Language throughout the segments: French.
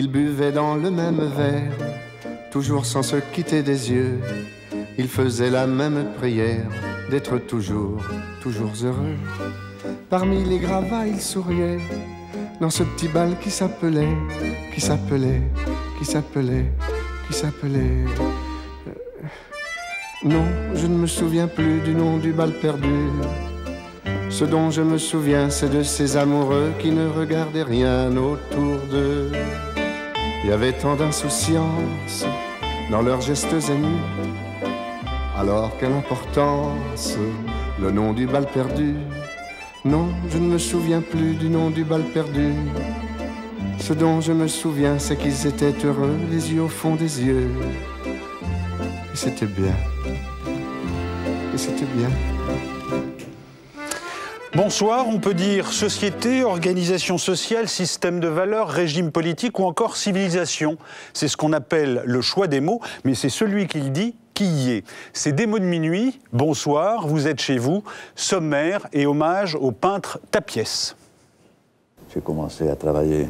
Ils buvaient dans le même verre, toujours sans se quitter des yeux. Ils faisaient la même prière d'être toujours, toujours heureux. Parmi les gravats, ils souriaient dans ce petit bal qui s'appelait, qui s'appelait, qui s'appelait, qui s'appelait. Euh, non, je ne me souviens plus du nom du bal perdu. Ce dont je me souviens, c'est de ces amoureux qui ne regardaient rien autour d'eux. Il y avait tant d'insouciance dans leurs gestes émus. Alors quelle importance le nom du bal perdu? Non, je ne me souviens plus du nom du bal perdu. Ce dont je me souviens, c'est qu'ils étaient heureux, les yeux au fond des yeux. Et c'était bien. Et c'était bien. Bonsoir, on peut dire société, organisation sociale, système de valeurs, régime politique ou encore civilisation. C'est ce qu'on appelle le choix des mots, mais c'est celui qui le dit qui y est. C'est des mots de minuit, bonsoir, vous êtes chez vous, sommaire et hommage au peintre Tapiès. J'ai commencé à travailler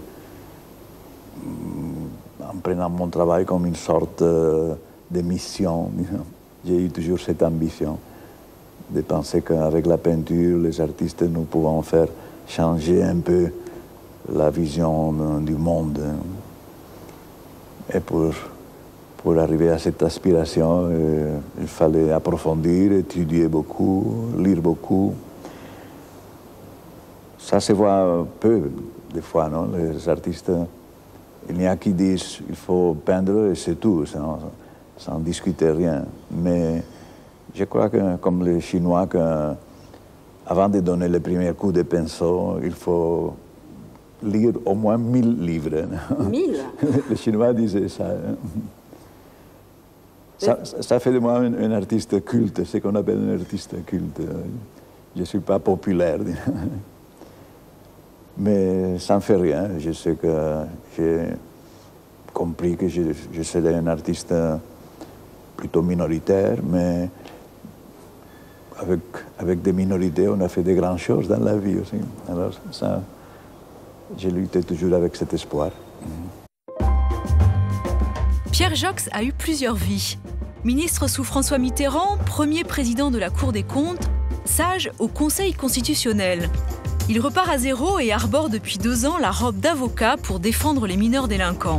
mm, en prenant mon travail comme une sorte euh, de mission. J'ai eu toujours cette ambition de penser qu'avec la peinture, les artistes, nous pouvons faire changer un peu la vision du monde. Et pour, pour arriver à cette aspiration, euh, il fallait approfondir, étudier beaucoup, lire beaucoup. Ça se voit peu, des fois, non Les artistes, il n'y a qui disent il faut peindre et c'est tout, sans, sans discuter rien. Mais je crois que, comme les Chinois, que, avant de donner le premier coup de pinceau, il faut lire au moins mille livres. Mille? Les Chinois disaient ça. Ça, ça, fait de moi un, un artiste culte, ce qu'on appelle un artiste culte. Je ne suis pas populaire. Mais ça ne fait rien. Je sais que j'ai compris que je, je serais un artiste plutôt minoritaire, mais avec, avec des minorités, on a fait de grandes choses dans la vie aussi. Alors, ça, j'ai lutté toujours avec cet espoir. Pierre Jox a eu plusieurs vies. Ministre sous François Mitterrand, premier président de la Cour des comptes, sage au Conseil constitutionnel. Il repart à zéro et arbore depuis deux ans la robe d'avocat pour défendre les mineurs délinquants.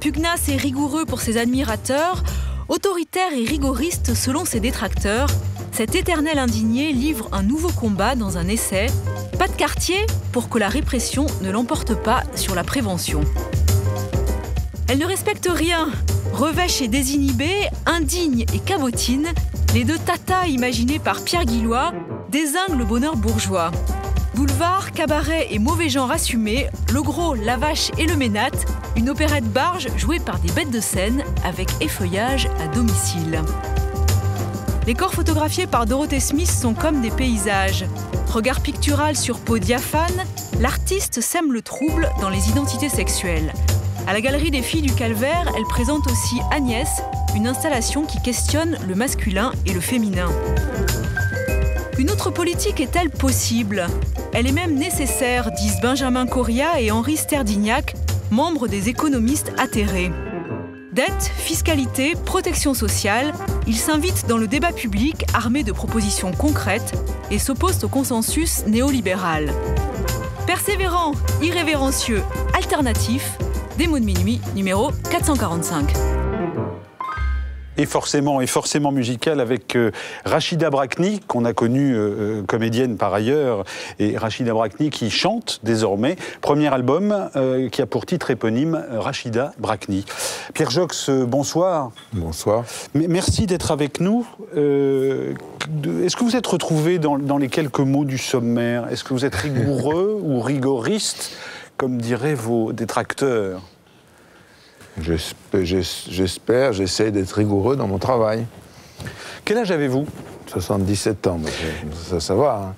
Pugnace et rigoureux pour ses admirateurs, autoritaire et rigoriste selon ses détracteurs, cet éternel indigné livre un nouveau combat dans un essai Pas de quartier pour que la répression ne l'emporte pas sur la prévention. Elle ne respecte rien. Revêche et désinhibée, indigne et cabotine, les deux tatas imaginés par Pierre Guillois désinguent le bonheur bourgeois. Boulevard, cabaret et mauvais genre assumés, le gros, la vache et le ménate, une opérette barge jouée par des bêtes de scène avec effeuillage à domicile. Les corps photographiés par Dorothée Smith sont comme des paysages. Regard pictural sur peau diaphane, l'artiste sème le trouble dans les identités sexuelles. À la Galerie des Filles du Calvaire, elle présente aussi Agnès, une installation qui questionne le masculin et le féminin. Une autre politique est-elle possible? Elle est même nécessaire, disent Benjamin Coria et Henri Sterdignac, membres des économistes atterrés. Dette, fiscalité, protection sociale, il s'invite dans le débat public armé de propositions concrètes et s'oppose au consensus néolibéral. Persévérant, irrévérencieux, alternatif, mots de minuit numéro 445 et forcément, et forcément musical avec euh, Rachida Brakni, qu'on a connue euh, euh, comédienne par ailleurs, et Rachida Brakni qui chante désormais. Premier album qui a pour titre éponyme Rachida Brakni. Pierre Jox, bonsoir. Bonsoir. merci d'être avec nous. Est-ce que vous êtes retrouvé dans, dans les quelques mots du sommaire? Est-ce que vous êtes rigoureux ou rigoriste, comme diraient vos détracteurs? J'espère, j'essaie d'être rigoureux dans mon travail. Quel âge avez-vous? 77 ans, ça, ça va. Hein.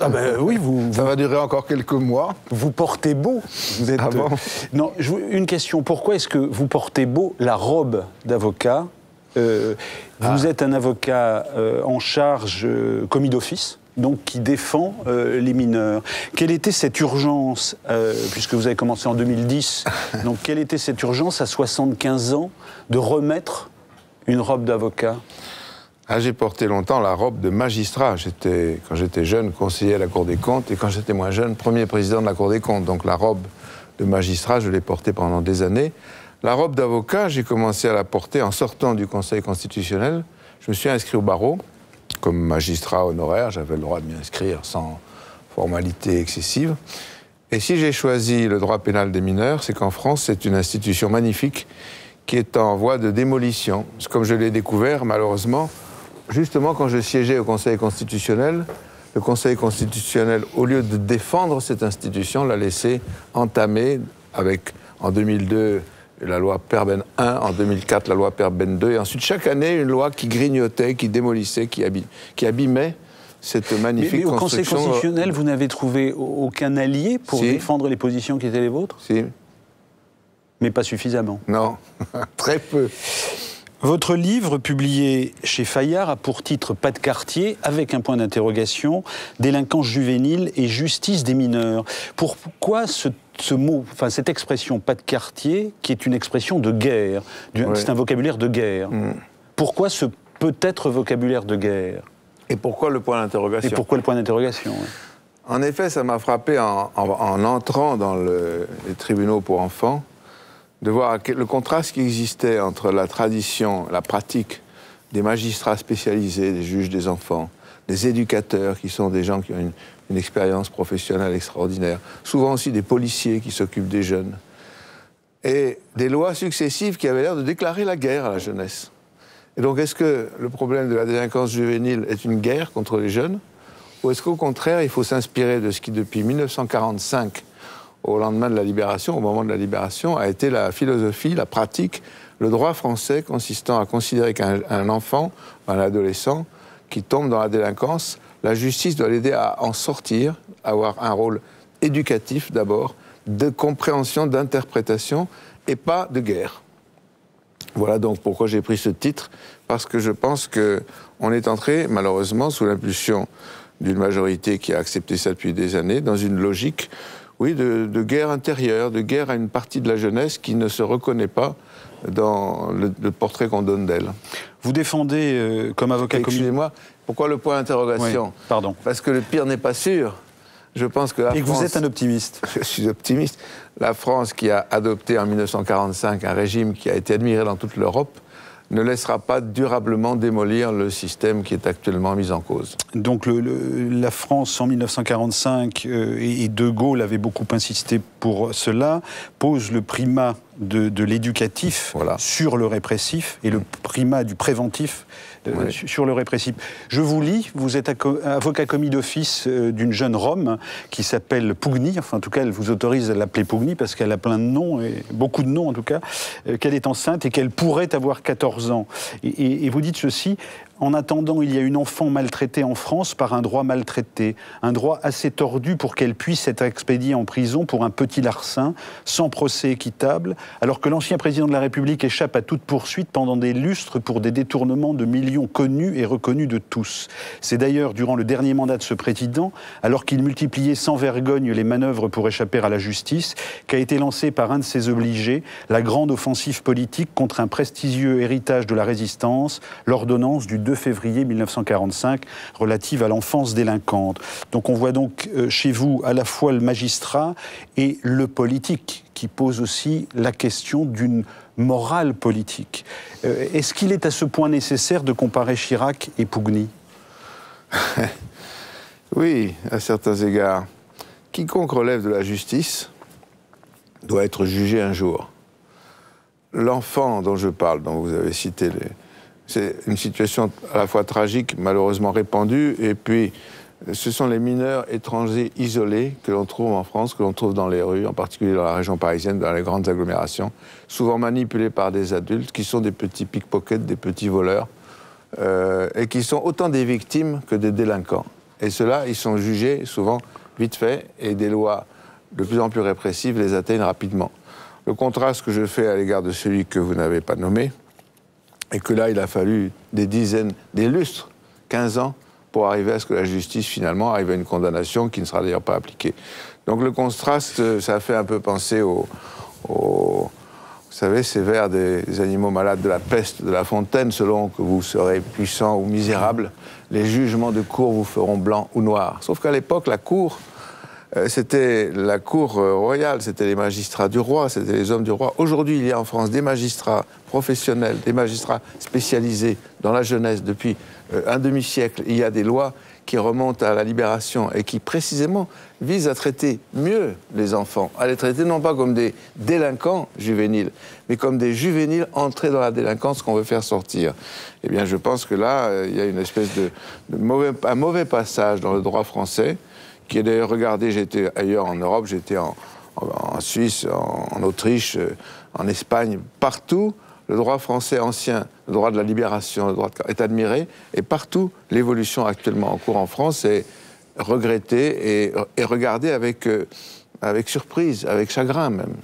Ah ben oui, vous, Ça va durer encore quelques mois. Vous portez beau. Vous êtes. Ah bon? non, une question. Pourquoi est-ce que vous portez beau la robe d'avocat? Euh, Vous Ah. êtes un avocat euh, en charge euh, commis d'office? Donc qui défend euh, les mineurs. Quelle était cette urgence, euh, puisque vous avez commencé en 2010, donc quelle était cette urgence à 75 ans de remettre une robe d'avocat? Ah, j'ai porté longtemps la robe de magistrat. J'étais, quand j'étais jeune, conseiller à la Cour des comptes, et quand j'étais moins jeune, premier président de la Cour des comptes. Donc la robe de magistrat, je l'ai portée pendant des années. La robe d'avocat, j'ai commencé à la porter en sortant du Conseil constitutionnel. Je me suis inscrit au barreau comme magistrat honoraire. J'avais le droit de m'y inscrire sans formalité excessive. Et si j'ai choisi le droit pénal des mineurs, c'est qu'en France, c'est une institution magnifique qui est en voie de démolition. Comme je l'ai découvert, malheureusement, justement quand je siégeais au Conseil constitutionnel, le Conseil constitutionnel, au lieu de défendre cette institution, l'a laissé entamer avec, en 2002, la loi Perben 1, en 2004, la loi Perben 2, et ensuite chaque année, une loi qui grignotait, qui démolissait, qui, abîmait cette magnifique mais, mais au Conseil constitutionnel, vous n'avez trouvé aucun allié pour défendre les positions qui étaient les vôtres? Si. Mais pas suffisamment Non, très peu. Votre livre, publié chez Fayard, a pour titre Pas de quartier, avec un point d'interrogation, délinquance juvénile et justice des mineurs. Pourquoi ce, mot, enfin cette expression pas de quartier, qui est une expression de guerre, c'est un vocabulaire de guerre. Mm. Pourquoi ce peut-être vocabulaire de guerre? Et pourquoi le point d'interrogation? Et pourquoi le point d'interrogation En effet, ça m'a frappé en, entrant dans les tribunaux pour enfants de voir le contraste qui existait entre la tradition, la pratique des magistrats spécialisés, des juges des enfants, des éducateurs qui sont des gens qui ont une, expérience professionnelle extraordinaire, souvent aussi des policiers qui s'occupent des jeunes, et des lois successives qui avaient l'air de déclarer la guerre à la jeunesse. Et donc, est-ce que le problème de la délinquance juvénile est une guerre contre les jeunes Ou est-ce qu'au contraire, il faut s'inspirer de ce qui, depuis 1945, au lendemain de la libération, au moment de la libération, a été la philosophie, la pratique, le droit français consistant à considérer qu'un enfant, un adolescent, qui tombe dans la délinquance, la justice doit l'aider à en sortir, avoir un rôle éducatif d'abord, de compréhension, d'interprétation, et pas de guerre. Voilà donc pourquoi j'ai pris ce titre, parce que je pense qu'on est entré, malheureusement, sous l'impulsion d'une majorité qui a accepté ça depuis des années, dans une logique oui, de, guerre intérieure, de guerre à une partie de la jeunesse qui ne se reconnaît pas dans le, portrait qu'on donne d'elle. Vous défendez euh, comme avocat... Excusez-moi, pourquoi le point d'interrogation Pardon. Parce que le pire n'est pas sûr. Je pense que Et que vous êtes un optimiste. Je suis optimiste. La France qui a adopté en 1945 un régime qui a été admiré dans toute l'Europe, ne laissera pas durablement démolir le système qui est actuellement mis en cause. Donc la France en 1945, euh, et De Gaulle avait beaucoup insisté pour cela, pose le primat de, l'éducatif sur le répressif et le primat du préventif euh, sur le répressif. Je vous lis, vous êtes avocat commis d'office euh, d'une jeune Rome qui s'appelle Pougny, enfin en tout cas elle vous autorise à l'appeler Pougny parce qu'elle a plein de noms, et beaucoup de noms en tout cas, euh, qu'elle est enceinte et qu'elle pourrait avoir 14 ans. et vous dites ceci, en attendant, il y a une enfant maltraitée en France par un droit maltraité, un droit assez tordu pour qu'elle puisse être expédiée en prison pour un petit larcin, sans procès équitable, alors que l'ancien président de la République échappe à toute poursuite pendant des lustres pour des détournements de millions connus et reconnus de tous. C'est d'ailleurs durant le dernier mandat de ce président, alors qu'il multipliait sans vergogne les manœuvres pour échapper à la justice, qu'a été lancée par un de ses obligés la grande offensive politique contre un prestigieux héritage de la résistance, l'ordonnance du 2 février 1945 relative à l'enfance délinquante. Donc on voit donc euh, chez vous à la fois le magistrat et le politique qui pose aussi la question d'une morale politique. Euh, est-ce qu'il est à ce point nécessaire de comparer Chirac et Pougny? Oui, à certains égards. Quiconque relève de la justice doit être jugé un jour. L'enfant dont je parle, dont vous avez cité les, c'est une situation à la fois tragique, malheureusement répandue, et puis ce sont les mineurs étrangers isolés que l'on trouve en France, que l'on trouve dans les rues, en particulier dans la région parisienne, dans les grandes agglomérations, souvent manipulés par des adultes qui sont des petits pickpockets, des petits voleurs, euh, et qui sont autant des victimes que des délinquants. Et ceux-là, ils sont jugés souvent vite fait, et des lois de plus en plus répressives les atteignent rapidement. Le contraste que je fais à l'égard de celui que vous n'avez pas nommé, et que là, il a fallu des dizaines, des lustres, 15 ans, pour arriver à ce que la justice finalement arrive à une condamnation qui ne sera d'ailleurs pas appliquée. Donc le contraste, ça a fait un peu penser au, vous savez, ces vers des animaux malades de la peste de la fontaine, selon que vous serez puissant ou misérable, les jugements de cour vous feront blanc ou noir. Sauf qu'à l'époque, la cour, euh, c'était la cour euh, royale, c'était les magistrats du roi, c'était les hommes du roi. Aujourd'hui, il y a en France des magistrats professionnels, des magistrats spécialisés dans la jeunesse depuis euh, un demi-siècle. Il y a des lois qui remontent à la libération et qui précisément visent à traiter mieux les enfants, à les traiter non pas comme des délinquants juvéniles, mais comme des juvéniles entrés dans la délinquance qu'on veut faire sortir. Eh bien, je pense que là, il y a une espèce de, un mauvais passage dans le droit français qui est d'ailleurs regardé, j'étais ailleurs en Europe, j'étais en, Suisse, en, Autriche, euh, en Espagne, partout, le droit français ancien, le droit de la libération, le droit de... est admiré, et partout, l'évolution actuellement en cours en France est regrettée et, regardée avec, euh, avec surprise, avec chagrin même.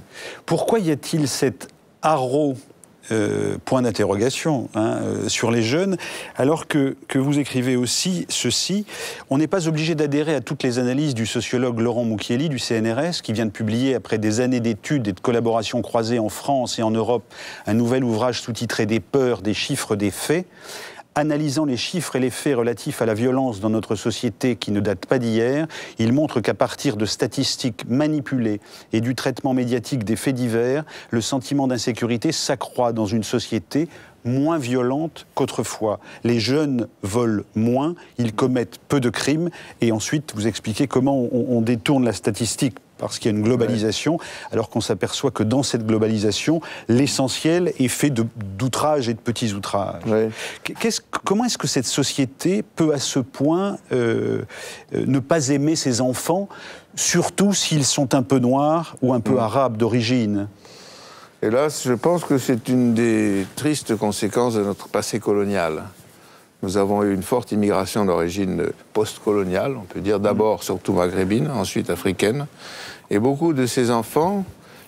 Pourquoi y a-t-il cet haro euh, point d'interrogation hein, euh, sur les jeunes, alors que, que vous écrivez aussi ceci, on n'est pas obligé d'adhérer à toutes les analyses du sociologue Laurent Moukieli du CNRS, qui vient de publier, après des années d'études et de collaborations croisées en France et en Europe, un nouvel ouvrage sous-titré Des peurs, des chiffres, des faits analysant les chiffres et les faits relatifs à la violence dans notre société qui ne datent pas d'hier, il montre qu'à partir de statistiques manipulées et du traitement médiatique des faits divers, le sentiment d'insécurité s'accroît dans une société moins violente qu'autrefois. Les jeunes volent moins, ils commettent peu de crimes, et ensuite vous expliquez comment on, détourne la statistique parce qu'il y a une globalisation, alors qu'on s'aperçoit que dans cette globalisation, l'essentiel est fait d'outrages et de petits outrages. comment est-ce que cette société peut à ce point euh, euh, ne pas aimer ses enfants, surtout s'ils sont un peu noirs ou un peu mm. arabes d'origine? Hélas, je pense que c'est une des tristes conséquences de notre passé colonial. Nous avons eu une forte immigration d'origine post-coloniale, on peut dire d'abord surtout maghrébine, ensuite africaine. Et beaucoup de ces enfants,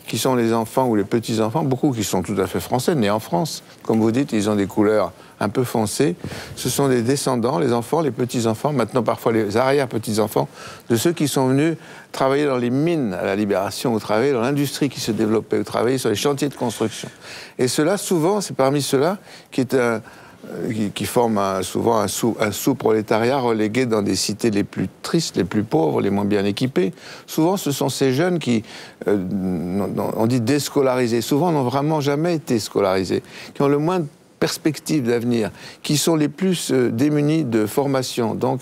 qui sont les enfants ou les petits-enfants, beaucoup qui sont tout à fait français, nés en France, comme vous dites, ils ont des couleurs un peu foncées. Ce sont des descendants, les enfants, les petits-enfants, maintenant parfois les arrière-petits-enfants, de ceux qui sont venus travailler dans les mines à la Libération, ou travailler dans l'industrie qui se développait, ou travailler sur les chantiers de construction. Et cela, souvent, c'est parmi ceux-là qui est un, euh, qui, forment souvent un, sous, un sous-prolétariat relégué dans des cités les plus tristes, les plus pauvres, les moins bien équipées. Souvent, ce sont ces jeunes qui, euh, on dit déscolarisés, souvent n'ont vraiment jamais été scolarisés, qui ont le moins de perspectives d'avenir, qui sont les plus euh, démunis de formation. Donc,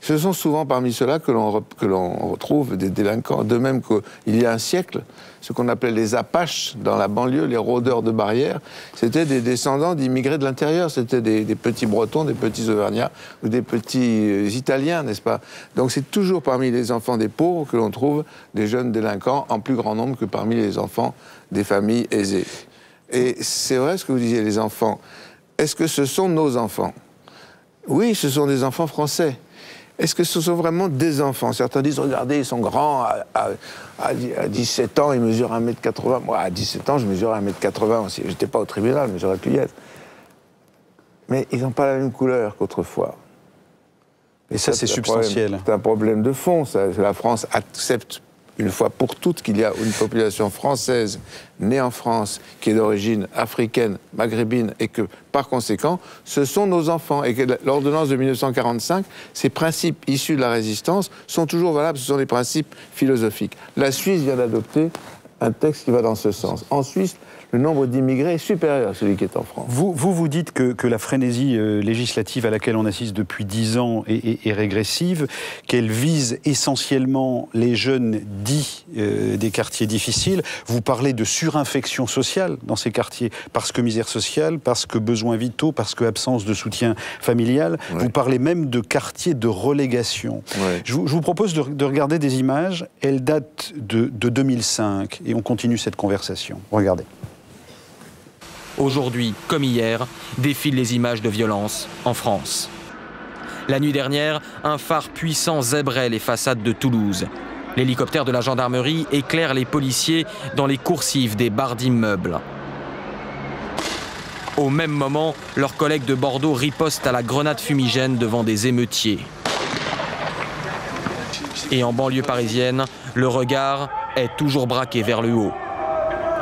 ce sont souvent parmi ceux-là que l'on retrouve des délinquants. De même qu'il y a un siècle, ce qu'on appelait les Apaches dans la banlieue, les rôdeurs de barrières, c'était des descendants d'immigrés de l'intérieur. C'était des, petits Bretons, des petits Auvergnats ou des petits euh, Italiens, n'est-ce pas? Donc c'est toujours parmi les enfants des pauvres que l'on trouve des jeunes délinquants en plus grand nombre que parmi les enfants des familles aisées. Et c'est vrai ce que vous disiez, les enfants. Est-ce que ce sont nos enfants? Oui, ce sont des enfants français. Est-ce que ce sont vraiment des enfants? Certains disent, regardez, ils sont grands, à, 17 ans, ils mesurent 1m80. Moi, à 17 ans, je mesure 1m80 aussi. J'étais pas au tribunal, mais j'aurais pu y être. Mais ils n'ont pas la même couleur qu'autrefois. Et ça, c'est substantiel. C'est un problème de fond. Ça. La France accepte une fois pour toutes qu'il y a une population française née en France qui est d'origine africaine, maghrébine et que par conséquent ce sont nos enfants et que l'ordonnance de 1945, ces principes issus de la résistance sont toujours valables, ce sont des principes philosophiques. La Suisse vient d'adopter un texte qui va dans ce sens. En Suisse, le nombre d'immigrés est supérieur à celui qui est en France. Vous, vous, vous dites que, que la frénésie euh, législative à laquelle on assiste depuis dix ans est, est, régressive, qu'elle vise essentiellement les jeunes dits euh, des quartiers difficiles. Vous parlez de surinfection sociale dans ces quartiers, parce que misère sociale, parce que besoins vitaux, parce que absence de soutien familial. Vous parlez même de quartiers de relégation. Je, vous, je, vous, propose de, de, regarder des images. Elles datent de, de 2005 et on continue cette conversation. Regardez. Aujourd'hui, comme hier, défilent les images de violence en France. La nuit dernière, un phare puissant zébrait les façades de Toulouse. L'hélicoptère de la gendarmerie éclaire les policiers dans les coursives des barres d'immeubles. Au même moment, leurs collègues de Bordeaux ripostent à la grenade fumigène devant des émeutiers. Et en banlieue parisienne, le regard est toujours braqué vers le haut.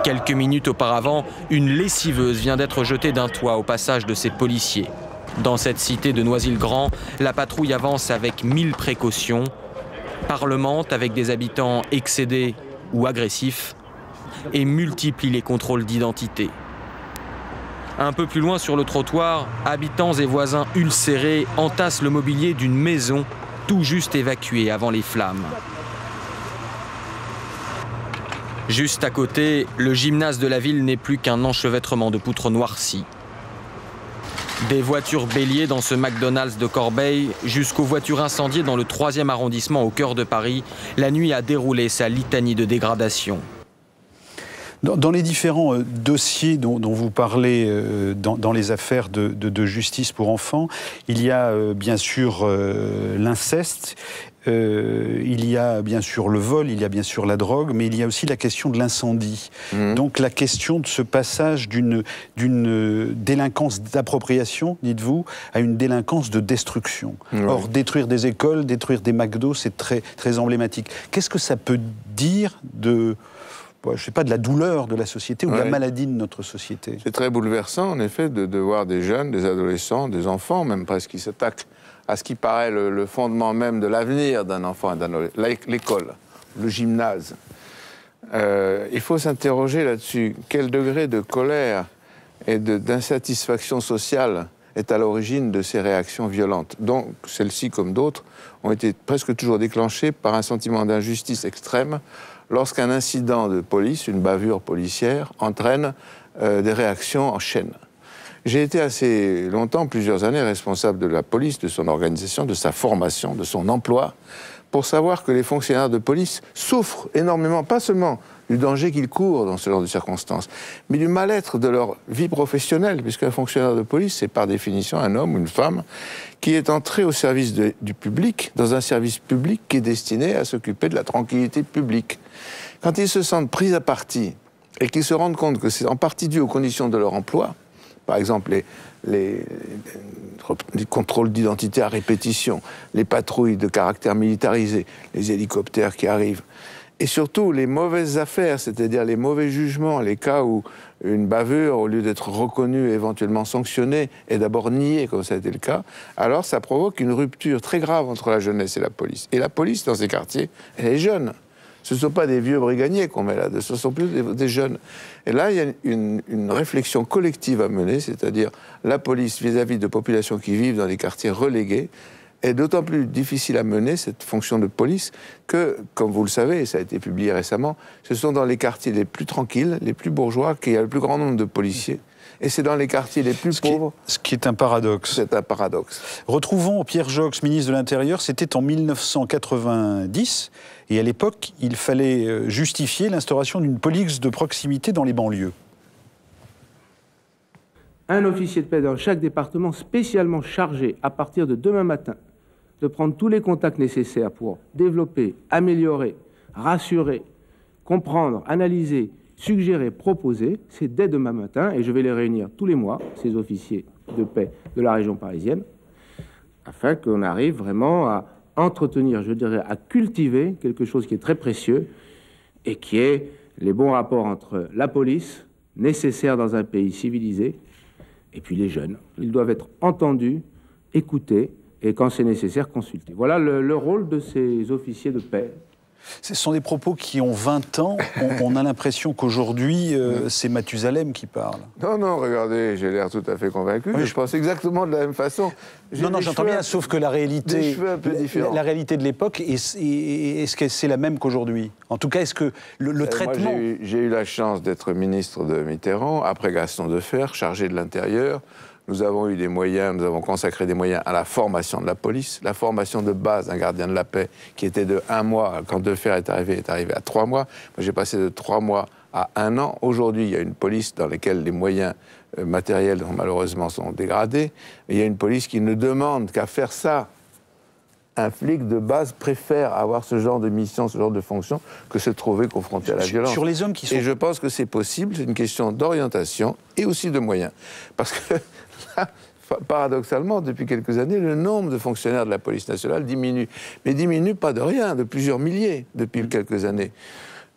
Quelques minutes auparavant, une lessiveuse vient d'être jetée d'un toit au passage de ses policiers. Dans cette cité de Noisy-le-Grand, la patrouille avance avec mille précautions, parlemente avec des habitants excédés ou agressifs et multiplie les contrôles d'identité. Un peu plus loin sur le trottoir, habitants et voisins ulcérés entassent le mobilier d'une maison tout juste évacuée avant les flammes. Juste à côté, le gymnase de la ville n'est plus qu'un enchevêtrement de poutres noircies. Des voitures béliers dans ce McDonald's de Corbeil jusqu'aux voitures incendiées dans le 3e arrondissement au cœur de Paris, la nuit a déroulé sa litanie de dégradation. Dans, les différents euh, dossiers dont, vous parlez euh, dans, les affaires de, justice pour enfants, il y a euh, bien sûr l'inceste, il y a bien sûr le vol, il y a bien sûr la drogue, mais il y a aussi la question de l'incendie. Mmh. Donc la question de ce passage d'une délinquance d'appropriation, dites-vous, à une délinquance de destruction. Or, détruire des écoles, détruire des McDo, c'est très, très emblématique. Qu'est-ce que ça peut dire de je ne sais pas, de la douleur de la société ou de la maladie de notre société. C'est très bouleversant, en effet, de, voir des jeunes, des adolescents, des enfants, même presque, qui s'attaquent à ce qui paraît le, fondement même de l'avenir d'un enfant, l'école, le gymnase. Euh, il faut s'interroger là-dessus. Quel degré de colère et d'insatisfaction sociale est à l'origine de ces réactions violentes? Donc, celles-ci, comme d'autres, ont été presque toujours déclenchées par un sentiment d'injustice extrême lorsqu'un incident de police, une bavure policière, entraîne euh, des réactions en chaîne. J'ai été assez longtemps, plusieurs années, responsable de la police, de son organisation, de sa formation, de son emploi, pour savoir que les fonctionnaires de police souffrent énormément, pas seulement du danger qu'ils courent dans ce genre de circonstances, mais du mal-être de leur vie professionnelle, puisqu'un fonctionnaire de police, c'est par définition un homme ou une femme qui est entré au service du public, dans un service public qui est destiné à s'occuper de la tranquillité publique. Quand ils se sentent pris à partie et qu'ils se rendent compte que c'est en partie dû aux conditions de leur emploi, par exemple les, les, les contrôles d'identité à répétition, les patrouilles de caractère militarisé, les hélicoptères qui arrivent, et surtout les mauvaises affaires, c'est-à-dire les mauvais jugements, les cas où une bavure, au lieu d'être reconnue, éventuellement sanctionnée, est d'abord niée, comme ça a été le cas, alors ça provoque une rupture très grave entre la jeunesse et la police. Et la police, dans ces quartiers, elle est jeune. Ce ne sont pas des vieux briganiers qu'on met là, ce sont plus des, jeunes. Et là, il y a une, réflexion collective à mener, c'est-à-dire la police vis-à-vis -vis de populations qui vivent dans des quartiers relégués, est d'autant plus difficile à mener, cette fonction de police, que, comme vous le savez, et ça a été publié récemment, ce sont dans les quartiers les plus tranquilles, les plus bourgeois, qu'il y a le plus grand nombre de policiers. Et c'est dans les quartiers les plus pauvres. ce qui est un paradoxe. C'est un paradoxe. Retrouvons Pierre Jox, ministre de l'Intérieur. C'était en 1990. Et à l'époque, il fallait euh, justifier l'instauration d'une police de proximité dans les banlieues. Un officier de paix dans chaque département spécialement chargé à partir de demain matin de prendre tous les contacts nécessaires pour développer, améliorer, rassurer, comprendre, analyser, suggérer, proposer, c'est dès demain matin, et je vais les réunir tous les mois, ces officiers de paix de la région parisienne, afin qu'on arrive vraiment à entretenir, je dirais, à cultiver quelque chose qui est très précieux et qui est les bons rapports entre la police, nécessaire dans un pays civilisé, et puis les jeunes. Ils doivent être entendus, écoutés, et quand c'est nécessaire, consulter. Voilà le, rôle de ces officiers de paix. Ce sont des propos qui ont 20 ans. On, a l'impression qu'aujourd'hui, euh, c'est Mathusalem qui parle. Non, non, regardez, j'ai l'air tout à fait convaincu. je pense exactement de la même façon. Non, non, j'entends bien, sauf que la réalité, la, réalité de l'époque, est-ce que c'est la même qu'aujourd'hui? En tout cas, est-ce que le, euh, traitement... J'ai eu, eu, la chance d'être ministre de Mitterrand, après Gaston Defer, chargé de l'Intérieur. Nous avons eu des moyens, nous avons consacré des moyens à la formation de la police, la formation de base d'un gardien de la paix qui était de un mois, quand Defer est arrivé, est arrivé à trois mois. Moi, j'ai passé de trois mois à un an. Aujourd'hui, il y a une police dans laquelle les moyens euh, matériels, malheureusement, sont dégradés. il y a une police qui ne demande qu'à faire ça. Un flic de base préfère avoir ce genre de mission, ce genre de fonction, que se trouver confronté à la violence. Sur les hommes qui sont... Et je pense que c'est possible, c'est une question d'orientation et aussi de moyens. Parce que paradoxalement, depuis quelques années, le nombre de fonctionnaires de la police nationale diminue. Mais diminue pas de rien, de plusieurs milliers depuis quelques années.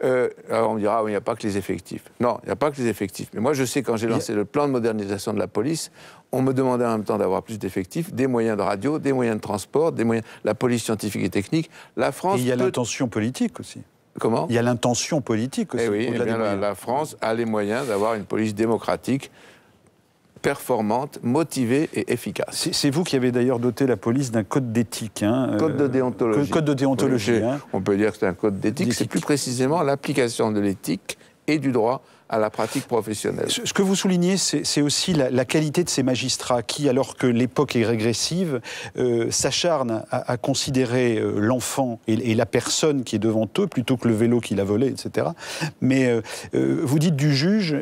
Euh, alors on me dira, il n'y a pas que les effectifs. Non, il n'y a pas que les effectifs. Mais moi, je sais, quand j'ai lancé le plan de modernisation de la police, on me demandait en même temps d'avoir plus d'effectifs, des moyens de radio, des moyens de transport, des moyens, la police scientifique et technique. La France. il y a l'intention politique aussi. Comment? Il y a l'intention politique aussi. Eh oui, eh la, la France a les moyens d'avoir une police démocratique performante, motivée et efficace. C'est vous qui avez d'ailleurs doté la police d'un code d'éthique. Hein, code de déontologie. Code de déontologie. hein. On peut dire que c'est un code d'éthique. C'est plus précisément l'application de l'éthique et du droit à la pratique professionnelle. Ce que vous soulignez, c'est aussi la, qualité de ces magistrats qui, alors que l'époque est régressive, euh, s'acharnent à, considérer euh, l'enfant et, la personne qui est devant eux plutôt que le vélo qu'il a volé, etc. Mais euh, vous dites du juge,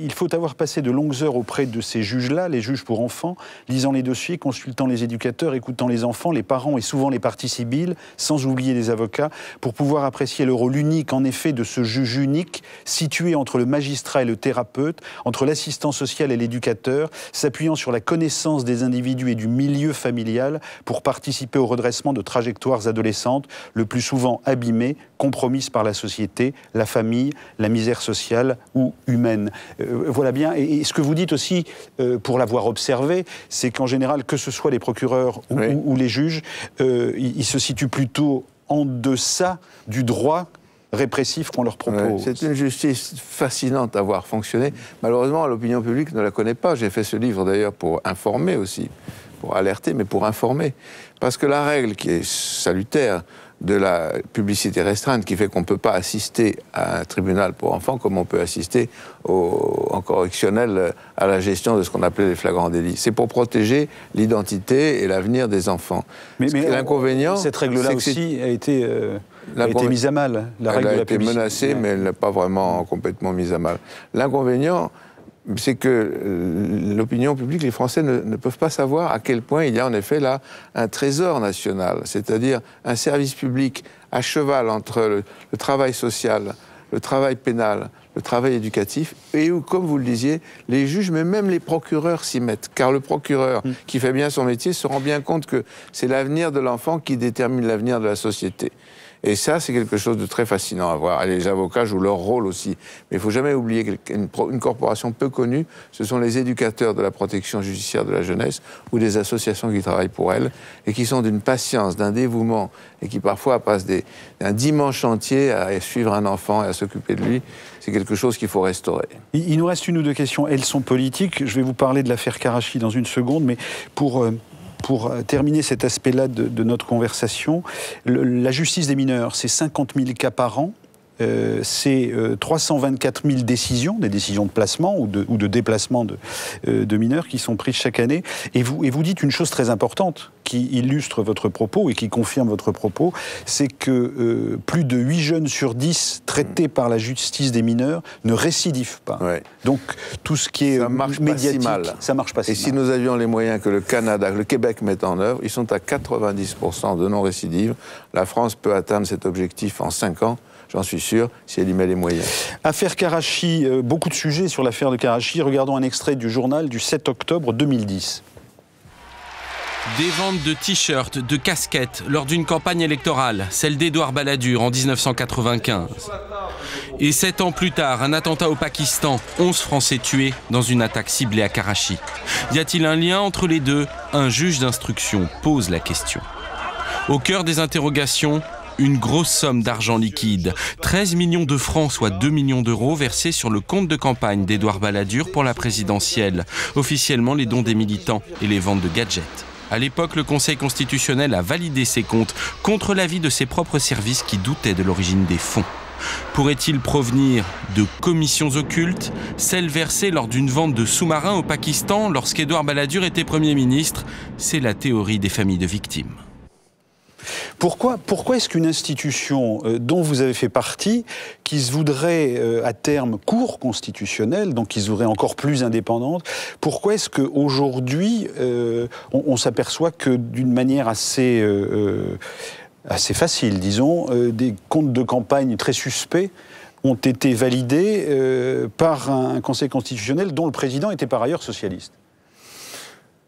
il faut avoir passé de longues heures auprès de ces juges-là, les juges pour enfants, lisant les dossiers, consultant les éducateurs, écoutant les enfants, les parents et souvent les parties civiles, sans oublier les avocats, pour pouvoir apprécier le rôle unique, en effet, de ce juge unique situé entre le magistrat et le thérapeute, entre l'assistant social et l'éducateur, s'appuyant sur la connaissance des individus et du milieu familial pour participer au redressement de trajectoires adolescentes, le plus souvent abîmées, compromises par la société, la famille, la misère sociale ou humaine. Euh, voilà bien. Et, ce que vous dites aussi, euh, pour l'avoir observé, c'est qu'en général, que ce soit les procureurs ou, les juges, euh, ils se situent plutôt en deçà du droit répressif qu'on leur propose. c'est une justice fascinante à voir fonctionner. Malheureusement, l'opinion publique ne la connaît pas. J'ai fait ce livre d'ailleurs pour informer aussi, pour alerter, mais pour informer. Parce que la règle qui est salutaire de la publicité restreinte qui fait qu'on ne peut pas assister à un tribunal pour enfants comme on peut assister au, en correctionnel à la gestion de ce qu'on appelait les flagrants délits. C'est pour protéger l'identité et l'avenir des enfants. Mais, l'inconvénient, cette règle-là aussi a été euh, a été mise à mal. La elle a été menacée, mais elle n'est pas vraiment complètement mise à mal. L'inconvénient, c'est que euh, l'opinion publique, les Français ne, peuvent pas savoir à quel point il y a en effet là un trésor national, c'est-à-dire un service public à cheval entre le, travail social, le travail pénal, le travail éducatif, et où, comme vous le disiez, les juges, mais même les procureurs s'y mettent. Car le procureur, mm. qui fait bien son métier, se rend bien compte que c'est l'avenir de l'enfant qui détermine l'avenir de la société. Et ça, c'est quelque chose de très fascinant à voir. les avocats jouent leur rôle aussi. Mais il ne faut jamais oublier qu'une une corporation peu connue, ce sont les éducateurs de la protection judiciaire de la jeunesse ou des associations qui travaillent pour elle et qui sont d'une patience, d'un dévouement et qui parfois passent un dimanche entier à suivre un enfant et à s'occuper de lui. C'est quelque chose qu'il faut restaurer. Il nous reste une ou deux questions. Elles sont politiques. Je vais vous parler de l'affaire Karachi dans une seconde, mais pour euh, pour euh, terminer cet aspect-là de, notre conversation, la justice des mineurs, c'est 50 000 cas par an. Euh, c'est 324 000 décisions, des décisions de placement ou de, ou de déplacement de, de, mineurs qui sont prises chaque année. Et vous, et vous dites une chose très importante qui illustre votre propos et qui confirme votre propos, c'est que euh, plus de 8 jeunes sur 10 traités par la justice des mineurs ne récidivent pas. Donc tout ce qui est ça marche médiatique, pas si mal. ça marche pas si Et si nous avions les moyens que le Canada, que le Québec mettent en œuvre, ils sont à 90% de non-récidive. La France peut atteindre cet objectif en 5 ans. J'en suis sûr, si elle y met les moyens. Affaire Karachi, euh, beaucoup de sujets sur l'affaire de Karachi. Regardons un extrait du journal du 7 octobre 2010. Des ventes de t-shirts, de casquettes lors d'une campagne électorale, celle d'Édouard Balladur en 1995. Et sept ans plus tard, un attentat au Pakistan, 11 Français tués dans une attaque ciblée à Karachi. Y a-t-il un lien entre les deux? Un juge d'instruction pose la question. Au cœur des interrogations, une grosse somme d'argent liquide, 13 millions de francs, soit 2 millions d'euros, versés sur le compte de campagne d'Édouard Balladur pour la présidentielle. Officiellement, les dons des militants et les ventes de gadgets. À l'époque, le Conseil constitutionnel a validé ces comptes contre l'avis de ses propres services qui doutaient de l'origine des fonds. Pourrait-il provenir de commissions occultes, celles versées lors d'une vente de sous-marins au Pakistan lorsqu'Édouard Balladur était Premier ministre? C'est la théorie des familles de victimes. Pourquoi, est-ce qu'une institution euh, dont vous avez fait partie, qui se voudrait euh, à terme court constitutionnelle, donc qui se voudrait encore plus indépendante, pourquoi est-ce qu'aujourd'hui euh, on, s'aperçoit que d'une manière assez facile, disons, des comptes de campagne très suspects ont été validés par un conseil constitutionnel dont le président était par ailleurs socialiste?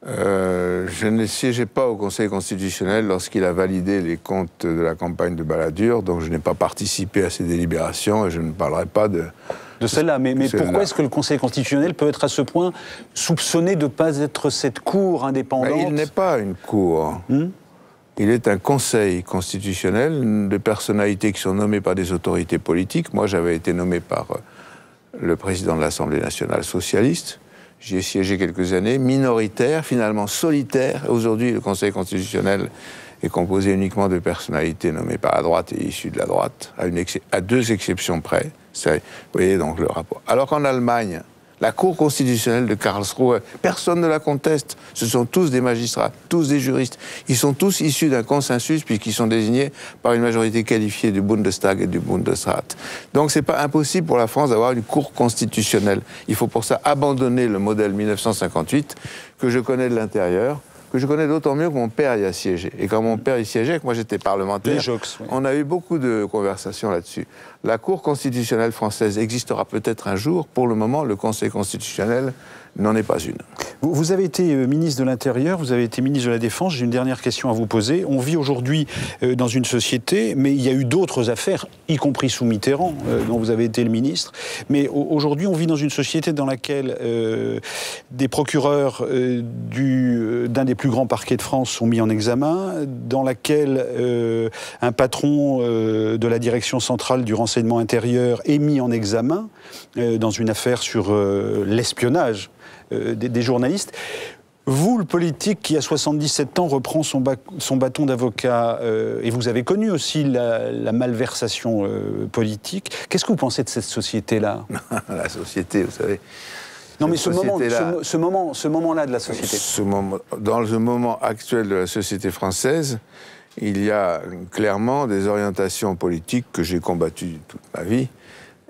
Euh, je ne siégeais pas au Conseil constitutionnel lorsqu'il a validé les comptes de la campagne de Balladur, donc je n'ai pas participé à ces délibérations et je ne parlerai pas de... De celle-là, mais, pourquoi est-ce que le Conseil constitutionnel peut être à ce point soupçonné de ne pas être cette cour indépendante? Mais il n'est pas une cour. Hmm? Il est un conseil constitutionnel de personnalités qui sont nommées par des autorités politiques. Moi, j'avais été nommé par euh, le président de l'Assemblée nationale socialiste. J'y ai siégé quelques années, minoritaire, finalement solitaire. Aujourd'hui, le Conseil constitutionnel est composé uniquement de personnalités nommées par la droite et issues de la droite, à, à deux exceptions près. Vous voyez donc le rapport. Alors qu'en Allemagne, la Cour constitutionnelle de Karlsruhe, personne ne la conteste. Ce sont tous des magistrats, tous des juristes. Ils sont tous issus d'un consensus puisqu'ils sont désignés par une majorité qualifiée du Bundestag et du Bundesrat. Donc c'est pas impossible pour la France d'avoir une Cour constitutionnelle. Il faut pour ça abandonner le modèle 1958 que je connais de l'intérieur que je connais d'autant mieux que mon père y a siégé. Et quand mon père y siégeait, que moi j'étais parlementaire, oui. on a eu beaucoup de conversations là-dessus. La Cour constitutionnelle française existera peut-être un jour. Pour le moment, le Conseil constitutionnel n'en est pas une. Vous, avez été euh, ministre de l'Intérieur, vous avez été ministre de la Défense. J'ai une dernière question à vous poser. On vit aujourd'hui euh, dans une société, mais il y a eu d'autres affaires, y compris sous Mitterrand, euh, dont vous avez été le ministre. Mais au- aujourd'hui, on vit dans une société dans laquelle des procureurs du- d'un des plus grands parquets de France sont mis en examen, dans laquelle un patron de la direction centrale du renseignement intérieur est mis en examen dans une affaire sur l'espionnage des, des journalistes. Vous, le politique qui a 77 ans, reprend son, ba- son bâton d'avocat, euh, et vous avez connu aussi la, la malversation euh, politique. Qu'est-ce que vous pensez de cette société-là? La société, vous savez. Non, mais ce moment, ce, ce moment, ce moment-là de la société. Ce moment, dans le moment actuel de la société française, il y a clairement des orientations politiques que j'ai combattues toute ma vie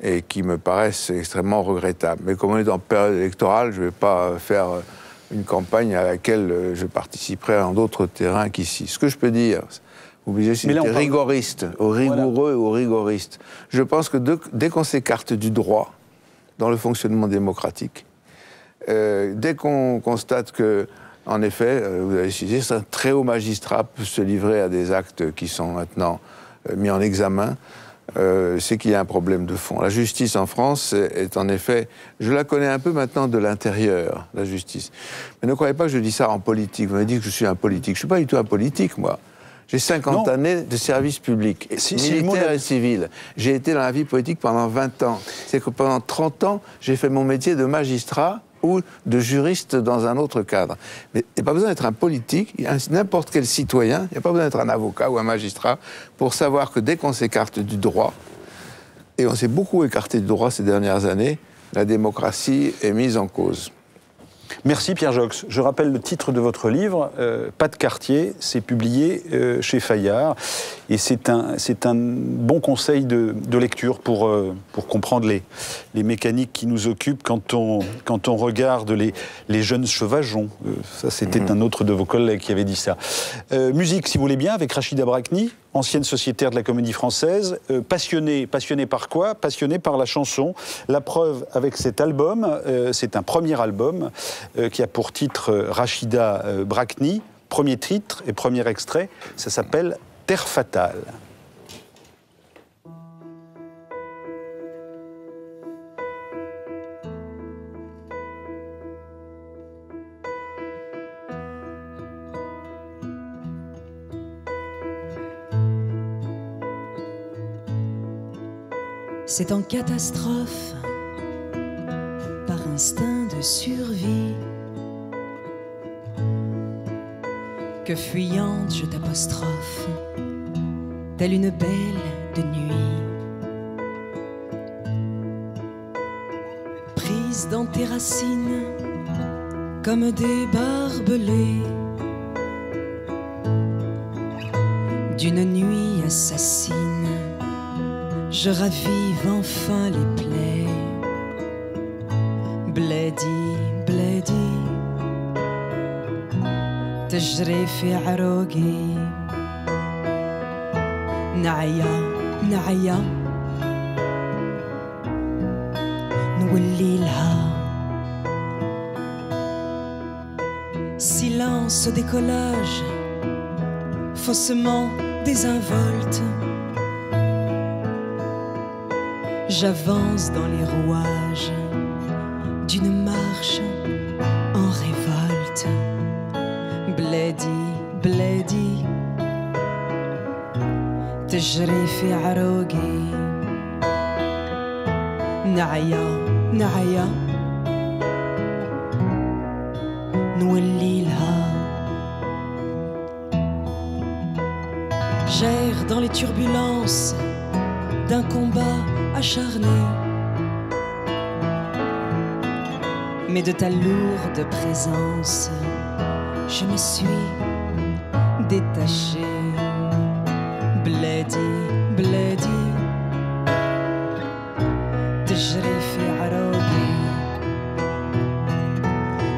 et qui me paraissent extrêmement regrettables. Mais comme on est en période électorale, je ne vais pas faire une campagne à laquelle je participerai en d'autres terrains qu'ici. Ce que je peux dire, obligé j'étais parle- rigoriste, au rigoureux et au rigoriste, je pense que de- dès qu'on s'écarte du droit dans le fonctionnement démocratique, euh, dès qu'on constate que, en effet, euh, vous avez cité, c'est un très haut magistrat peut se livrer à des actes qui sont maintenant euh, mis en examen, euh, c'est qu'il y a un problème de fond. La justice en France est, en effet, je la connais un peu maintenant de l'intérieur, la justice. Mais ne croyez pas que je dis ça en politique. Vous m'avez dit que je suis un politique. Je ne suis pas du tout un politique, moi. J'ai 50 Non. années de service public, Si- militaire et civil. J'ai été dans la vie politique pendant 20 ans. C'est que pendant 30 ans, j'ai fait mon métier de magistrat ou de juriste dans un autre cadre. Mais il n'y a pas besoin d'être un politique, n'importe quel citoyen, il n'y a pas besoin d'être un avocat ou un magistrat pour savoir que dès qu'on s'écarte du droit, et on s'est beaucoup écarté du droit ces dernières années, la démocratie est mise en cause. Merci Pierre Jox. Je rappelle le titre de votre livre, euh, Pas de quartier, c'est publié euh, chez Fayard. Et c'est un, un bon conseil de, de lecture pour, euh, pour comprendre les, les mécaniques qui nous occupent quand on, quand on regarde les, les jeunes chevajons. Euh, ça, c'était un autre de vos collègues qui avait dit ça. Euh, musique, si vous voulez bien, avec Rachida Brakni, ancienne sociétaire de la comédie française, euh, passionnée, passionnée par quoi? Passionnée par la chanson. La preuve avec cet album, euh, c'est un premier album euh, qui a pour titre Rachida Brakni. Premier titre et premier extrait, ça s'appelle Terre fatale. C'est en catastrophe, par instinct de survie, que fuyante je t'apostrophe, telle une belle de nuit. Prise dans tes racines, comme des barbelés, d'une nuit assassine je ravive enfin les plaies. بلادي بلادي تجري في عروقي نعيا نعيا نولي لها Si lance au décollage, faussement désinvolte. J'avance dans les rouages d'une marche تجري في عروقي نعيا نعيا نولي لها J'erre dans les turbulences d'un combat acharné. Mais de ta lourde présence, je me suis détaché. بلادي بلادي تجري في عروقي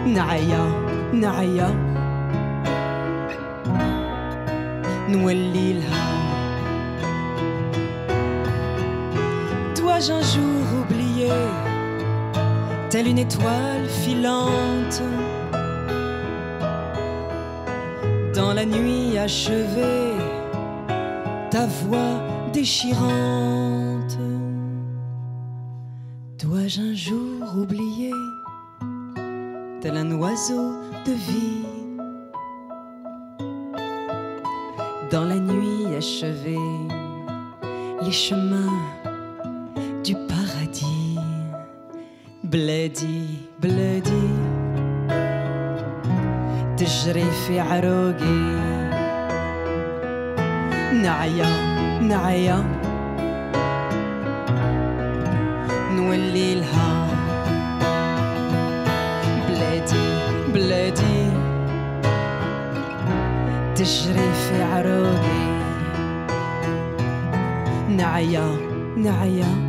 نعيا نعيا نولي لها Dois-je un jour oublier, telle une étoile filante, dans la nuit achevée, ta voix déchirante. Dois-je un jour oublier, tel un oiseau de vie, dans la nuit achevée, les chemins du paradis. بلادي بلادي تجري في عروقي نعيا نعيا. نولي لها. بلادي بلادي. تجري في عروقي نعيا نعيا.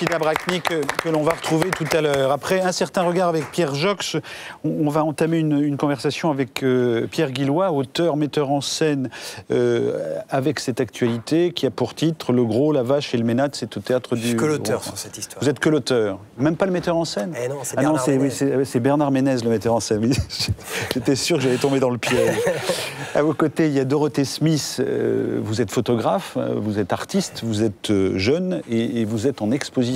Rachida Brakni, que, que l'on va retrouver tout à l'heure. Après un certain regard avec Pierre Jox, on, on va entamer une, une conversation avec euh, Pierre Guillois, auteur, metteur en scène, euh, avec cette actualité qui a pour titre Le Gros, la Vache et le Ménade. C'est au théâtre Je du. suis que l'auteur sur cette histoire. Vous êtes que l'auteur, même pas le metteur en scène Eh non, c'est Ah non, Bernard c'est oui, c'est Bernard Ménez, le metteur en scène. J'étais sûr que j'allais tomber dans le piège. À vos côtés, il y a Dorothée Smith. euh, vous êtes photographe, vous êtes artiste, vous êtes jeune et, et vous êtes en exposition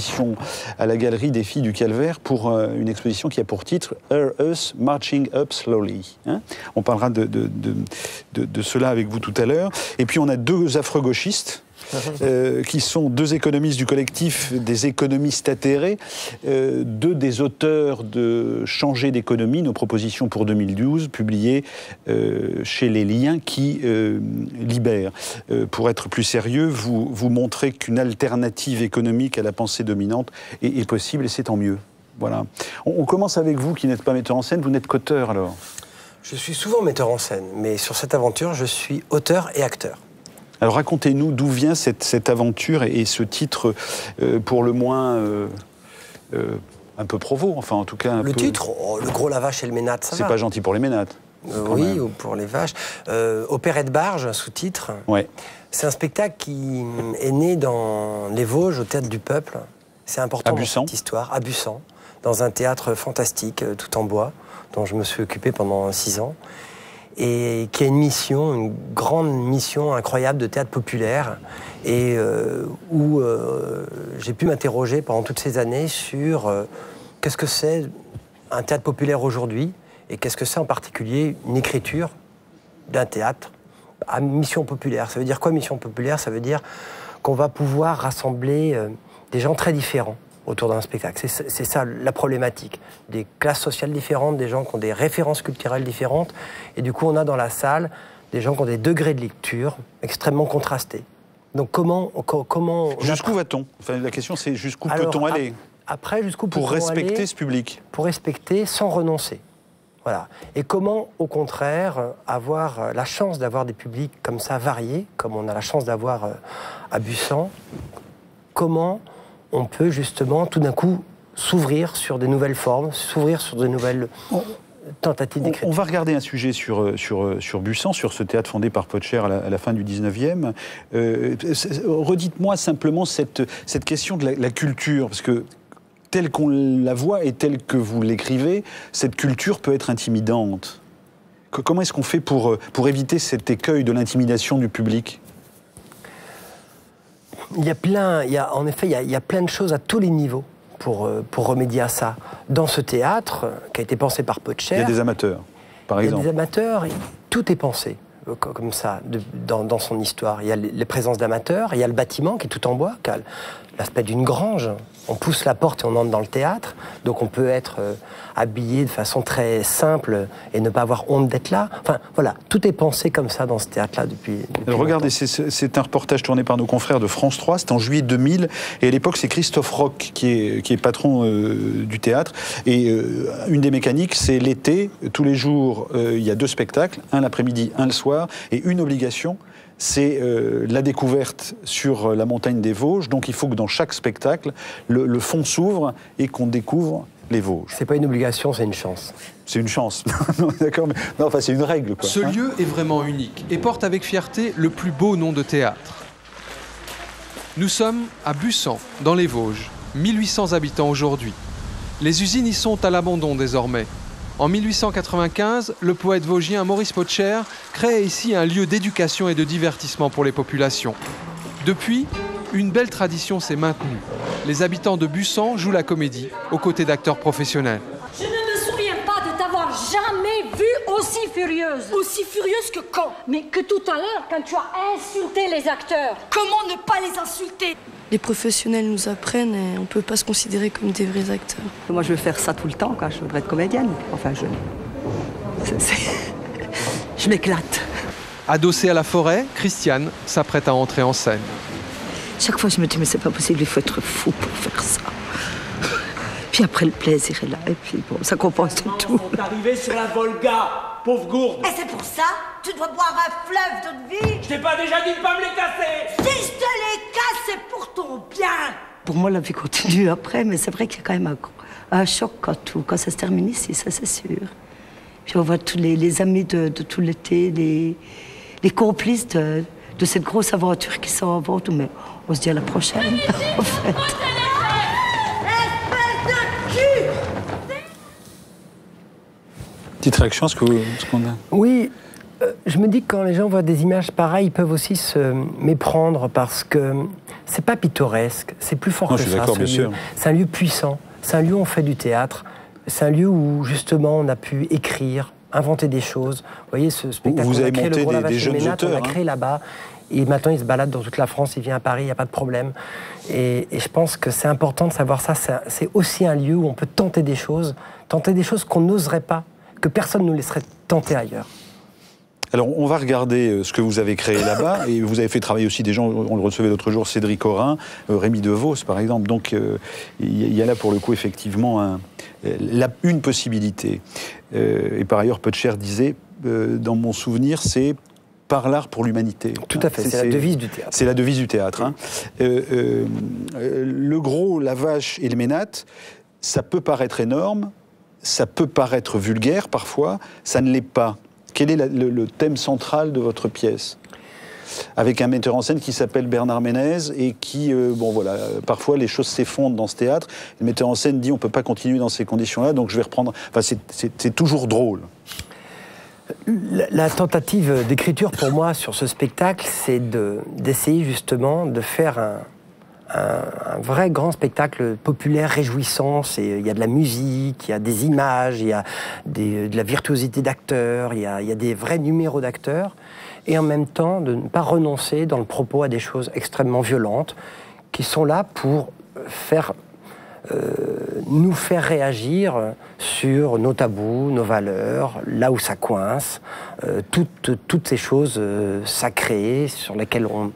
à la Galerie des Filles du Calvaire pour euh, une exposition qui a pour titre Her Us Marching Up Slowly. hein. on parlera de, de- cela avec vous tout à l'heure. Et puis on a deux affreux gauchistes. Euh, qui sont deux économistes du collectif des économistes atterrés, euh, deux des auteurs de Changer d'économie, nos propositions pour 2012, publiées euh, chez Les Liens qui libèrent. Pour être plus sérieux, vous, vous montrez qu'une alternative économique à la pensée dominante est, possible et c'est tant mieux. Voilà. On commence avec vous qui n'êtes pas metteur en scène, vous n'êtes qu'auteur alors? Je suis souvent metteur en scène, mais sur cette aventure, je suis auteur et acteur. Alors racontez-nous d'où vient cette, cette aventure et, et ce titre euh, pour le moins euh, euh, un peu provo, enfin en tout cas un Le peu- titre, oh, le gros la vache et le ménade, ça C'est pas gentil pour les ménates. Oui, même. ou pour les vaches. Opérette Barge, sous-titre. Ouais. C'est un spectacle qui est né dans les Vosges, au théâtre du Peuple. C'est important dans cette histoire, à Bussan, dans un théâtre fantastique, tout en bois, dont je me suis occupé pendant six ans, et qui a une mission, une grande mission incroyable de théâtre populaire, et euh, où euh, j'ai pu m'interroger pendant toutes ces années sur euh, qu'est-ce que c'est un théâtre populaire aujourd'hui, et qu'est-ce que c'est en particulier une écriture d'un théâtre à mission populaire. Ça veut dire quoi mission populaire? Ça veut dire qu'on va pouvoir rassembler des gens très différents autour d'un spectacle. C'est ça la problématique. Des classes sociales différentes, des gens qui ont des références culturelles différentes. Et du coup, on a dans la salle des gens qui ont des degrés de lecture extrêmement contrastés. Donc comment... co- comment Jusqu'où va-t-on? Enfin, La question c'est jusqu'où peut-on aller? Après, jusqu'où pour peut-on respecter aller ce public pour respecter sans renoncer. Voilà. Et comment, au contraire, euh, avoir euh, la chance d'avoir des publics comme ça variés, comme on a la chance d'avoir euh, à Bussan, comment on peut justement tout d'un coup s'ouvrir sur des nouvelles formes, s'ouvrir sur de nouvelles tentatives d'écriture. On va regarder un sujet sur, euh, sur, euh, sur Bussan, sur ce théâtre fondé par Potcher à la, à la fin du 19e. Euh, Redites-moi simplement cette, cette question de la, la culture, parce que telle qu'on la voit et telle que vous l'écrivez, cette culture peut être intimidante. Co- Comment est-ce qu'on fait pour, pour éviter cet écueil de l'intimidation du public? Il y a plein, il y a, en effet, il y, a, il y a plein de choses à tous les niveaux pour, euh, pour remédier à ça. Dans ce théâtre, euh, qui a été pensé par Potcher, Il y a des amateurs, par il y a exemple. des amateurs, tout est pensé euh, co- comme ça de- dans, dans son histoire. Il y a les, les présences d'amateurs, il y a le bâtiment qui est tout en bois, qui a l'aspect d'une grange. On pousse la porte et on entre dans le théâtre, donc on peut être euh, habillé de façon très simple et ne pas avoir honte d'être là. Enfin voilà, tout est pensé comme ça dans ce théâtre-là depuis. depuis Alors, regardez, c'est- un reportage tourné par nos confrères de France 3, c'est en juillet 2000, et à l'époque c'est Christophe Roch qui est, qui est patron euh, du théâtre, et euh, une des mécaniques c'est l'été, tous les jours il y a deux spectacles, un l'après-midi, un le soir, et une obligation, c'est euh, la découverte sur euh, la montagne des Vosges, donc il faut que dans chaque spectacle, le, le fond s'ouvre et qu'on découvre les Vosges. C'est pas une obligation, c'est une chance. C'est une chance, Non, d'accord, mais non, enfin c'est une règle. Quoi, Ce hein. lieu est vraiment unique et porte avec fierté le plus beau nom de théâtre. Nous sommes à Bussan, dans les Vosges, 1800 habitants aujourd'hui. Les usines y sont à l'abandon désormais. En 1895, le poète vosgien Maurice Potcher crée ici un lieu d'éducation et de divertissement pour les populations. Depuis, une belle tradition s'est maintenue. Les habitants de Bussan jouent la comédie aux côtés d'acteurs professionnels. Aussi furieuse. Aussi furieuse que quand Mais que tout à l'heure, quand tu as insulté les acteurs. Comment ne pas les insulter Les professionnels nous apprennent et on ne peut pas se considérer comme des vrais acteurs. Moi, je veux faire ça tout le temps, je voudrais être comédienne. Enfin, je. c'est- c'est- Je m'éclate. Adossée à la forêt, Christiane s'apprête à entrer en scène. Chaque fois, je me dis, mais c'est pas possible, il faut être fou pour faire ça. Puis après, le plaisir est là, et puis bon, ça compense tout. sont arrivés sur la Volga, pauvre gourde. Et c'est pour ça Tu dois boire un fleuve d'eau de vie Je t'ai pas déjà dit de pas me les casser Si je te les casse, c'est pour ton bien Pour moi, la vie continue après, mais c'est vrai qu'il y a quand même un, un choc quand, tout, quand ça se termine ici, ça c'est sûr. Puis on voit tous les, les amis de, de tout l'été, les, les complices de, de cette grosse aventure qui s'en vont, tout, mais on se dit à la prochaine, en fait. Petite réaction à ce a. Oui, euh, je me dis que quand les gens voient des images pareilles, ils peuvent aussi se méprendre parce que c'est pas pittoresque, c'est plus fort Non, que je suis ça. ce. C'est un lieu puissant, c'est un lieu où on fait du théâtre, c'est un lieu où justement on a pu écrire, inventer des choses. Vous voyez ce spectacle vous on a avez créé, monté le des- des jeunes Ménat, on auteurs, l'a hein. créé là-bas. Et maintenant, il se balade dans toute la France, il vient à Paris, il n'y a pas de problème. Et, et je pense que c'est important de savoir ça. C'est aussi un lieu où on peut tenter des choses, tenter des choses qu'on n'oserait pas, que personne ne nous laisserait tenter ailleurs. Alors, on va regarder euh, ce que vous avez créé là-bas, et vous avez fait travailler aussi des gens, on le recevait l'autre jour, Cédric Corin, euh, Rémi DeVos, par exemple. Donc, euh, il y a- il y a là, pour le coup, effectivement, un- la- une possibilité. Euh, et par ailleurs, Potcher disait, euh, dans mon souvenir, c'est par l'art pour l'humanité. Tout à fait, c'est la devise du théâtre. C'est la devise du théâtre. hein. Le gros, la vache et le ménate, ça peut paraître énorme, ça peut paraître vulgaire parfois, ça ne l'est pas. Quel est le, thème central de votre pièce? Avec un metteur en scène qui s'appelle Bernard Ménez et qui, euh, bon voilà, parfois les choses s'effondrent dans ce théâtre. Le metteur en scène dit on peut pas continuer dans ces conditions-là, donc je vais reprendre. Enfin, c'est- toujours drôle. La, tentative d'écriture pour moi sur ce spectacle, c'est de- d'essayer justement de faire un, un- vrai grand spectacle populaire, réjouissant. Il y a de la musique, il y a des images, il y a de la virtuosité d'acteurs, il, y a- des vrais numéros d'acteurs. Et en même temps, de ne pas renoncer dans le propos à des choses extrêmement violentes qui sont là pour faire euh, nous faire réagir sur nos tabous, nos valeurs, là où ça coince, euh, toutes, toutes ces choses euh, sacrées sur lesquelles on,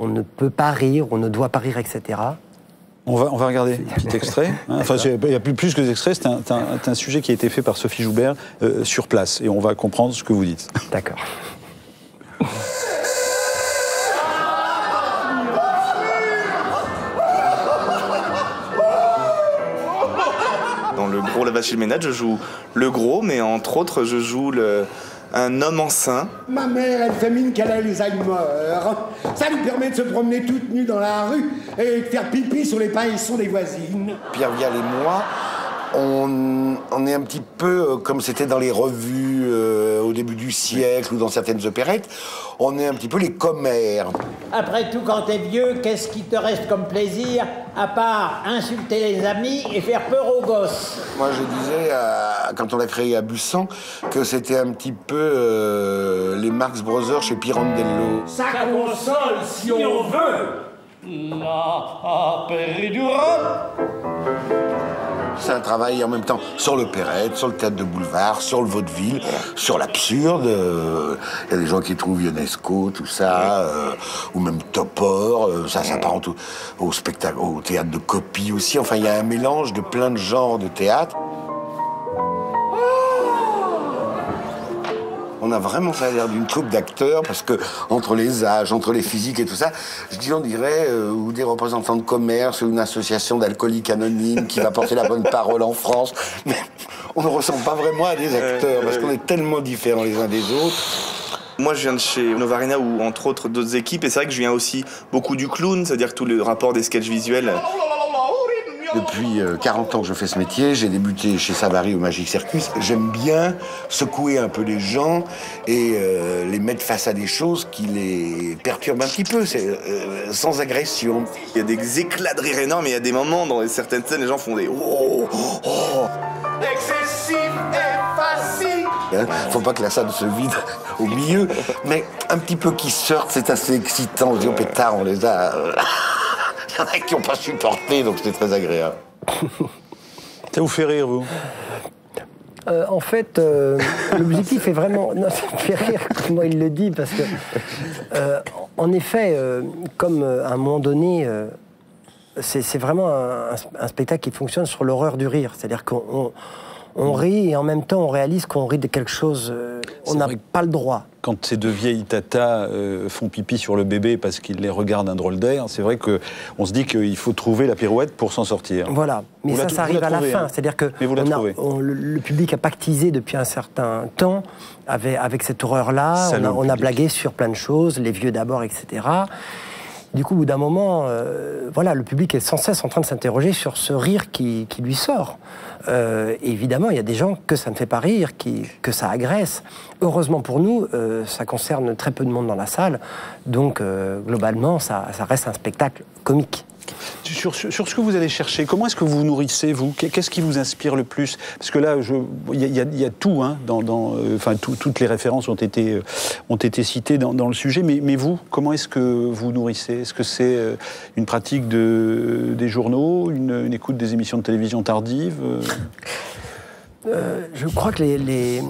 on ne peut pas rire, on ne doit pas rire, etc. On va, on va regarder un petit extrait. Hein. Enfin, il y a plus, que des extraits, c'est un, sujet qui a été fait par Sophie Joubert euh, sur place, et on va comprendre ce que vous dites. D'accord. Dans le gros la ménage, je joue le gros, mais entre autres, je joue le, un homme enceint. Ma mère, elle fait mine qu'elle a Alzheimer. Ça lui permet de se promener toute nue dans la rue et de faire pipi sur les paillissons des voisines. Pierre Vial et moi, on, on, est un petit peu euh, comme c'était dans les revues euh, au début du siècle ou dans certaines opérettes, on est un petit peu les commères. Après tout, quand t'es vieux, qu'est-ce qui te reste comme plaisir à part insulter les amis et faire peur aux gosses? Moi, je disais, quand on l'a créé à Bussan, que c'était un petit peu euh, les Marx Brothers chez Pirandello. Ça console si on veut la péridurale c'est un travail en même temps sur l'opérette, sur le théâtre de boulevard, sur le vaudeville, sur l'absurde. Euh, il y a des gens qui trouvent Ionesco, tout ça, euh, ou même Topor, euh, ça s'apparente au spectacle, au théâtre de copie aussi. Enfin, il y a un mélange de plein de genres de théâtre. On a vraiment ça l'air d'une troupe d'acteurs parce que entre les âges, entre les physiques et tout ça, je dis on dirait euh, ou des représentants de commerce ou une association d'alcooliques anonymes qui va porter la bonne parole en France. Mais on ne ressemble pas vraiment à des acteurs parce qu'on est tellement différents les uns des autres. Moi, je viens de chez Novarina ou entre autres d'autres équipes, et c'est vrai que je viens aussi beaucoup du clown, c'est-à-dire tout le rapport des sketchs visuels. Depuis 40 euh, ans que je fais ce métier, j'ai débuté chez Savary au Magic Circus. J'aime bien secouer un peu les gens et euh, les mettre face à des choses qui les perturbent un petit peu, euh, sans agression. Il y a des éclats de rire énormes, et il y a des moments dans certaines scènes, les gens font des oh, oh. Excessif et facile. Hein, faut pas que la salle se vide au milieu, mais un petit peu qui sortent, c'est assez excitant. On se dit, oh pétard, on les a. Il y en a qui n'ont pas supporté, donc c'était très agréable. Ça vous fait rire, vous? Euh, en fait, euh, l'objectif est vraiment. Non, ça me fait rire comment il le dit, parce que, euh, en effet, comme à un moment donné, c'est vraiment un, un, spectacle qui fonctionne sur l'horreur du rire. C'est-à-dire qu'on on rit et en même temps on réalise qu'on rit de quelque chose. On n'a pas le droit. Quand ces deux vieilles tatas euh, font pipi sur le bébé parce qu'ils les regardent un drôle d'air, c'est vrai qu'on se dit qu'il faut trouver la pirouette pour s'en sortir. Voilà, mais ça, ça arrive à la fin. Hein. C'est-à-dire que le, public a pactisé depuis un certain temps avec, avec cette horreur-là. On, a, blagué sur plein de choses, les vieux d'abord, etc. Du coup, au bout d'un moment, euh, voilà, le public est sans cesse en train de s'interroger sur ce rire qui, lui sort. Euh, évidemment, il y a des gens que ça ne fait pas rire, qui, que ça agresse. Heureusement pour nous, euh, ça concerne très peu de monde dans la salle, donc globalement, ça reste un spectacle comique. Sur, ce que vous allez chercher, comment est-ce que vous vous nourrissez, vous? Qu'est-ce qui vous inspire le plus? Parce que là, il y, a tout, hein, dans, euh, enfin, toutes les références ont été, euh, citées dans, le sujet, mais, vous, comment est-ce que vous nourrissez? Est-ce que c'est euh, une pratique de, des journaux, une, écoute des émissions de télévision tardives Je crois que les,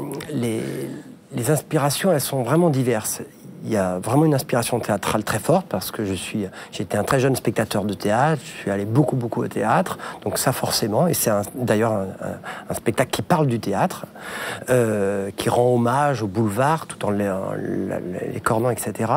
les inspirations, elles sont vraiment diverses il y a vraiment une inspiration théâtrale très forte parce que je suis, j'étais un très jeune spectateur de théâtre, je suis allé beaucoup beaucoup au théâtre, donc ça forcément, et c'est d'ailleurs un, spectacle qui parle du théâtre, euh, qui rend hommage au boulevard tout en les, les cornant, etc.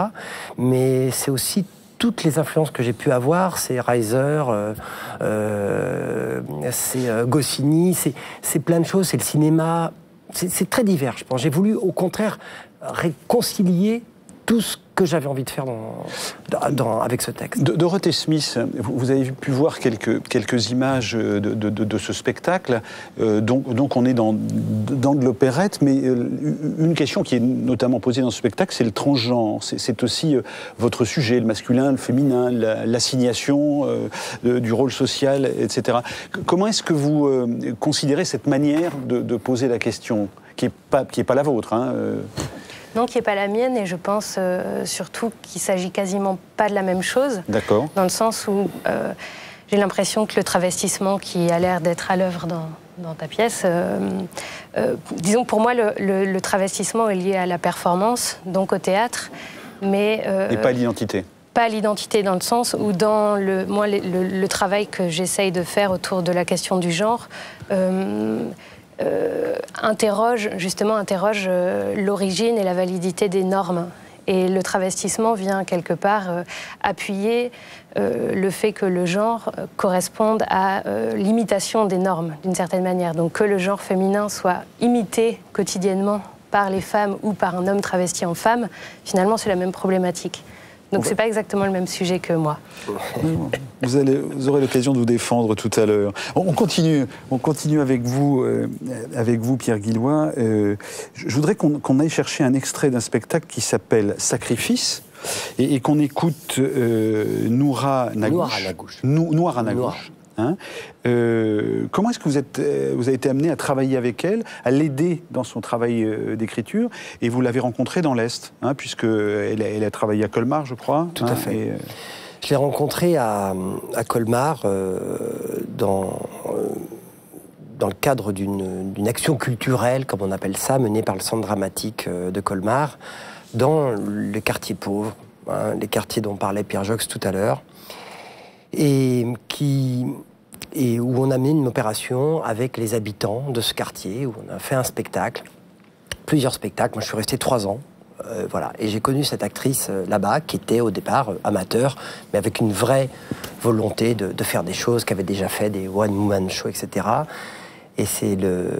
Mais c'est aussi toutes les influences que j'ai pu avoir, c'est Reiser, euh, euh, c'est Goscinny, c'est plein de choses, c'est le cinéma, c'est très divers, je pense. J'ai voulu au contraire réconcilier tout ce que j'avais envie de faire avec ce texte. Dorothée Smith, vous, avez pu voir quelques, images de, de, ce spectacle. Euh, donc, on est dans, de l'opérette, mais euh, une question qui est notamment posée dans ce spectacle, c'est le transgenre. C'est aussi euh, votre sujet, le masculin, le féminin, l'assignation du rôle social, etc. Comment est-ce que vous considérez cette manière de, poser la question, qui n'est pas la vôtre hein, non, qui n'est pas la mienne, et je pense euh, surtout qu'il s'agit quasiment pas de la même chose. D'accord. Dans le sens où euh, j'ai l'impression que le travestissement qui a l'air d'être à l'œuvre dans, ta pièce, euh, disons pour moi, le, travestissement est lié à la performance, donc au théâtre, mais. et pas à l'identité pas l'identité dans le sens où dans le, moi, le, travail que j'essaye de faire autour de la question du genre, euh, interroge justement interroge euh, l'origine et la validité des normes Et le travestissement vient quelque part euh, appuyer le fait que le genre corresponde à l'imitation des normes, d'une certaine manière. Donc que le genre féminin soit imité quotidiennement par les femmes ou par un homme travesti en femme, finalement, c'est la même problématique. Donc c'est pas exactement le même sujet que moi. Vous, allez, vous aurez l'occasion de vous défendre tout à l'heure. On, on continue, on continue avec vous, euh, avec vous Pierre Guillois. Euh, je voudrais qu'on qu'on aille chercher un extrait d'un spectacle qui s'appelle Sacrifice et, et qu'on écoute euh, Noura Nagouche. Noir à la gauche. Nou- Noir à Noir. Nagouche. Hein Euh, comment est-ce que vous, êtes, euh, vous avez été amené à travailler avec elle, à l'aider dans son travail euh, d'écriture Et vous l'avez rencontrée dans l'Est, hein, puisque elle a, elle a travaillé à Colmar, je crois. Tout à hein, fait. et, Je l'ai rencontré à, à Colmar euh, dans, euh, dans le cadre d'une action culturelle, comme on appelle ça, menée par le Centre dramatique de Colmar, dans les quartiers pauvres, hein, les quartiers dont parlait Pierre Jox tout à l'heure, et, où on a mené une opération avec les habitants de ce quartier, où on a fait un spectacle, plusieurs spectacles. Moi, je suis resté trois ans. Euh, voilà. Et j'ai connu cette actrice euh, là-bas qui était au départ euh, amateur, mais avec une vraie volonté de, faire des choses, qui avait déjà fait des one-woman shows, etc. Et c'est le,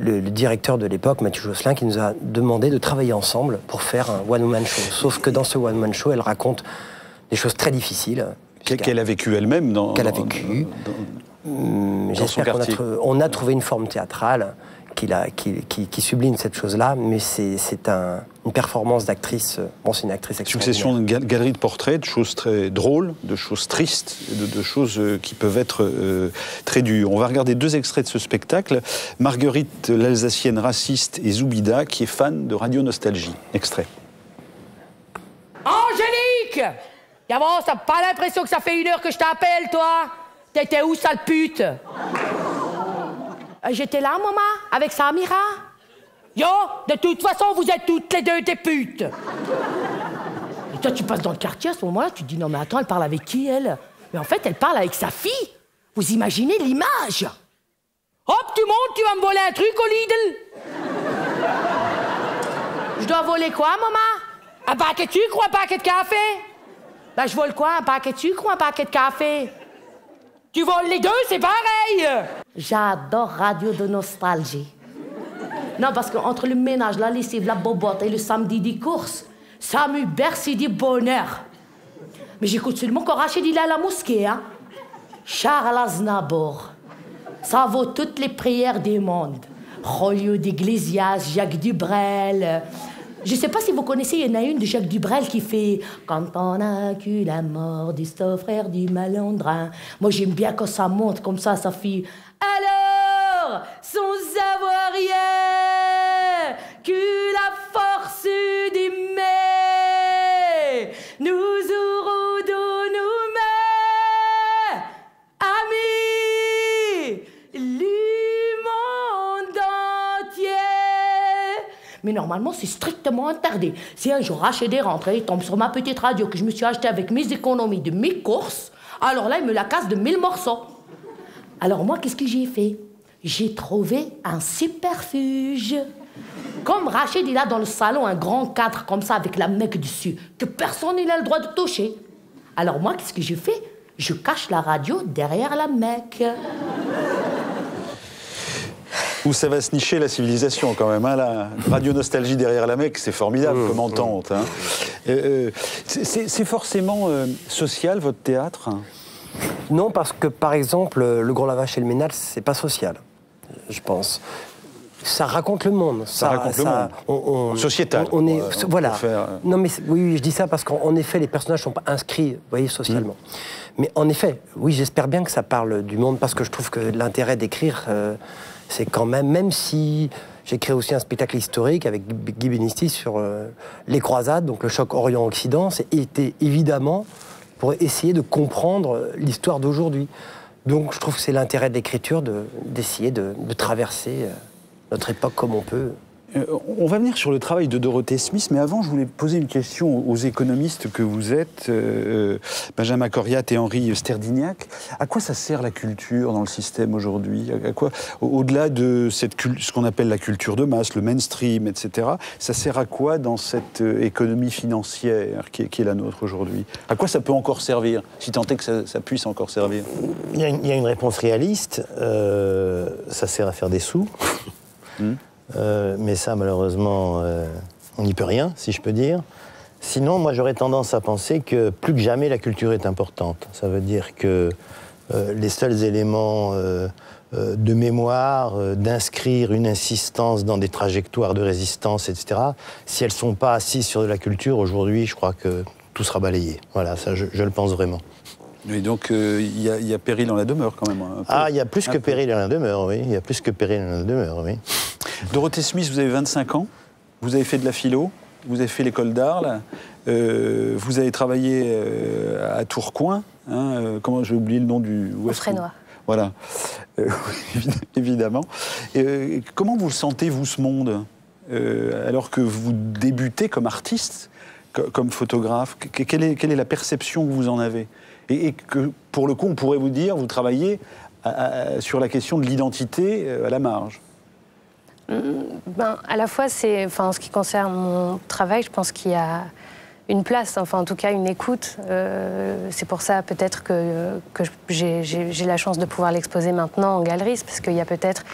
le- le directeur de l'époque, Mathieu Josselin, qui nous a demandé de travailler ensemble pour faire un one-woman show. Sauf que dans ce one-woman show, elle raconte des choses très difficiles. Qu'elle a vécu elle-même dans. Qu'elle a vécu. dans- Hum, Dans son J'espère qu'on a, trouvé une forme théâtrale qui, la- qui- qui- qui sublime cette chose-là, mais c'est c'est un- une performance d'actrice. euh, Bon, c'est une actrice Succession de gal- galeries de portraits, de choses très drôles, de choses tristes, de, de choses euh, qui peuvent être euh, très dures. On va regarder deux extraits de ce spectacle. Marguerite, l'Alsacienne raciste, et Zoubida, qui est fan de Radio Nostalgie. Extrait. Angélique Yavance, t'as pas l'impression que ça fait une heure que je t'appelle, toi T'étais où, sale pute? Euh, J'étais là, maman, avec Samira. Yo, de toute façon, vous êtes toutes les deux des putes. Et toi, tu passes dans le quartier à ce moment-là, tu te dis, non, mais attends, elle parle avec qui, elle? Mais en fait, elle parle avec sa fille. Vous imaginez l'image? Hop, tu montes, tu vas me voler un truc au Lidl. Je dois voler quoi, maman? Un paquet de sucre ou un paquet de café? Ben, je vole quoi? Un paquet de sucre ou un paquet de café? Tu voles les deux, c'est pareil J'adore Radio de Nostalgie. Non, parce qu'entre le ménage, la lessive, la bobotte et le samedi des courses, ça me berce du bonheur. Mais j'écoute seulement quand Rachid il est à la mosquée, hein. Charles Aznavour. Ça vaut toutes les prières du monde. Julio d'Iglesias, Jacques Dubrel. Je sais pas si vous connaissez, il y en a une de Jacques Dubrel qui fait Quand on a que la mort du frère du malandrin. Moi, j'aime bien quand ça monte comme ça, ça fait Alors, sans savoir rien, que Mais normalement, c'est strictement interdit. Si un jour Rachid est rentré, il tombe sur ma petite radio que je me suis achetée avec mes économies de mes courses, alors là, il me la casse de mille morceaux. Alors moi, qu'est-ce que j'ai fait? J'ai trouvé un superfuge. Comme Rachid, il a dans le salon un grand cadre comme ça avec la mec dessus, que personne n'a le droit de toucher. Alors moi, qu'est-ce que je fais Je cache la radio derrière la mec. Où ça va se nicher la civilisation quand même. hein, la radio nostalgie derrière la Mecque, c'est formidable comme entente. hein. Euh, euh, c'est- forcément euh, social votre théâtre? Non, parce que par exemple, le Gros Lavage et le Ménal, c'est pas social, je pense. Ça raconte le monde. Ça raconte le monde. on- on- Sociétal, On, on est, voilà. faire. Non, mais oui, oui, je dis ça parce qu'en en effet, les personnages sont pas inscrits, vous voyez, socialement. Mm. Mais en effet, oui, j'espère bien que ça parle du monde parce que je trouve que l'intérêt d'écrire, euh, c'est quand même, même si j'ai créé aussi un spectacle historique avec Guy Benisti sur euh, les croisades, donc le choc Orient-Occident, c'était évidemment pour essayer de comprendre l'histoire d'aujourd'hui. Donc je trouve que c'est l'intérêt de l'écriture de- d'essayer de, de traverser euh, notre époque comme on peut. Euh, on va venir sur le travail de Dorothée Smith, mais avant, je voulais poser une question aux économistes que vous êtes, euh, Benjamin Coriat et Henri Sterdignac. À quoi ça sert la culture dans le système aujourd'hui? À quoi, au-delà de cette ce qu'on appelle la culture de masse, le mainstream, etc. Ça sert à quoi dans cette euh, économie financière qui est, la nôtre aujourd'hui? À quoi ça peut encore servir, si tant est que ça, puisse encore servir? Il y, a une, réponse réaliste. ça sert à faire des sous. Hmm. Euh, mais ça, malheureusement, euh, on n'y peut rien, si je peux dire. Sinon, moi, j'aurais tendance à penser que plus que jamais, la culture est importante. Ça veut dire que euh, les seuls éléments de mémoire, d'inscrire une insistance dans des trajectoires de résistance, etc., si elles ne sont pas assises sur de la culture, aujourd'hui, je crois que tout sera balayé. Voilà, ça, je, le pense vraiment. Et donc, il y, a péril dans la demeure, quand même. ah, il y a plus que péril dans la demeure, oui. Il y a plus que péril dans la demeure, oui. Dorothée Smith, vous avez 25 ans, vous avez fait de la philo, vous avez fait l'école d'Arles, euh, vous avez travaillé euh, à Tourcoing. Hein, euh, comment j'ai oublié le nom du Frénois. Voilà, évidemment. comment vous le sentez, vous, ce monde, alors que vous débutez comme artiste, comme photographe? Quelle est, quelle est, la perception que vous en avez? Et, que, pour le coup, on pourrait vous dire, vous travaillez sur la question de l'identité à la marge. Ben, à la fois, c'est, enfin, en ce qui concerne mon travail, je pense qu'il y a une place, enfin en tout cas une écoute. Euh, c'est pour ça peut-être que, j'ai la chance de pouvoir l'exposer maintenant en galerie, parce qu'il y a peut-être,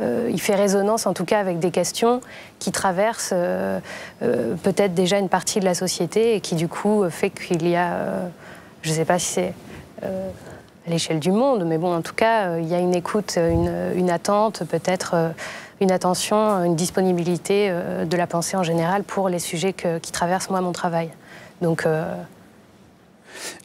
euh, il fait résonance en tout cas avec des questions qui traversent euh, peut-être déjà une partie de la société et qui du coup fait qu'il y a, je ne sais pas si c'est à l'échelle du monde, mais bon en tout cas il y a une écoute, une, une attente peut-être une attention, une disponibilité euh, de la pensée en général pour les sujets qui traversent moi mon travail. Donc euh,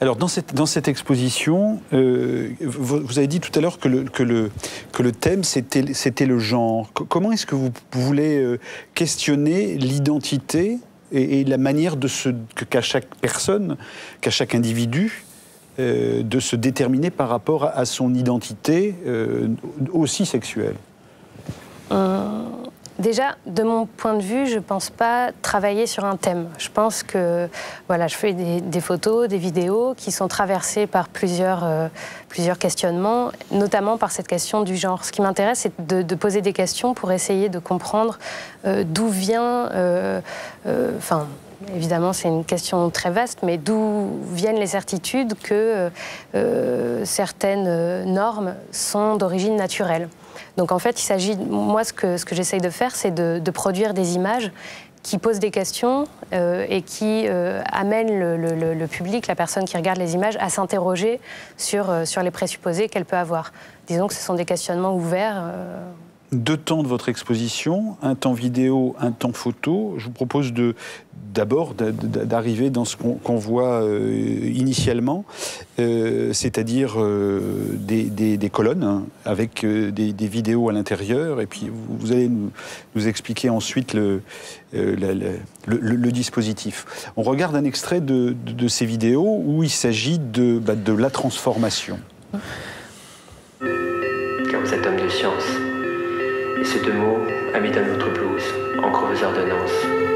alors, dans cette, exposition, euh, vous, avez dit tout à l'heure que le thème, c'était le genre. comment est-ce que vous voulez questionner l'identité et, la manière de se, qu'à chaque personne, qu'à chaque individu, de se déterminer par rapport à son identité aussi sexuelle. Euh, déjà, de mon point de vue, je ne pense pas travailler sur un thème. Je pense que voilà, je fais des, photos, des vidéos qui sont traversées par plusieurs, euh, plusieurs questionnements, notamment par cette question du genre. Ce qui m'intéresse, c'est de, poser des questions pour essayer de comprendre euh, d'où vient. Enfin. Évidemment, c'est une question très vaste, mais d'où viennent les certitudes que certaines normes sont d'origine naturelle donc en fait, il s'agit, moi, ce que, ce que j'essaye de faire, c'est de, produire des images qui posent des questions euh, et qui euh, amènent le, public, la personne qui regarde les images, à s'interroger euh, sur les présupposés qu'elle peut avoir. Disons que ce sont des questionnements ouverts deux temps de votre exposition, un temps vidéo, un temps photo. Je vous propose de d'abord d'arriver dans ce qu'on voit euh, initialement, euh, c'est-à-dire euh, des, colonnes hein, avec des, vidéos à l'intérieur, et puis vous, allez nous, expliquer ensuite le le, dispositif. On regarde un extrait de, ces vidéos où il s'agit de, bah, de la transformation. Comme cet homme de science et ces deux mots habitent à notre blouse, encre vos ordonnances.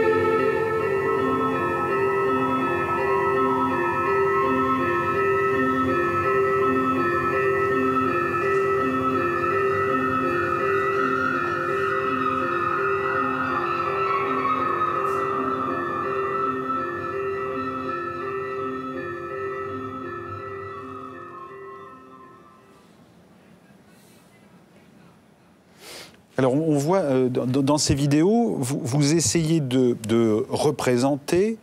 Alors on voit euh, dans, ces vidéos, vous, essayez de, représenter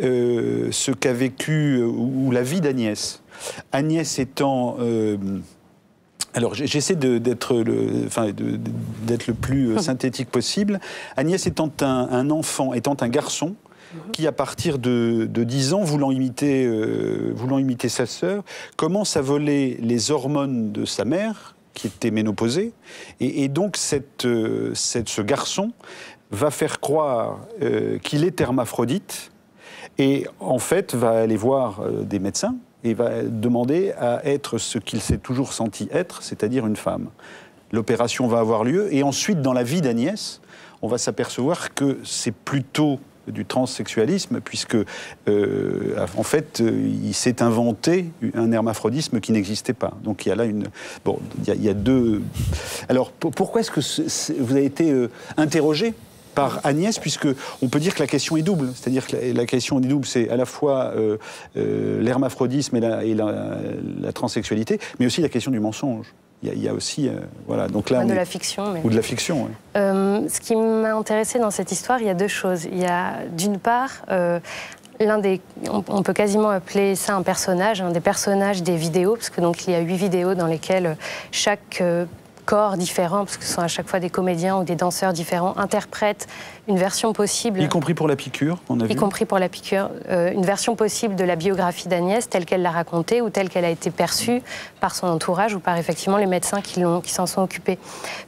euh, ce qu'a vécu euh, ou la vie d'Agnès. Agnès étant alors j'essaie d'être le, enfin, d'être le plus synthétique possible. Agnès étant un, enfant, étant un garçon, qui, à partir de, 10 ans, voulant imiter, voulant imiter sa sœur, commence à voler les hormones de sa mère, qui était ménopausée. Et, donc euh, cette, ce garçon va faire croire euh, qu'il est hermaphrodite et en fait va aller voir euh, des médecins et va demander à être ce qu'il s'est toujours senti être, c'est-à-dire une femme. L'opération va avoir lieu et ensuite dans la vie d'Agnès, on va s'apercevoir que c'est plutôt du transsexualisme, puisque euh, en fait, euh, il s'est inventé un hermaphrodisme qui n'existait pas. Donc il y a là une. Bon, il y a, deux. Alors pour- pourquoi est-ce que vous avez été euh, interrogé par Agnès, puisque on peut dire que la question est double. C'est-à-dire que la, question est double, c'est à la fois l'hermaphrodisme et, la transsexualité, mais aussi la question du mensonge. Il y a, il y a aussi, euh, voilà. Donc là, de on la fiction. mais- ou de la fiction. ouais. Euh, ce qui m'a intéressé dans cette histoire, il y a deux choses. Il y a d'une part euh, l'un des, on, on peut quasiment appeler ça un personnage, un des personnages des vidéos, parce que donc il y a huit vidéos dans lesquelles chaque corps différent, parce que ce sont à chaque fois des comédiens ou des danseurs différents, interprètent une version possible Y compris pour la piqûre, on a vu. y compris pour la piqûre, euh, une version possible de la biographie d'Agnès telle qu'elle l'a racontée ou telle qu'elle a été perçue par son entourage ou par effectivement les médecins qui, l'ont- qui s'en sont occupés.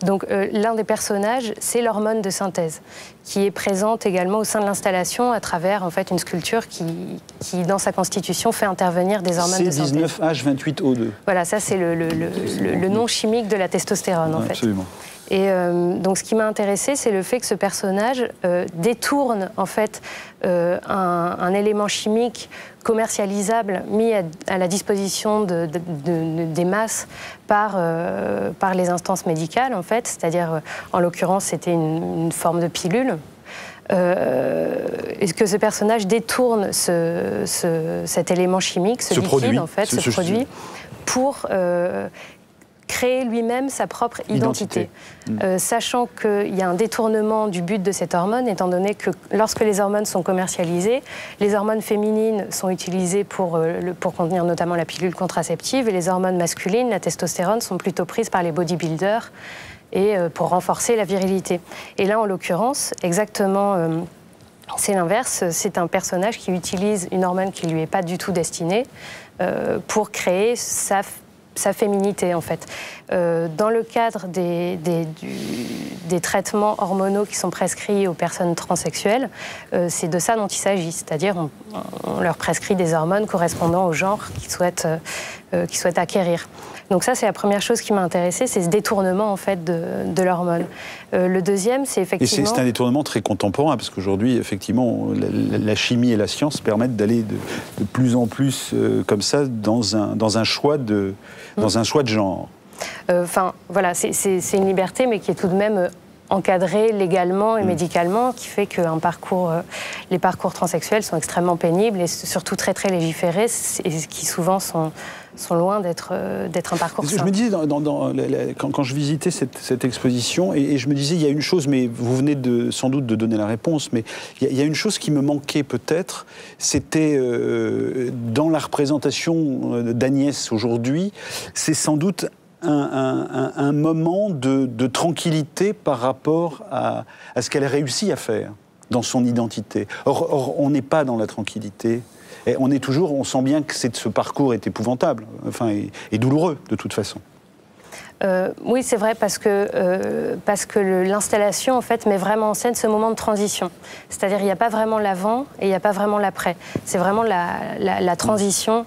Donc euh, l'un des personnages, c'est l'hormone de synthèse, qui est présente également au sein de l'installation à travers en fait une sculpture qui, qui dans sa constitution fait intervenir des hormones de synthèse. C19H28O2. Voilà, ça c'est le, le- le- le- le nom chimique de la testostérone en fait. Absolument. Et euh, donc, ce qui m'a intéressé, c'est le fait que ce personnage euh, détourne en fait euh, un, un élément chimique commercialisable mis à, à la disposition de- de- de- des masses par, par les instances médicales, en fait. C'est-à-dire, en l'occurrence, c'était une, une forme de pilule. Est-ce que ce personnage détourne ce- ce- cet élément chimique, ce, Ce liquide, produit, en fait, ce- produit, pour créer lui-même sa propre identité. Identité. Euh, sachant qu'il y a un détournement du but de cette hormone, étant donné que lorsque les hormones sont commercialisées, les hormones féminines sont utilisées pour, euh, pour contenir notamment la pilule contraceptive, et les hormones masculines, la testostérone, sont plutôt prises par les bodybuilders et euh, pour renforcer la virilité. Et là, en l'occurrence, exactement. c'est l'inverse, c'est un personnage qui utilise une hormone qui lui est pas du tout destinée euh, pour créer sa, sa féminité en fait. Euh, dans le cadre des, des- du- des traitements hormonaux qui sont prescrits aux personnes transsexuelles, euh, c'est de ça dont il s'agit, c'est-à-dire on, on leur prescrit des hormones correspondant au genre qu'ils souhaitent, euh, qu'ils souhaitent acquérir. Donc ça, c'est la première chose qui m'a intéressée, c'est ce détournement en fait de, de l'hormone. Euh, le deuxième, c'est Et c'est effectivement... c'est un détournement très contemporain, parce qu'aujourd'hui, effectivement, la, la- la chimie et la science permettent d'aller de, de plus en plus euh, comme ça dans un, dans un, choix, de, dans un choix de genre. Euh, Enfin, voilà, c'est- une liberté, mais qui est tout de même encadrée légalement Mm. et médicalement, qui fait que un parcours, euh, les parcours transsexuels sont extrêmement pénibles et surtout très très légiférés, et qui souvent sont, sont loin d'être euh, d'être un parcours Je me disais, dans- dans- dans la- la- quand, quand je visitais cette, cette exposition, et, et je me disais, il y a une chose, mais vous venez de, sans doute de donner la réponse, mais il y a, il y a une chose qui me manquait peut-être, c'était euh, dans la représentation d'Agnès aujourd'hui, c'est sans doute un, un- moment de, tranquillité par rapport à, ce qu'elle a réussi à faire dans son identité. Or, on n'est pas dans la tranquillité. On est toujours, on sent bien que ce parcours est épouvantable, enfin, et, douloureux de toute façon. Euh, oui, c'est vrai, parce que, euh, parce que l'installation, en fait, met vraiment en scène ce moment de transition. C'est-à-dire, il n'y a pas vraiment l'avant et il n'y a pas vraiment l'après. C'est vraiment la transition.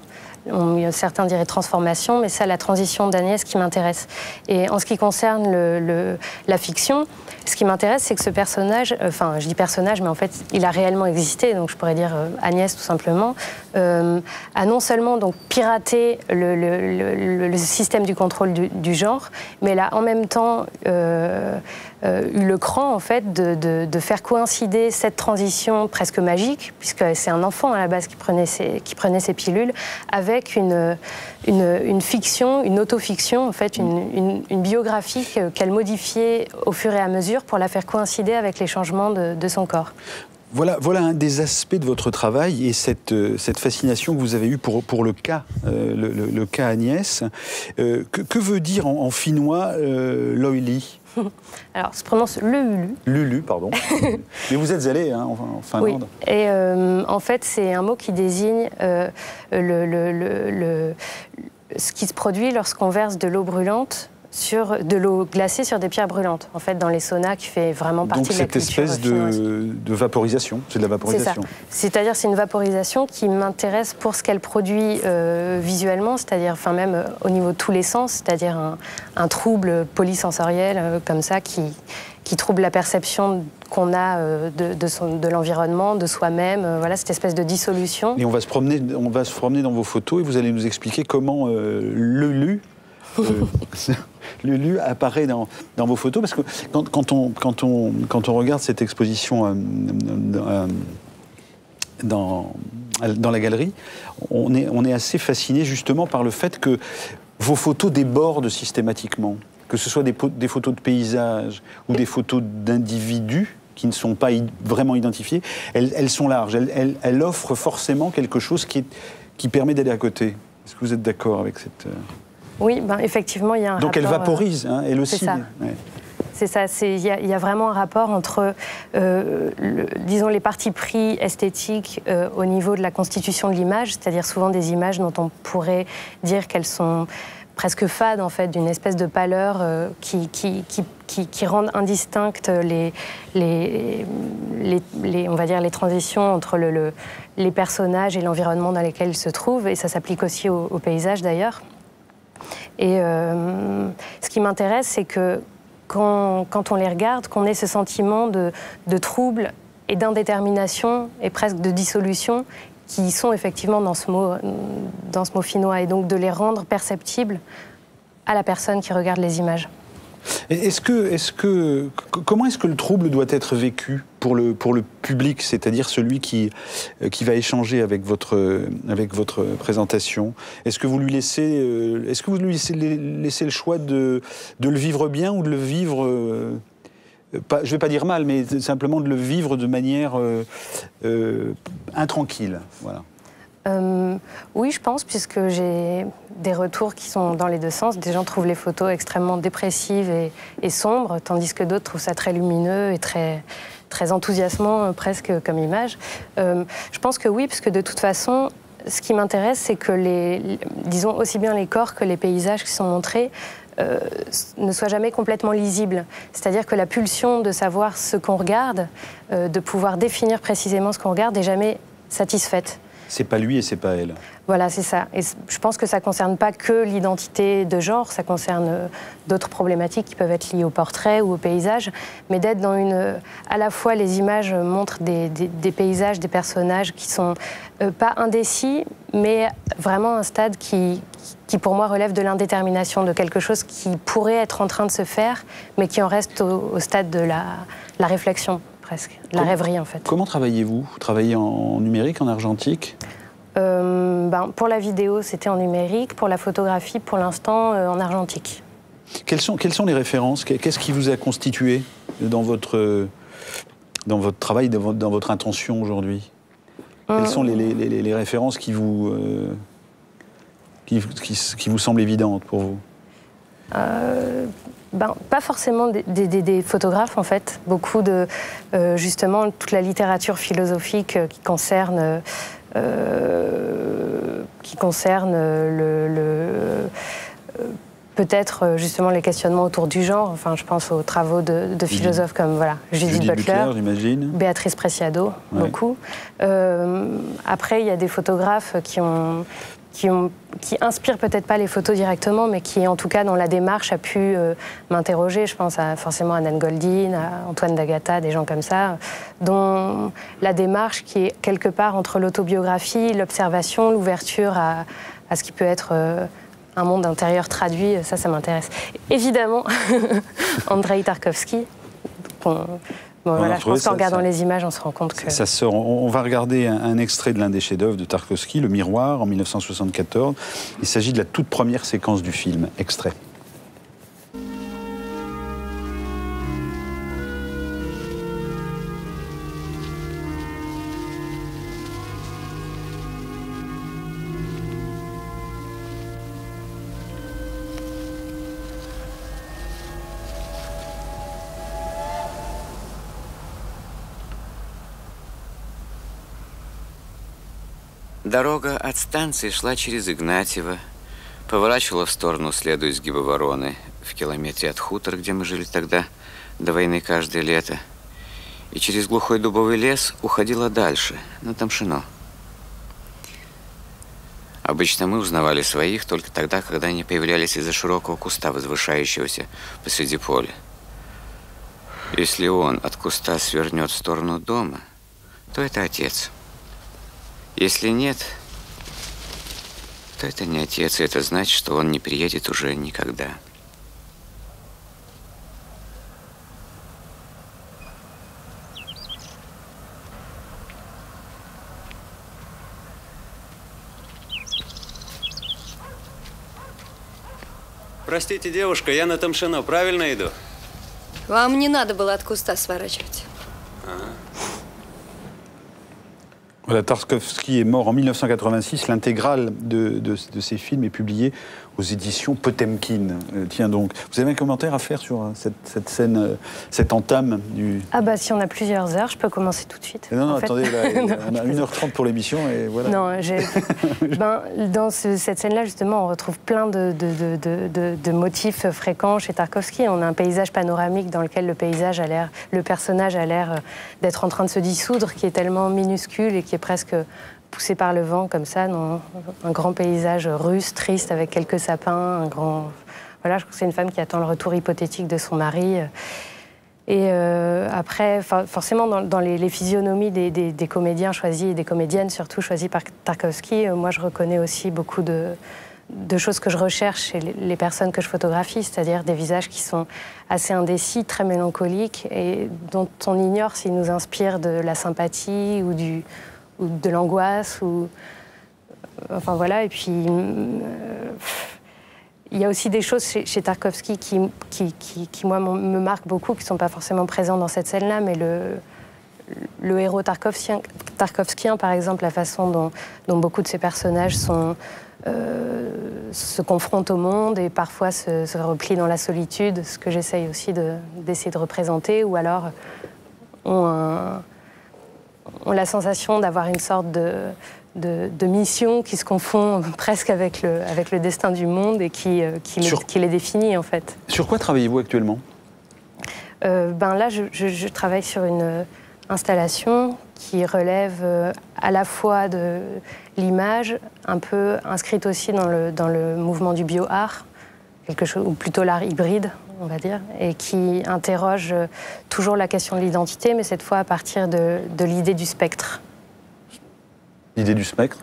Certains diraient transformation, mais c'est la transition d'Agnès qui m'intéresse. Et en ce qui concerne la fiction, ce qui m'intéresse, c'est que ce personnage, euh, enfin, je dis personnage, mais en fait, il a réellement existé, donc je pourrais dire euh, Agnès tout simplement, euh, a non seulement donc piraté le, système du contrôle du, du genre, mais elle a en même temps eu le cran en fait de, de- faire coïncider cette transition presque magique, puisque c'est un enfant à la base qui prenait ces, qui prenait ces pilules, avec une, une, fiction, une autofiction, en fait, une, une- biographie que- qu'elle modifiait au fur et à mesure pour la faire coïncider avec les changements de, son corps. Voilà, voilà un des aspects de votre travail et cette, euh, cette fascination que vous avez eue pour, pour le cas, euh, le, le- cas Agnès. Euh, que, veut dire en, en finnois euh, Loili? Alors, se prononce le. Lulu, pardon. Mais vous êtes allé hein, en, en Finlande. Et euh, en fait, c'est un mot qui désigne euh, le, le- le- le- ce qui se produit lorsqu'on verse de l'eau brûlante sur de l'eau glacée sur des pierres brûlantes. En fait, dans les saunas, qui fait vraiment partie Donc de la cette culture espèce finnoise. de, de vaporisation, c'est de la vaporisation. C'est-à-dire, c'est une vaporisation qui m'intéresse pour ce qu'elle produit euh, visuellement, c'est-à-dire, enfin même euh, au niveau de tous les sens, c'est-à-dire un, un trouble polysensoriel euh, comme ça qui, qui trouble la perception qu'on a de, de, de l'environnement, de soi-même. voilà, cette espèce de dissolution. Et on va se promener, on va se promener dans vos photos et vous allez nous expliquer comment le lu. Euh, le lu apparaît dans, vos photos parce que quand, on, regarde cette exposition euh, euh, dans, la galerie, on est, assez fasciné justement par le fait que vos photos débordent systématiquement. Que ce soit des, photos de paysages ou des photos d'individus qui ne sont pas vraiment identifiés, elles, sont larges. Elles, offrent forcément quelque chose qui permet d'aller à côté. Est-ce que vous êtes d'accord avec cette... euh, Oui, ben, effectivement, il y a un Donc elle rapport, euh, vaporise, hein, elle aussi. c'est ça. ouais. C'est ça, il y, a- il y a vraiment un rapport entre, euh, le- disons, les partis pris esthétiques euh, au niveau de la constitution de l'image, c'est-à-dire souvent des images dont on pourrait dire qu'elles sont presque fades, en fait, d'une espèce de pâleur euh, qui, qui, qui, qui, qui rendent indistinctes les, les, les, les- on va dire, les transitions entre le, le- les personnages et l'environnement dans lequel ils se trouvent, et ça s'applique aussi au, au paysage d'ailleurs. Et euh, ce qui m'intéresse, c'est que quand, on les regarde, qu'on ait ce sentiment de, de trouble et d'indétermination et presque de dissolution qui sont effectivement dans ce mot, dans ce mot finnois, et donc de les rendre perceptibles à la personne qui regarde les images. Est-ce que, comment est-ce que le trouble doit être vécu pour le, public, c'est-à-dire celui qui, euh, qui va échanger avec votre, euh, présentation? Est-ce que vous lui laissez, euh, le choix de, le vivre bien ou de le vivre, je ne vais pas dire mal, mais simplement de le vivre de manière intranquille? Euh, oui, je pense, puisque j'ai des retours qui sont dans les deux sens. Des gens trouvent les photos extrêmement dépressives et, sombres, tandis que d'autres trouvent ça très lumineux et très, très enthousiasmant, euh, presque comme image. Euh, je pense que oui, puisque de toute façon, ce qui m'intéresse, c'est que les, disons aussi bien les corps que les paysages qui sont montrés ne soient jamais complètement lisibles. C'est-à-dire que la pulsion de savoir ce qu'on regarde, de pouvoir définir précisément ce qu'on regarde, n'est jamais satisfaite. C'est pas lui et c'est pas elle. Voilà, c'est ça. Et je pense que ça ne concerne pas que l'identité de genre, ça concerne euh, d'autres problématiques qui peuvent être liées au portrait ou au paysage, mais d'être dans une... euh, À la fois, les images montrent des paysages, des personnages qui sont euh, pas indécis, mais vraiment un stade qui, qui, pour moi, relève de l'indétermination, de quelque chose qui pourrait être en train de se faire, mais qui en reste au, au stade de la, la réflexion, presque, la Comment- rêverie, en fait. Comment travaillez-vous? Vous travaillez en numérique, en argentique? Euh, ben, pour la vidéo, c'était en numérique. Pour la photographie, pour l'instant, euh, en argentique. Quelles sont, quelles sont les références? Qu'est-ce qui vous a constitué dans votre, dans votre travail, dans votre, dans votre intention aujourd'hui? Quelles sont les, les- les- les références qui vous, euh, qui, qui- qui vous semblent évidentes pour vous? Euh, ben, pas forcément des, des- des- des photographes, en fait. Beaucoup de, euh, justement, toute la littérature philosophique euh, qui concerne, euh, qui concerne le, le- peut-être justement les questionnements autour du genre. Enfin, je pense aux travaux de, de philosophes comme voilà, Judith, Butler. Béatrice Preciado, Ouais. beaucoup. Euh, après, il y a des photographes qui ont qui, ont, inspirent peut-être pas les photos directement, mais qui, en tout cas, dans la démarche, a pu euh, m'interroger. Je pense à, forcément à Nan Goldin, à Antoine Dagata, des gens comme ça, dont la démarche qui est quelque part entre l'autobiographie, l'observation, l'ouverture à, à ce qui peut être euh, un monde intérieur traduit, ça, ça m'intéresse. Évidemment, Andrei Tarkovsky. Bon, voilà, je pense qu'en regardant ça. les images, on se rend compte que... Ça sort. On, on va regarder un, un extrait de l'un des chefs-d'œuvre de Tarkovsky, Le Miroir, en 1974. Il s'agit de la toute première séquence du film. Extrait. Дорога от станции шла через Игнатьево, поворачивала в сторону, следуя изгиба Вороны, в километре от хутора, где мы жили тогда, до войны каждое лето, и через глухой дубовый лес уходила дальше, на Тамшино. Обычно мы узнавали своих только тогда, когда они появлялись из-за широкого куста, возвышающегося посреди поля. Если он от куста свернет в сторону дома, то это отец. Если нет, то это не отец, и это значит, что он не приедет уже никогда. Простите, девушка, я на Тамшино правильно иду? Вам не надо было от куста сворачивать. Voilà, est mort en 1986. L'intégrale de, de, de ses films est publiée aux éditions Potemkin. Euh, tiens donc, vous avez un commentaire à faire sur euh, cette, cette scène, euh, cette entame du... Ah bah si on a plusieurs heures, je peux commencer tout de suite. Non, non, attendez, là, on a 1h30 pour l'émission et voilà. Non, j'ai- ben, dans ce- cette scène-là, justement, on retrouve plein de, de- motifs fréquents chez Tarkovsky. On a un paysage panoramique dans lequel le paysage a l'air, le personnage a l'air d'être en train de se dissoudre, qui est tellement minuscule et qui est presque poussé par le vent comme ça, dans un grand paysage russe, triste, avec quelques sapins, un grand. Voilà, je crois que c'est une femme qui attend le retour hypothétique de son mari. Et euh, après, for- forcément, dans, les, physionomies des, comédiens choisis et des comédiennes surtout choisies par Tarkovsky, euh, moi je reconnais aussi beaucoup de, de choses que je recherche chez les, les personnes que je photographie, c'est-à-dire des visages qui sont assez indécis, très mélancoliques et dont on ignore s'ils nous inspirent de la sympathie ou, du, ou de l'angoisse. Ou... Enfin voilà, et puis. euh, il y a aussi des choses chez, Tarkovsky qui, qui, qui- qui, moi, me marquent beaucoup, qui ne sont pas forcément présentes dans cette scène-là, mais le, le héros tarkovskien, par exemple, la façon dont, dont beaucoup de ses personnages sont, euh, se confrontent au monde et parfois se, replient dans la solitude, ce que j'essaye aussi de- d'essayer de, représenter, ou alors ont, un- ont la sensation d'avoir une sorte de, de, de mission qui se confond presque avec le, avec le destin du monde et qui, euh, qui, les- qui les définit en fait. Sur quoi travaillez-vous actuellement? Euh, ben là, je, je- je travaille sur une euh, installation qui relève euh, à la fois de l'image, un peu inscrite aussi dans le, dans le mouvement du bio-art, quelque chose, ou plutôt l'art hybride, on va dire, et qui interroge euh, toujours la question de l'identité, mais cette fois à partir de, de l'idée du spectre. L'idée du spectre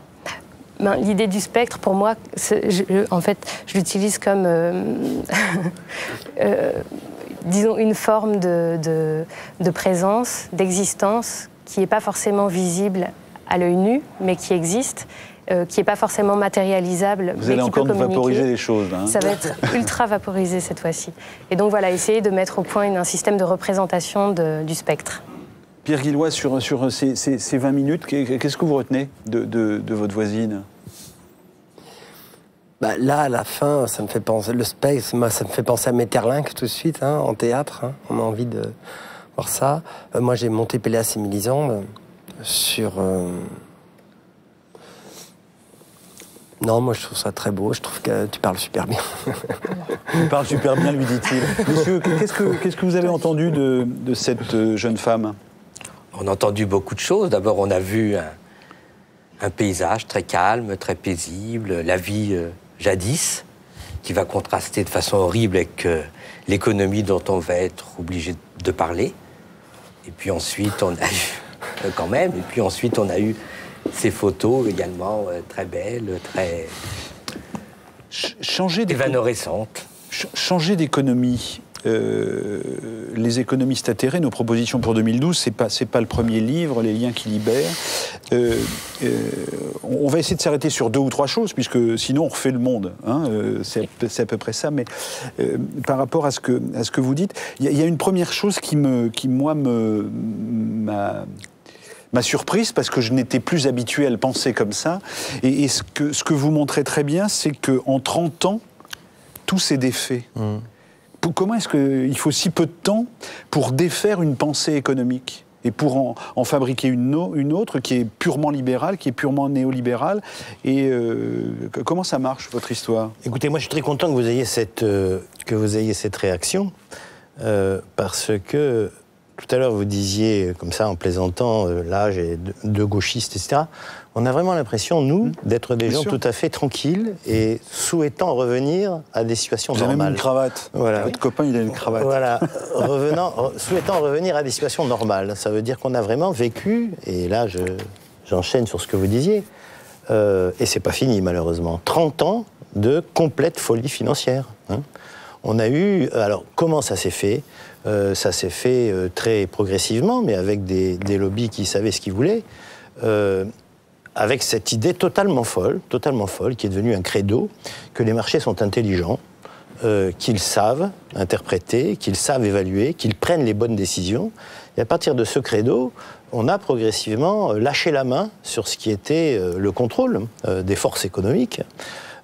Ben, L'idée du spectre, pour moi, je- je- en fait, je l'utilise comme, euh, euh, disons, une forme de, de- de présence, d'existence, qui n'est pas forcément visible à l'œil nu, mais qui existe, euh, qui n'est pas forcément matérialisable. Vous mais allez qui peut encore nous vaporiser les choses. hein. Ça va être ultra vaporisé cette fois-ci. Et donc voilà, essayer de mettre au point une- un système de représentation de- du spectre. Pierre Guillois, sur, sur ces, ces- ces 20 minutes, qu'est- qu'est-ce que vous retenez de, de- de votre voisine? Bah, là, à la fin, ça me fait penser. Le space, moi, ça me fait penser à Metterlinck tout de suite, hein, en théâtre. hein. On a envie de voir ça. Euh, moi, j'ai monté Péléas et Mélisande sur. euh, Non, moi, je trouve ça très beau. Je trouve que tu parles super bien. Il parle super bien, lui dit-il. Monsieur, qu'est-ce que, qu'est-ce que vous avez entendu de, de cette euh, jeune femme? On a entendu beaucoup de choses. D'abord, on a vu un, un paysage très calme, très paisible, la vie euh, jadis, qui va contraster de façon horrible avec euh, l'économie dont on va être obligé de parler. Et puis ensuite, on a eu, quand même, et puis ensuite, on a eu ces photos également euh, très belles, très changer. Ch- changer d'économie. euh, les économistes atterrés, nos propositions pour 2012, c'est pas c'est pas le premier livre, les liens qui libèrent. Euh, euh, on va essayer de s'arrêter sur deux ou trois choses, puisque sinon on refait le monde. hein, c'est à- peu près ça. Mais par rapport à ce que à ce que vous dites, il y, a- il y a une première chose qui me qui moi me m'a m'a surprise parce que je n'étais plus habitué à le penser comme ça. Et, et ce, que, ce que vous montrez très bien, c'est qu'en 30 ans, tout s'est défait. Pour- Comment est-ce qu'il faut si peu de temps pour défaire une pensée économique et pour en, en fabriquer une, no- une autre qui est purement libérale, qui est purement néolibérale? Et euh, comment ça marche, votre histoire? Écoutez, moi je suis très content que vous ayez cette, euh, que vous ayez cette réaction, euh, parce que tout à l'heure, vous disiez, euh, comme ça, en plaisantant, euh, là, j'ai deux, gauchistes, etc. On a vraiment l'impression, nous, d'être des Bien gens sûr. tout à fait tranquilles et souhaitant revenir à des situations Vous avez même normales. une cravate. Voilà. Votre copain, il a une cravate. Voilà, revenant, souhaitant revenir à des situations normales. Ça veut dire qu'on a vraiment vécu, et là je- j'enchaîne sur ce que vous disiez, euh, et c'est pas fini malheureusement, 30 ans de complète folie financière. hein. On a eu, alors comment ça s'est fait? Euh, Ça s'est fait euh, très progressivement, mais avec des, lobbies qui savaient ce qu'ils voulaient. Euh, avec cette idée totalement folle, totalement folle, qui est devenue un credo, que les marchés sont intelligents, qu'ils savent interpréter, qu'ils savent évaluer, qu'ils prennent les bonnes décisions. Et à partir de ce credo, on a progressivement lâché la main sur ce qui était le contrôle des forces économiques.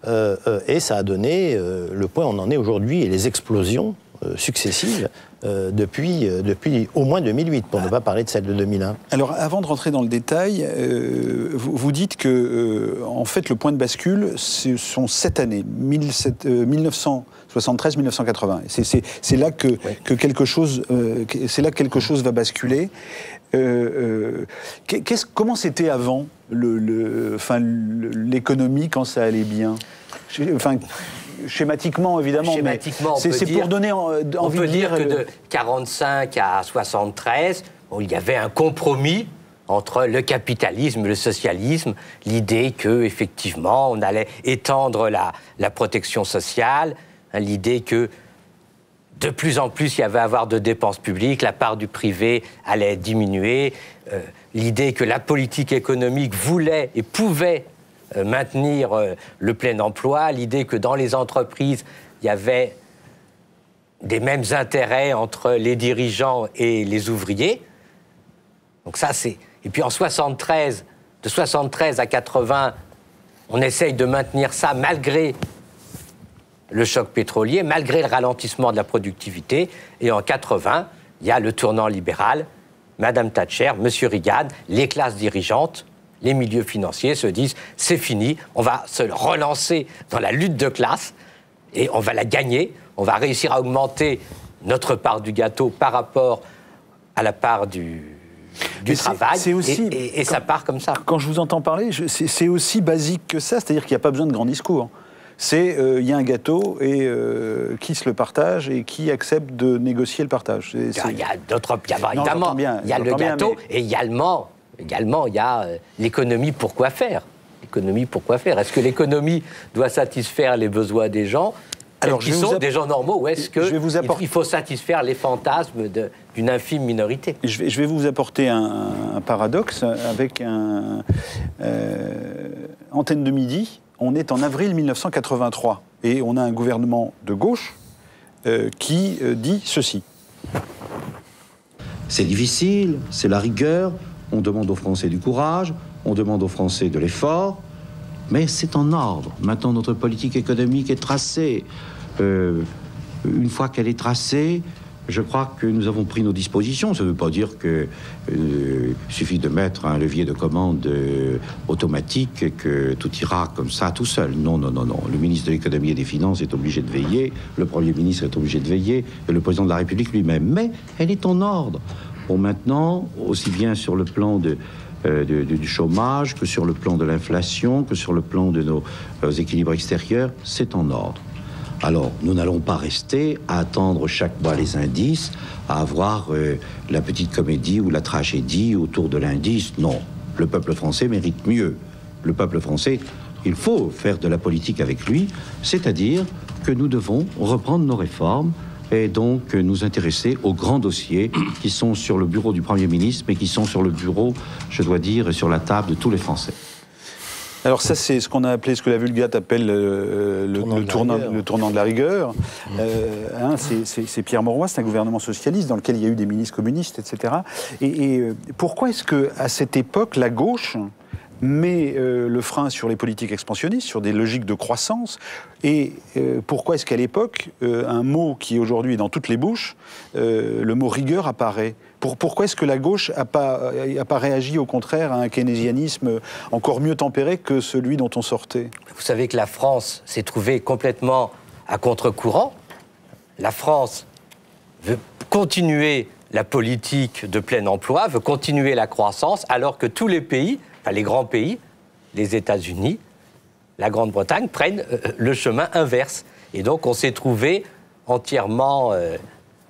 Et ça a donné le point où on en est aujourd'hui et les explosions successives euh, depuis, euh, depuis au moins 2008, pour ne pas parler de celle de 2001. Alors, avant de rentrer dans le détail, euh, vous, vous dites que, en fait, le point de bascule, ce sont sept années, 1973-1980. C'est- là que, que quelque chose, c'est là que quelque chose va basculer. Comment c'était avant le- le- enfin, le- l'économie quand ça allait bien? Enfin, schématiquement évidemment, Schématiquement, on c'est peut c'est dire- pour donner On envie peut de dire dire. que euh, de 45 à 73, bon, il y avait un compromis entre le capitalisme et le socialisme, l'idée que effectivement on allait étendre la, la protection sociale, hein, l'idée que de plus en plus il y avait à avoir de dépenses publiques, la part du privé allait diminuer, euh, l'idée que la politique économique voulait et pouvait euh, maintenir euh, le plein emploi, l'idée que dans les entreprises il y avait des mêmes intérêts entre les dirigeants et les ouvriers. Et puis en 73, de 73 à 80, on essaye de maintenir ça malgré le choc pétrolier, malgré le ralentissement de la productivité. Et en 80, il y a le tournant libéral, Madame Thatcher, Monsieur Reagan, les classes dirigeantes, les milieux financiers se disent c'est fini, on va se relancer dans la lutte de classe et on va la gagner, on va réussir à augmenter notre part du gâteau par rapport à la part du, travail. c'est aussi- et, et- et ça part comme ça. Quand je vous entends parler, c'est aussi basique que ça, c'est-à-dire qu'il n'y a pas besoin de grands discours. C'est euh, il y a un gâteau et euh, qui se le partage et qui accepte de négocier le partage. Il y a- c'est- il y a d'autres, il y a- Non, évidemment, j'entends bien, il y a le j'entends également, il y a euh, l'économie pour quoi faire? L'économie pour quoi faire? Est-ce que l'économie doit satisfaire les besoins des gens? Alors, qui sont app- des gens normaux, ou est-ce que Je vais vous il- apporter- il faut satisfaire les fantasmes d'une infime minorité? Je vais, je vais vous apporter un, un paradoxe avec un euh, antenne de midi. On est en avril 1983 et on a un gouvernement de gauche euh, qui euh, dit ceci. C'est difficile, c'est la rigueur, on demande aux Français du courage, on demande aux Français de l'effort, mais c'est en ordre. Maintenant, notre politique économique est tracée. Euh, une fois qu'elle est tracée, je crois que nous avons pris nos dispositions. Ça ne veut pas dire qu'il suffit de mettre un levier de commande euh, automatique et que tout ira comme ça tout seul. Non, non, non, non. Le ministre de l'économie et des finances est obligé de veiller, le Premier ministre est obligé de veiller, et le président de la République lui-même. Mais elle est en ordre. Bon, maintenant, aussi bien sur le plan euh, du chômage que sur le plan de l'inflation, que sur le plan de nos équilibres extérieurs, c'est en ordre. Alors, nous n'allons pas rester à attendre chaque mois les indices, à avoir euh, la petite comédie ou la tragédie autour de l'indice. Non, le peuple français mérite mieux. Le peuple français, il faut faire de la politique avec lui, c'est-à-dire que nous devons reprendre nos réformes et donc euh, nous intéresser aux grands dossiers qui sont sur le bureau du Premier ministre, mais qui sont sur le bureau, je dois dire, sur la table de tous les Français. Alors ça, c'est ce qu'on a appelé, ce que la Vulgate appelle euh, le, le tournant, le tournant de la rigueur. Euh, hein, c'est- Pierre Mauroy, c'est un gouvernement socialiste dans lequel il y a eu des ministres communistes, etc. Et, et, pourquoi est-ce que à cette époque, la gauche met euh, le frein sur les politiques expansionnistes, sur des logiques de croissance. Et euh, pourquoi est-ce qu'à l'époque, euh, un mot qui aujourd'hui est dans toutes les bouches, le mot rigueur apparaît? Pour, pourquoi est-ce que la gauche n'a pas, pas réagi au contraire à un keynésianisme encore mieux tempéré que celui dont on sortait? Vous savez que la France s'est trouvée complètement à contre-courant. La France veut continuer la politique de plein emploi, veut continuer la croissance, alors que tous les pays, les grands pays, les États-Unis, la Grande-Bretagne, prennent euh, le chemin inverse. Et donc on s'est trouvé entièrement euh,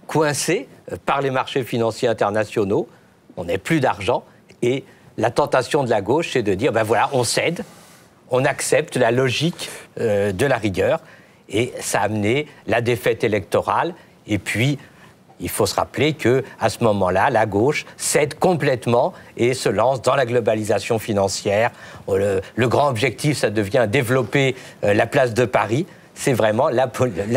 coincé euh, par les marchés financiers internationaux. On n'a plus d'argent et la tentation de la gauche, c'est de dire ben voilà, on cède, on accepte la logique euh, de la rigueur et ça a amené la défaite électorale et puis il faut se rappeler que à ce moment-là, la gauche cède complètement et se lance dans la globalisation financière. Le, le grand objectif, ça devient développer euh, la place de Paris. C'est vraiment la,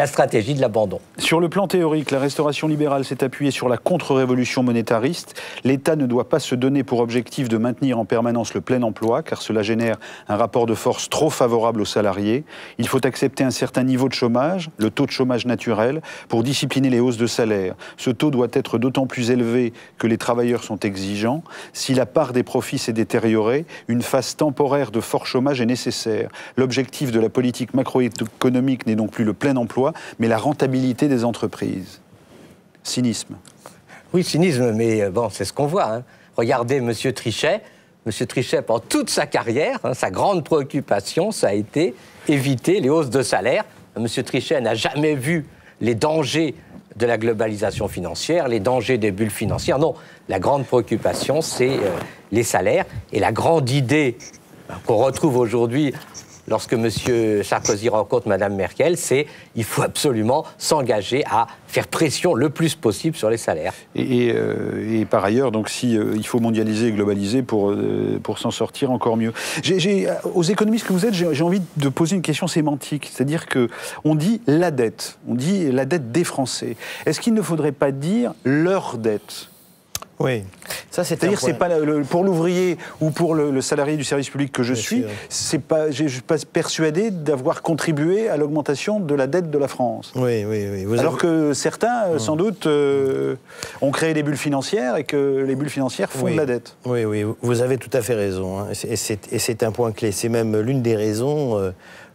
stratégie de l'abandon. Sur le plan théorique, la restauration libérale s'est appuyée sur la contre-révolution monétariste. L'État ne doit pas se donner pour objectif de maintenir en permanence le plein emploi, car cela génère un rapport de force trop favorable aux salariés. Il faut accepter un certain niveau de chômage, le taux de chômage naturel, pour discipliner les hausses de salaire. Ce taux doit être d'autant plus élevé que les travailleurs sont exigeants. Si la part des profits s'est détériorée, une phase temporaire de fort chômage est nécessaire. L'objectif de la politique macroéconomique n'est donc plus le plein emploi, mais la rentabilité des entreprises. Cynisme. Oui, cynisme, mais euh, bon, c'est ce qu'on voit. hein. Regardez M. Trichet. M. Trichet, pendant toute sa carrière, hein, sa grande préoccupation, ça a été éviter les hausses de salaire. M. Trichet n'a jamais vu les dangers de la globalisation financière, les dangers des bulles financières. Non, la grande préoccupation, c'est euh, les salaires. Et la grande idée ben, qu'on retrouve aujourd'hui lorsque M. Sarkozy rencontre Mme Merkel, c'est il faut absolument s'engager à faire pression le plus possible sur les salaires. Et, euh, par ailleurs, donc, si euh, il faut mondialiser et globaliser pour, euh, pour s'en sortir encore mieux. Aux économistes que vous êtes, j'ai j'ai envie de poser une question sémantique, c'est-à-dire que on dit la dette, on dit la dette des Français. Est-ce qu'il ne faudrait pas dire leur dette? Oui, ça C'est-à-dire, c'est pas le- pour l'ouvrier ou pour le, le salarié du service public que je Bien suis, c'est pas, je suis pas persuadé d'avoir contribué à l'augmentation de la dette de la France. Oui, oui, oui. Vous Alors avez- que certains, euh, sans doute, euh, ont créé des bulles financières et que les bulles financières font Oui. de la dette. Oui, oui, vous avez tout à fait raison. hein. Et c'est- un point clé. C'est même l'une des raisons euh,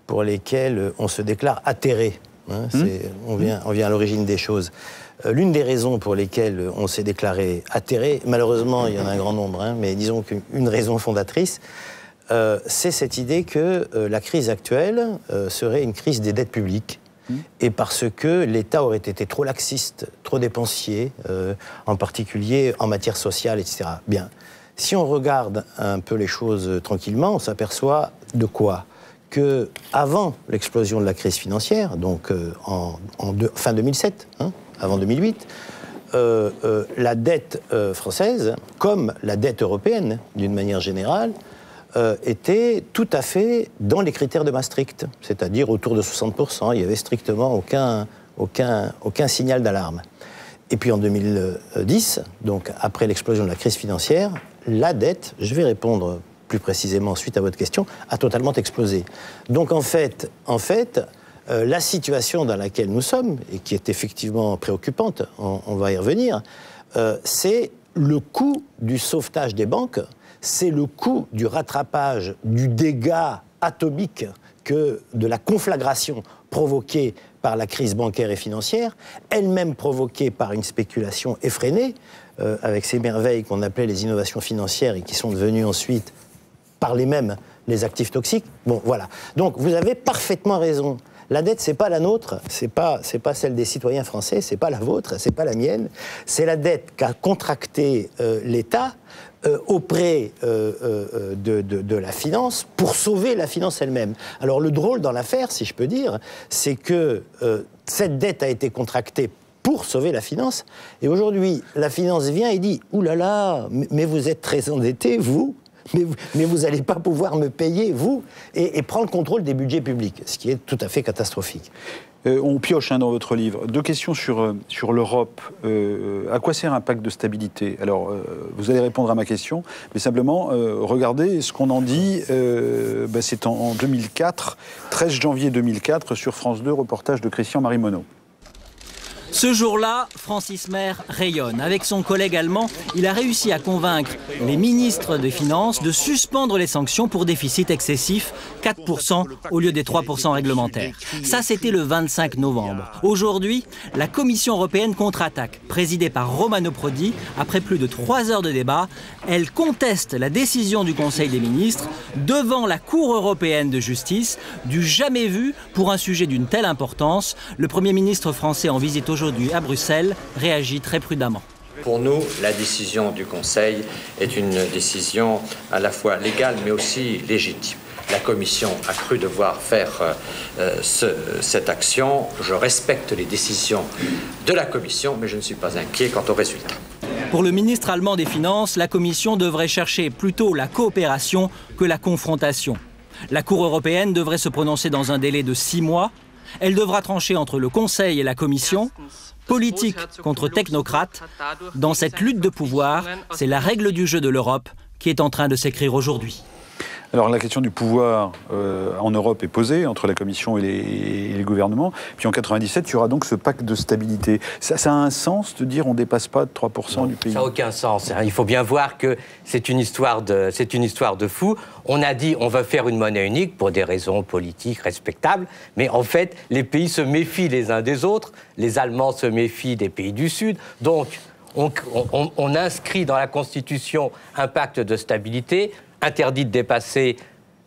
pour lesquelles on se déclare atterré. hein. C'est- On vient, on vient à l'origine des choses. Euh, L'une des raisons pour lesquelles on s'est déclaré atterré, malheureusement, il y en a un grand nombre, hein, mais disons qu'une raison fondatrice, euh, c'est cette idée que euh, la crise actuelle euh, serait une crise des dettes publiques. Et parce que l'État aurait été trop laxiste, trop dépensier, en particulier en matière sociale, etc. Bien. Si on regarde un peu les choses tranquillement, on s'aperçoit de quoi? Que avant l'explosion de la crise financière, donc en, fin 2007, hein, avant 2008, euh, euh, la dette euh, française, comme la dette européenne d'une manière générale, était tout à fait dans les critères de Maastricht, c'est-à-dire autour de 60%. Il n'y avait strictement aucun, aucun, aucun signal d'alarme. Et puis en 2010, donc après l'explosion de la crise financière, la dette, je vais répondre plus précisément suite à votre question, a totalement explosé. Donc en fait, en fait euh, la situation dans laquelle nous sommes, et qui est effectivement préoccupante, on, va y revenir, euh, c'est le coût du sauvetage des banques, c'est le coût du rattrapage du dégât atomique que de la conflagration provoquée par la crise bancaire et financière, elle-même provoquée par une spéculation effrénée, euh, avec ces merveilles qu'on appelait les innovations financières et qui sont devenues ensuite par les mêmes les actifs toxiques. Bon, voilà. Donc vous avez parfaitement raison. La dette, c'est pas la nôtre, c'est pas c'est pas celle des citoyens français, c'est pas la vôtre, c'est pas la mienne. C'est la dette qu'a contractée euh, l'État euh, auprès euh, de, de- la finance pour sauver la finance elle-même. Alors le drôle dans l'affaire, si je peux dire, c'est que cette dette a été contractée pour sauver la finance. Et aujourd'hui, la finance vient et dit mais- mais vous êtes très endetté, vous mais vous- n'allez pas pouvoir me payer, vous, et, prendre le contrôle des budgets publics, ce qui est tout à fait catastrophique. Euh, on pioche hein, dans votre livre. Deux questions sur, euh, sur l'Europe. Euh, à quoi sert un pacte de stabilité? Alors, vous allez répondre à ma question, mais simplement, regardez ce qu'on en dit. bah, C'est en, en 2004, 13 janvier 2004, sur France 2, reportage de Christian Marimonneau. Ce Ce jour-là, Francis Maire rayonne. Avec son collègue allemand, il a réussi à convaincre les ministres des Finances de suspendre les sanctions pour déficit excessif, 4% au lieu des 3% réglementaires. Ça, c'était le 25 novembre. Aujourd'hui, la Commission européenne contre-attaque. Présidée par Romano Prodi, après plus de trois heures de débat, elle conteste la décision du Conseil des ministres devant la Cour européenne de justice, du jamais vu pour un sujet d'une telle importance. Le Premier ministre français en visite aujourd'hui à Bruxelles réagit très prudemment. Pour nous, la décision du Conseil est une décision à la fois légale mais aussi légitime. La Commission a cru devoir faire euh, ce, cette action. Je respecte les décisions de la Commission, mais je ne suis pas inquiet quant au résultat. Pour le ministre allemand des Finances, la Commission devrait chercher plutôt la coopération que la confrontation. La Cour européenne devrait se prononcer dans un délai de six mois. Elle devra trancher entre le Conseil et la Commission. Politique contre technocrate. Dans cette lutte de pouvoir, c'est la règle du jeu de l'Europe qui est en train de s'écrire aujourd'hui. Alors la question du pouvoir euh, en Europe est posée entre la Commission et les, et les, gouvernements. Puis en 97, il y aura donc ce pacte de stabilité. Ça, ça a un sens de dire on ne dépasse pas de 3% non, du pays Ça n'a aucun sens. Hein. Il faut bien voir que c'est une, histoire de, c'est une histoire de fou. On a dit on va faire une monnaie unique pour des raisons politiques respectables, mais en fait, les pays se méfient les uns des autres. Les Allemands se méfient des pays du Sud. Donc, on, on, on, inscrit dans la Constitution un pacte de stabilité interdit de dépasser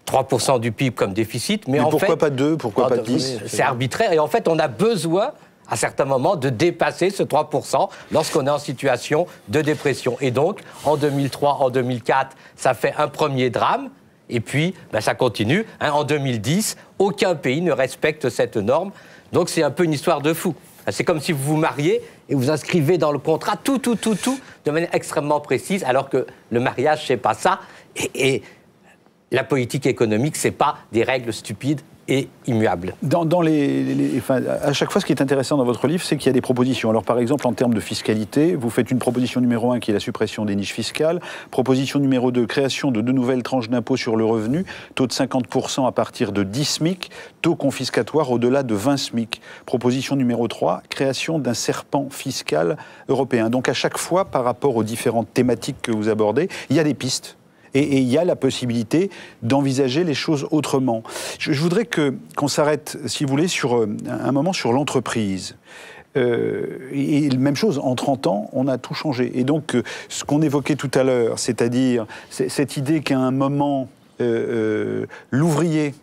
3% du PIB comme déficit. Mais, mais en pourquoi fait, pas 2 Pourquoi pas 10 C'est arbitraire. Et en fait, on a besoin, à certains moments, de dépasser ce 3% lorsqu'on est en situation de dépression. Et donc, en 2003, en 2004, ça fait un premier drame. Et puis, ben, ça continue. Hein, en 2010, aucun pays ne respecte cette norme. Donc, c'est un peu une histoire de fou. C'est comme si vous vous mariez et vous inscrivez dans le contrat tout, tout, tout, tout, de manière extrêmement précise, alors que le mariage, c'est pas ça. La politique économique, c'est pas des règles stupides et immuables. Dans, les, à chaque fois, ce qui est intéressant dans votre livre, c'est qu'il y a des propositions. Alors, par exemple, en termes de fiscalité, vous faites une proposition numéro un qui est la suppression des niches fiscales. Proposition numéro 2, création de deux nouvelles tranches d'impôt sur le revenu, taux de 50% à partir de 10 SMIC, taux confiscatoire au-delà de 20 SMIC. Proposition numéro 3, création d'un serpent fiscal européen. Donc, à chaque fois, par rapport aux différentes thématiques que vous abordez, il y a des pistes. Et il y a la possibilité d'envisager les choses autrement. Je, voudrais que, qu'on s'arrête, si vous voulez, sur euh, un moment sur l'entreprise. Euh, et même chose, en 30 ans, on a tout changé. Et donc, euh, ce qu'on évoquait tout à l'heure, c'est-à-dire cette idée qu'à un moment, euh, l'ouvrier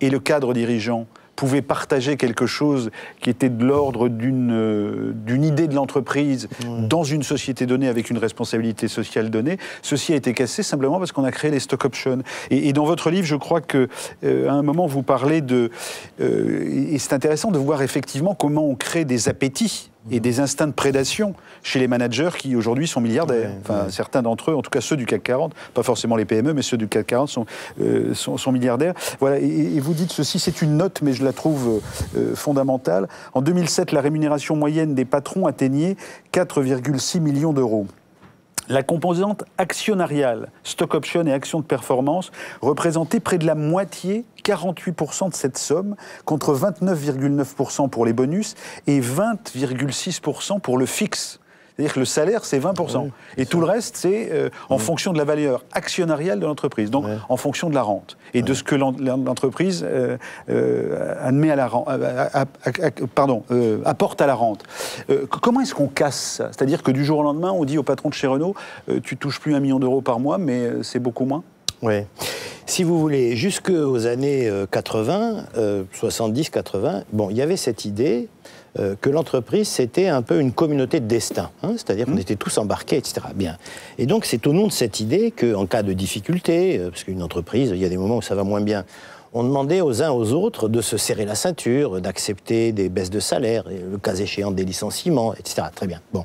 et le cadre dirigeant pouvaient partager quelque chose qui était de l'ordre d'une euh, d'une idée de l'entreprise mmh. dans une société donnée avec une responsabilité sociale donnée. Ceci a été cassé simplement parce qu'on a créé les stock options. Et, et, dans votre livre, je crois que euh, à un moment vous parlez de euh, et c'est intéressant de voir effectivement comment on crée des appétits et des instincts de prédation chez les managers qui aujourd'hui sont milliardaires. Ouais, enfin, ouais. certains d'entre eux, en tout cas ceux du CAC 40, pas forcément les PME, mais ceux du CAC 40 sont, euh, sont, sont milliardaires. Voilà, et, et, vous dites ceci, c'est une note, mais je la trouve euh, fondamentale. En 2007, la rémunération moyenne des patrons atteignait 4,6 millions d'euros. La composante actionnariale, stock option et action de performance, représentait près de la moitié, 48% de cette somme, contre 29,9% pour les bonus et 20,6% pour le fixe. C'est-à-dire que le salaire, c'est 20%. Oui, et tout le reste, c'est euh, en oui. fonction de la valeur actionnariale de l'entreprise, donc oui. en fonction de la rente et de ce que l'entreprise euh, euh, admet à la rente, pardon, euh, apporte à la rente. Euh, comment est-ce qu'on casse ça? C'est-à-dire que du jour au lendemain, on dit au patron de chez Renault, euh, tu touches plus un million d'euros par mois, mais c'est beaucoup moins Oui. Si vous voulez, jusqu'aux années 80, 70-80, bon, il y avait cette idée euh, que l'entreprise, c'était un peu une communauté de destin. Hein, C'est-à-dire qu'on mmh. était tous embarqués, etc. Bien. Et donc, c'est au nom de cette idée qu'en cas de difficulté, euh, parce qu'une entreprise, il y a des moments où ça va moins bien, on demandait aux uns aux autres de se serrer la ceinture, d'accepter des baisses de salaire, le cas échéant des licenciements, etc. Très bien. Bon.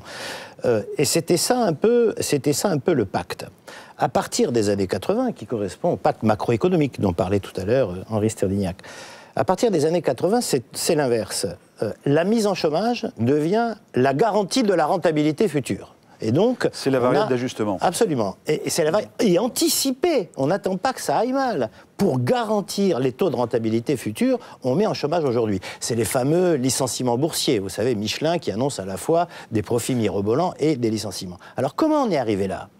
Euh, et c'était ça, un peu, c'était ça un peu le pacte. À partir des années 80, qui correspond au pacte macroéconomique dont parlait tout à l'heure Henri Sterdignac, à partir des années 80, c'est l'inverse. Euh, la mise en chômage devient la garantie de la rentabilité future. Et donc, c'est la variable d'ajustement. Absolument. Et, et c'est la et anticiper. On n'attend pas que ça aille mal. Pour garantir les taux de rentabilité futurs, on met en chômage aujourd'hui. C'est les fameux licenciements boursiers. Vous savez, Michelin qui annonce à la fois des profits mirobolants et des licenciements. Alors comment on est arrivé là?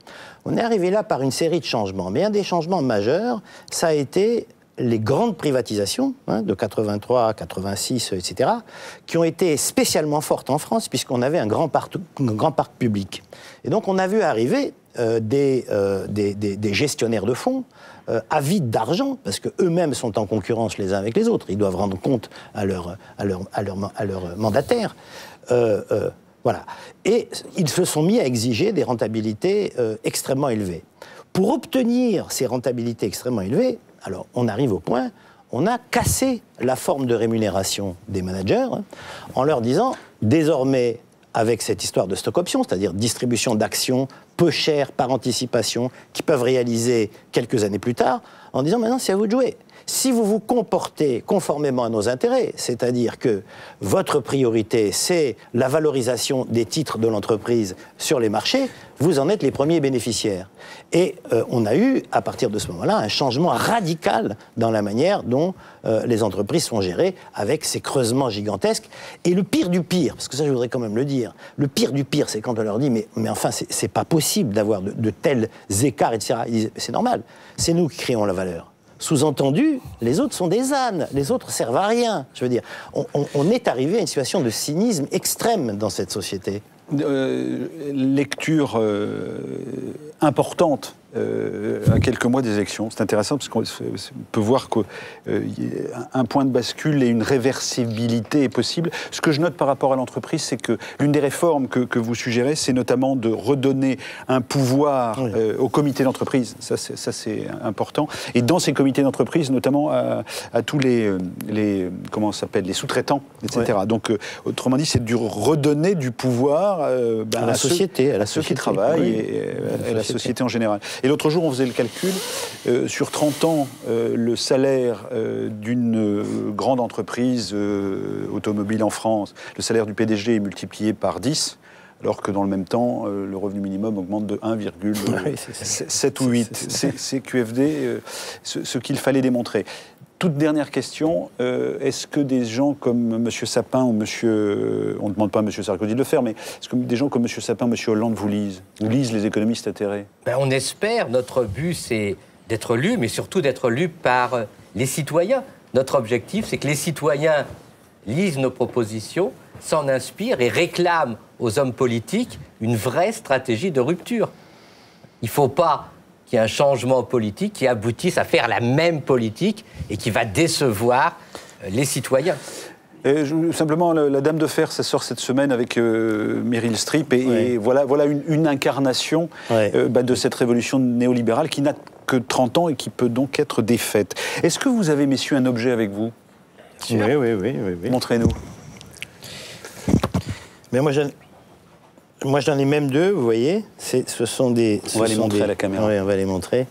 On est arrivé là par une série de changements. Mais un des changements majeurs, ça a été les grandes privatisations hein, de 83, 86, etc., qui ont été spécialement fortes en France puisqu'on avait un grand, parc- un grand parc public. Et donc on a vu arriver euh, des, euh, des- des- des gestionnaires de fonds euh, avides d'argent, parce qu'eux-mêmes sont en concurrence les uns avec les autres. Ils doivent rendre compte à leurs à leur, à leur, à leur mandataires. Euh, euh, voilà. Et ils se sont mis à exiger des rentabilités euh, extrêmement élevées. Pour obtenir ces rentabilités extrêmement élevées, alors on arrive au point, on a cassé la forme de rémunération des managers en leur disant désormais avec cette histoire de stock option, c'est-à-dire distribution d'actions peu chères par anticipation qui peuvent réaliser quelques années plus tard, en disant maintenant c'est à vous de jouer. Si vous vous comportez conformément à nos intérêts, c'est-à-dire que votre priorité c'est la valorisation des titres de l'entreprise sur les marchés, vous en êtes les premiers bénéficiaires. Et euh, on a eu, à partir de ce moment-là, un changement radical dans la manière dont euh, les entreprises sont gérées, avec ces creusements gigantesques. Et le pire du pire, parce que ça je voudrais quand même le dire, le pire du pire, c'est quand on leur dit, mais, mais enfin, c'est pas possible d'avoir de, de tels écarts, etc. Ils disent, c'est normal, c'est nous qui créons la valeur. Sous-entendu, les autres sont des ânes, les autres servent à rien. Je veux dire, on, est arrivé à une situation de cynisme extrême dans cette société. Euh, lecture euh, importante euh, à quelques mois des élections. C'est intéressant parce qu'on on peut voir qu'un point de bascule et une réversibilité est possible. Ce que je note par rapport à l'entreprise, c'est que l'une des réformes que, que vous suggérez, c'est notamment de redonner un pouvoir euh, au comité d'entreprise. Ça, c'est important. Et dans ces comités d'entreprise, notamment à, à tous les, euh, les comment s'appelle, les sous-traitants, etc. Donc, euh, autrement dit, c'est de redonner du pouvoir euh, ben, À la société, à la qui société. travaillent Oui. et, À à la société en général. Et l'autre jour, on faisait le calcul. euh, sur 30 ans, euh, le salaire euh, d'une grande entreprise automobile en France, le salaire du PDG est multiplié par 10. Alors que dans le même temps, euh, le revenu minimum augmente de 1,7 ou 8. C'est c'est QFD euh, ce, ce qu'il fallait démontrer. Toute dernière question, euh, est-ce que des gens comme M. Sapin ou M. On ne demande pas à M. Sarkozy de le faire, mais est-ce que des gens comme M. Sapin, M. Hollande vous lisent Vous lisent les économistes atterrés? Ben, on espère, notre but c'est d'être lu, mais surtout d'être lu par euh, les citoyens. Notre objectif c'est que les citoyens lisent nos propositions, s'en inspirent et réclament aux hommes politiques une vraie stratégie de rupture. Il ne faut pas qu'il y ait un changement politique qui aboutisse à faire la même politique et qui va décevoir euh, les citoyens. Et je- simplement, la, la Dame de Fer, ça sort cette semaine avec euh, Meryl Streep, et, et voilà, voilà une, une incarnation euh, bah, de cette révolution néolibérale qui n'a que 30 ans et qui peut donc être défaite. Est-ce que vous avez, messieurs, un objet avec vous? Oui, oui, oui. oui, oui. Montrez-nous. Mais moi, moi, j'en ai même deux, vous voyez. Ce sont des. On va les montrer des- à la caméra. Oui, on va les montrer.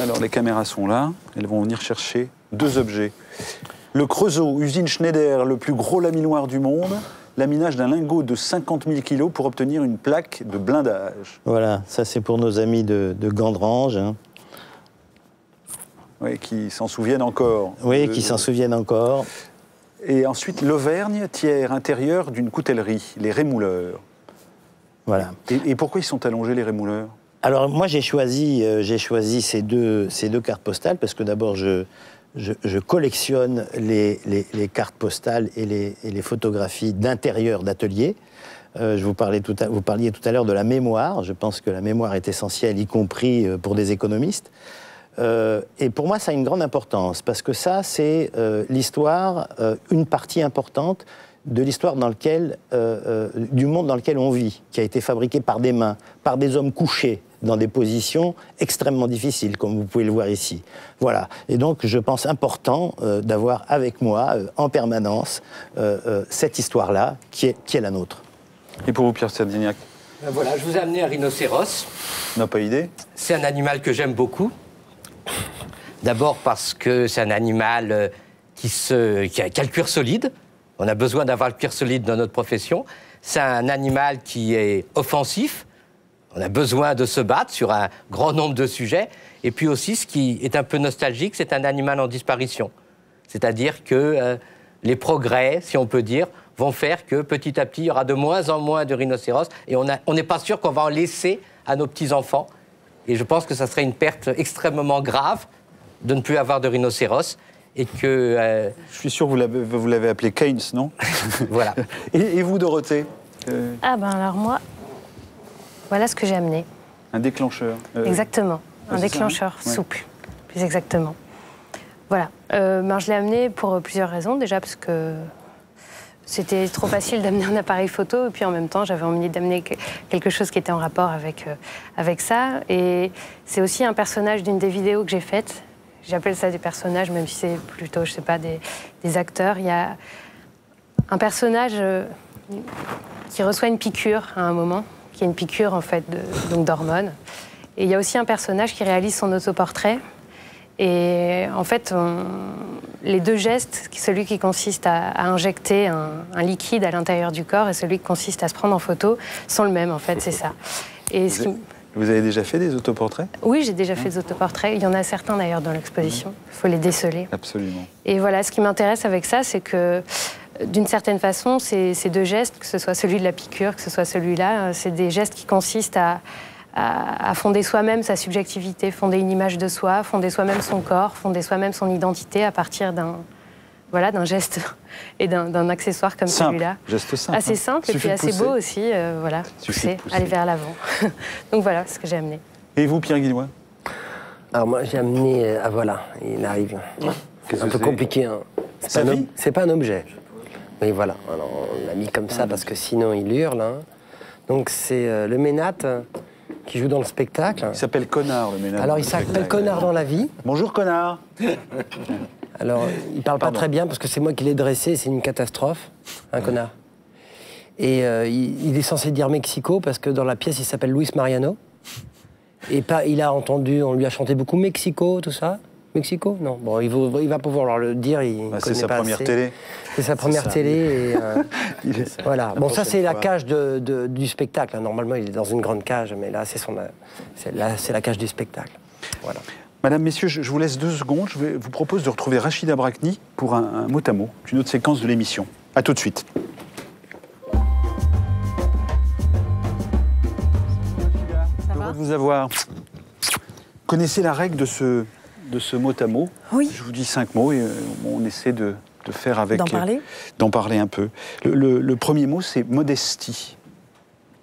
Alors, les caméras sont là. Elles vont venir chercher deux objets. Le Creusot, usine Schneider, le plus gros laminoir du monde. Laminage d'un lingot de 50 000 kilos pour obtenir une plaque de blindage. Voilà, ça c'est pour nos amis de, de Gandrange. hein. Oui, qui s'en souviennent encore. Oui, Euh, qui s'en souviennent encore. Et ensuite, l'Auvergne, tiers intérieur d'une coutellerie, les rémouleurs. Voilà. Et, et pourquoi ils sont allongés, les rémouleurs? Alors moi j'ai choisi, euh, j'ai choisi ces, deux, ces deux cartes postales parce que d'abord je, je, je collectionne les, les- les cartes postales et les, et les photographies d'intérieur d'atelier. Euh, je vous, parlais tout à, vous parliez tout à l'heure de la mémoire. Je pense que la mémoire est essentielle, y compris euh, pour des économistes. Euh, et pour moi, ça a une grande importance, parce que ça, c'est euh, l'histoire, euh, une partie importante de l'histoire dans lequel, euh, euh, du monde dans lequel on vit, qui a été fabriqué par des mains, par des hommes couchés dans des positions extrêmement difficiles, comme vous pouvez le voir ici. Voilà. Et donc, je pense important euh, d'avoir avec moi, euh, en permanence, euh, euh, cette histoire-là, qui est, qui est la nôtre. Et pour vous, Pierre Sardignac Ben voilà, je vous ai amené un rhinocéros. On n'a pas idée C'est un animal que j'aime beaucoup. D'abord parce que c'est un animal euh, qui, a, qui a le cuir solide. On a besoin d'avoir le cuir solide dans notre profession. c'est un animal qui est offensif. On a besoin de se battre sur un grand nombre de sujets. Et puis aussi, ce qui est un peu nostalgique, c'est un animal en disparition. C'est-à-dire que euh, les progrès, si on peut dire, vont faire que petit à petit, il y aura de moins en moins de rhinocéros. Et on n'est pas sûr qu'on va en laisser à nos petits-enfants. Et je pense que ça serait une perte extrêmement grave de ne plus avoir de rhinocéros. Et que. euh, Je suis sûr que vous l'avez- vous l'avez appelé Keynes, non Voilà. Et, et vous, Dorothée Euh, Ah ben alors moi, voilà ce que j'ai amené. Un déclencheur. Euh, Exactement. ah, Un ça, déclencheur hein Ouais. souple, plus exactement. Voilà. Euh, ben, je l'ai amené pour plusieurs raisons. Déjà parce que c'était trop facile d'amener un appareil photo et puis en même temps j'avais envie d'amener que- quelque chose qui était en rapport avec, euh, avec ça. Et c'est aussi un personnage d'une des vidéos que j'ai faites. J'appelle ça des personnages, même si c'est plutôt, je sais pas, des, des acteurs. Il y a un personnage euh, qui reçoit une piqûre à un moment, qui est une piqûre en fait d'hormones. Et il y a aussi un personnage qui réalise son autoportrait. Et en fait, on- les deux gestes, celui qui consiste à, à injecter un, un liquide à l'intérieur du corps et celui qui consiste à se prendre en photo, sont le même en fait, c'est ça. Et ce vous, qui- avez, vous avez déjà fait des autoportraits? Oui, j'ai déjà fait des autoportraits. Il y en a certains d'ailleurs dans l'exposition. Il faut les déceler. Absolument. Et voilà, ce qui m'intéresse avec ça, c'est que d'une certaine façon, ces, ces deux gestes, que ce soit celui de la piqûre, que ce soit celui-là, euh, c'est des gestes qui consistent à, à- à fonder soi-même sa subjectivité, fonder une image de soi, fonder soi-même son corps, fonder soi-même son identité à partir d'un voilà, d'un geste et d'un accessoire comme Simple, celui-là. geste simple, Assez hein. simple et puis assez beau aussi, euh, voilà, pousser, aller vers l'avant. Donc voilà ce que j'ai amené. Et vous, Pierre Guillois Alors moi j'ai amené. euh, ah voilà, il arrive. C'est un peu compliqué. Hein. C'est pas, un vie ob- c'est pas un objet. Mais voilà, alors, on l'a mis comme ça parce que sinon il hurle. hein. Donc c'est euh, le Ménate euh, qui joue dans le spectacle. Il s'appelle Connard, le ménage. Alors il s'appelle Connard dans la vie. Bonjour, Connard. Alors il parle pas très bien parce que c'est moi qui l'ai dressé, c'est une catastrophe, un connard. Et euh, il, il est censé dire Mexico parce que dans la pièce il s'appelle Luis Mariano. Et pas, il a entendu, on lui a chanté beaucoup Mexico, tout ça. Mexico Non. Bon, il va, il va pouvoir le dire. Il Bah, c'est sa pas première assez. télé. C'est sa première ça. télé. Et, euh, Il est- voilà. Bon, ça c'est la cage de- de- du spectacle. hein. Normalement, il est dans une grande cage, mais là c'est son, euh, c'est là c'est la cage du spectacle. Voilà. Madame, messieurs, je, je vous laisse deux secondes. Je vais- vous propose de retrouver Rachida Brakni pour un, un mot à mot d'une autre séquence de l'émission. A tout de suite. Heureux de vous avoir. Connaissez la règle de ce, de ce mot à mot Oui. Je vous dis cinq mots et euh, on essaie de, de faire avec. D'en parler D'en parler un peu. Le, le- le premier mot, c'est modestie.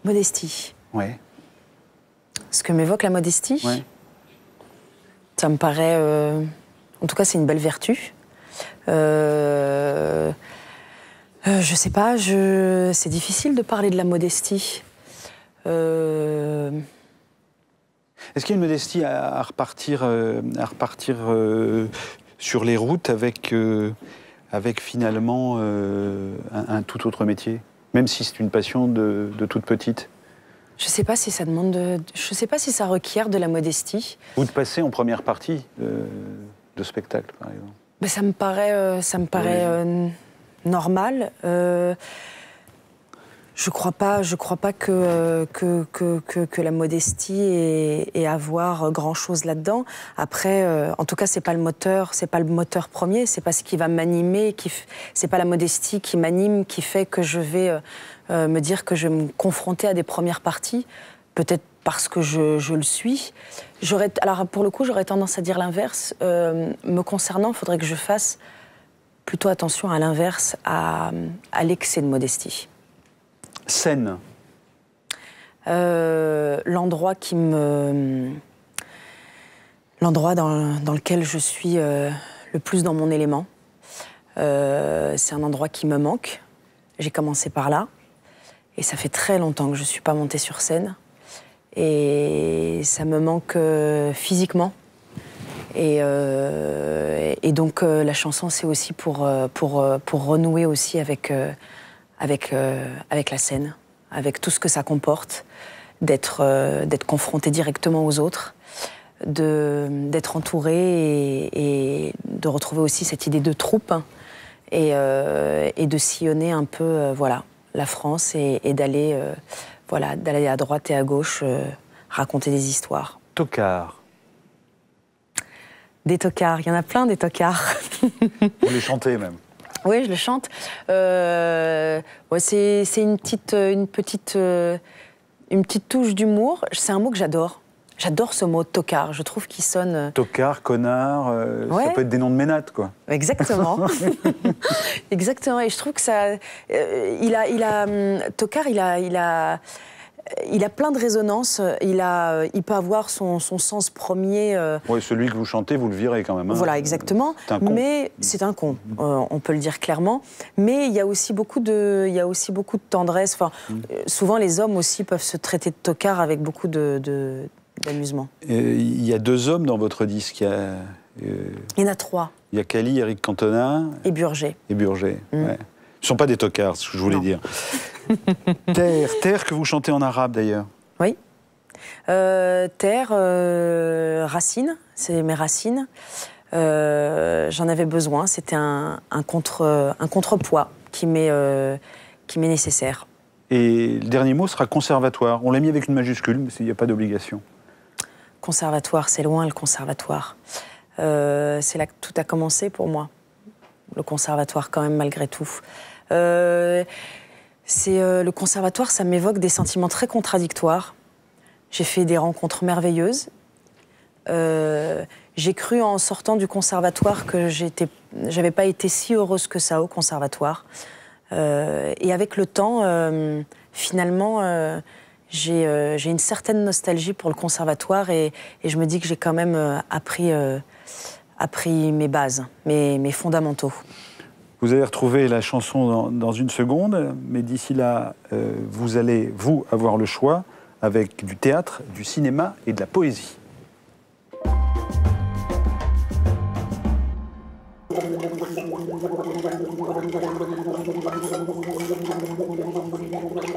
Modestie. Ouais. Ce que m'évoque la modestie, Ouais. ça me paraît. euh, en tout cas, c'est une belle vertu. Euh, euh, je sais pas, je, c'est difficile de parler de la modestie. Euh, Est-ce qu'il y a une modestie à, à repartir, euh, à repartir euh, sur les routes avec, euh, avec finalement euh, un, un tout autre métier, même si c'est une passion de, de toute petite? Je sais pas si ça demande de, je sais pas si ça requiert de la modestie. Ou de passer en première partie de, de spectacle, par exemple Ben, ça me paraît, euh, ça me paraît euh, normal. Euh, je crois pas, je crois pas que, euh, que, que, que, la modestie ait, ait à voir grand chose là-dedans. Après, euh, en tout cas, c'est pas le moteur, c'est pas le moteur premier, c'est pas ce qui va m'animer, qui, f- c'est pas la modestie qui m'anime, qui fait que je vais euh, euh, me dire que je vais me confronter à des premières parties. Peut-être parce que je, je le suis. Alors pour le coup, j'aurais tendance à dire l'inverse. Euh, me concernant, il faudrait que je fasse plutôt attention à l'inverse, à l'excès de modestie. Scène. Euh, l'endroit qui me. L'endroit dans, dans lequel je suis euh, le plus dans mon élément. Euh, c'est un endroit qui me manque. J'ai commencé par là. Et ça fait très longtemps que je ne suis pas montée sur scène. Et ça me manque euh, physiquement. Et, et donc la chanson, c'est aussi pour, pour, pour renouer aussi avec, avec, euh, avec la scène, avec tout ce que ça comporte, d'être euh, confronté directement aux autres, d'être entouré et, et de retrouver aussi cette idée de troupe hein, et, euh, et de sillonner un peu, euh, voilà, la France et, et d'aller voilà, à droite et à gauche raconter des histoires. Tocard. Des tocards, il y en a plein des tocards. Vous les chantez même. Oui, je le chante. Euh, ouais, c'est une petite, une, petite, euh, une petite touche d'humour. C'est un mot que j'adore. J'adore ce mot tocard. Je trouve qu'il sonne. euh, Tocard, connard, euh, ça peut être des noms de ménates, quoi. Exactement. Exactement. Et je trouve que ça. euh, il a. Il a hum, tocard, il a. Il a il a plein de résonances. Il, a, il peut avoir son, son sens premier. euh, Ouais, celui que vous chantez, vous le virez quand même. hein. Voilà, exactement. C'est un con. Mais c'est un con, euh, on peut le dire clairement. Mais il y a aussi beaucoup de, il y a aussi beaucoup de tendresse. Enfin, Mm. euh, souvent les hommes aussi peuvent se traiter de tocard avec beaucoup de, d'amusement. Il y a deux hommes dans votre disque. Il y a, euh, Il y en a trois. il y a Cali, Eric Cantona Et Burger. et Burger. Mm. ouais. Ne sont pas des tocards, ce que je voulais dire. terre, terre que vous chantez en arabe d'ailleurs. Oui. Euh, terre, euh, racines, c'est mes racines. Euh, J'en avais besoin. C'était un, un contre, un contrepoids qui m'est euh, qui m'est nécessaire. Et le dernier mot sera conservatoire. On l'a mis avec une majuscule, mais il n'y a pas d'obligation. Conservatoire, c'est loin le conservatoire. C'est là que tout a commencé pour moi. Le conservatoire, quand même, malgré tout. Euh, c'est euh, le conservatoire, ça m'évoque des sentiments très contradictoires. J'ai fait des rencontres merveilleuses. Euh, j'ai cru en sortant du conservatoire que j'avais pas été si heureuse que ça au conservatoire. Et avec le temps, finalement, j'ai une certaine nostalgie pour le conservatoire et, je me dis que j'ai quand même appris, mes bases, mes fondamentaux. Vous allez retrouver la chanson dans, une seconde, mais d'ici là, euh, vous allez, vous, avoir le choix avec du théâtre, du cinéma et de la poésie.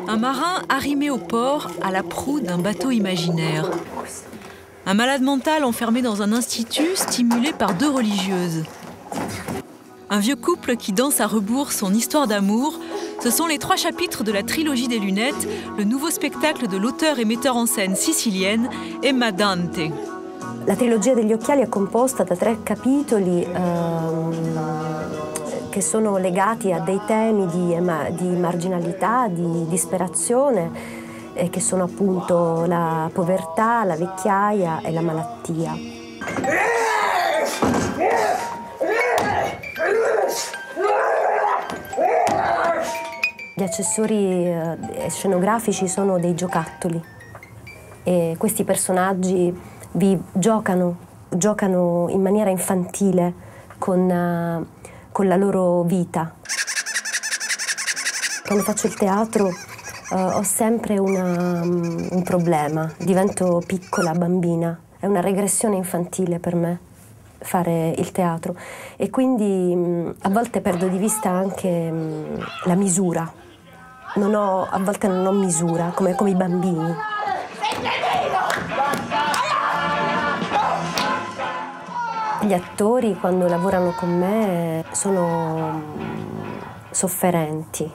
Un marin arrimé au port à la proue d'un bateau imaginaire. Un malade mental enfermé dans un institut stimulé par deux religieuses. Un vieux couple qui danse à rebours son histoire d'amour. Ce sont les trois chapitres de la trilogie des lunettes, le nouveau spectacle de l'auteur et metteur en scène sicilienne Emma Dante. La trilogia degli occhiali è composta da tre capitoli ehm, che sono legati a dei temi di, di marginalità, di disperazione, e che sono appunto la povertà, la vecchiaia e la malattia. Gli accessori eh, scenografici sono dei giocattoli e questi personaggi vi giocano, giocano in maniera infantile con, eh, con la loro vita. Quando faccio il teatro eh, ho sempre una, mm, un problema, divento piccola bambina, è una regressione infantile per me fare il teatro e quindi mm, a volte perdo di vista anche mm, la misura. Non ho- a volte non ho misura, come, come i bambini. Gli attori quando lavorano con me sono mm, sofferenti.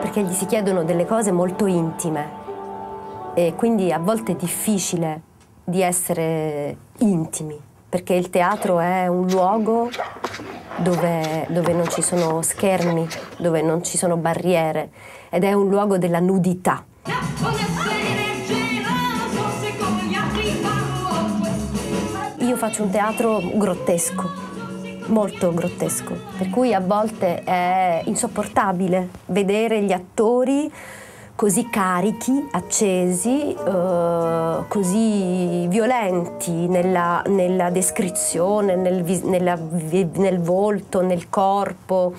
Perché gli si chiedono delle cose molto intime e quindi a volte è difficile di essere intimi, perché il teatro è un luogo dove, dove non ci sono schermi, dove non ci sono barriere ed è un luogo della nudità. Io faccio un teatro grottesco, molto grottesco, per cui a volte è insopportabile vedere gli attori così carichi, accesi, eh, così violenti nella, nella descrizione, nel, vis- nella nel volto, nel corpo.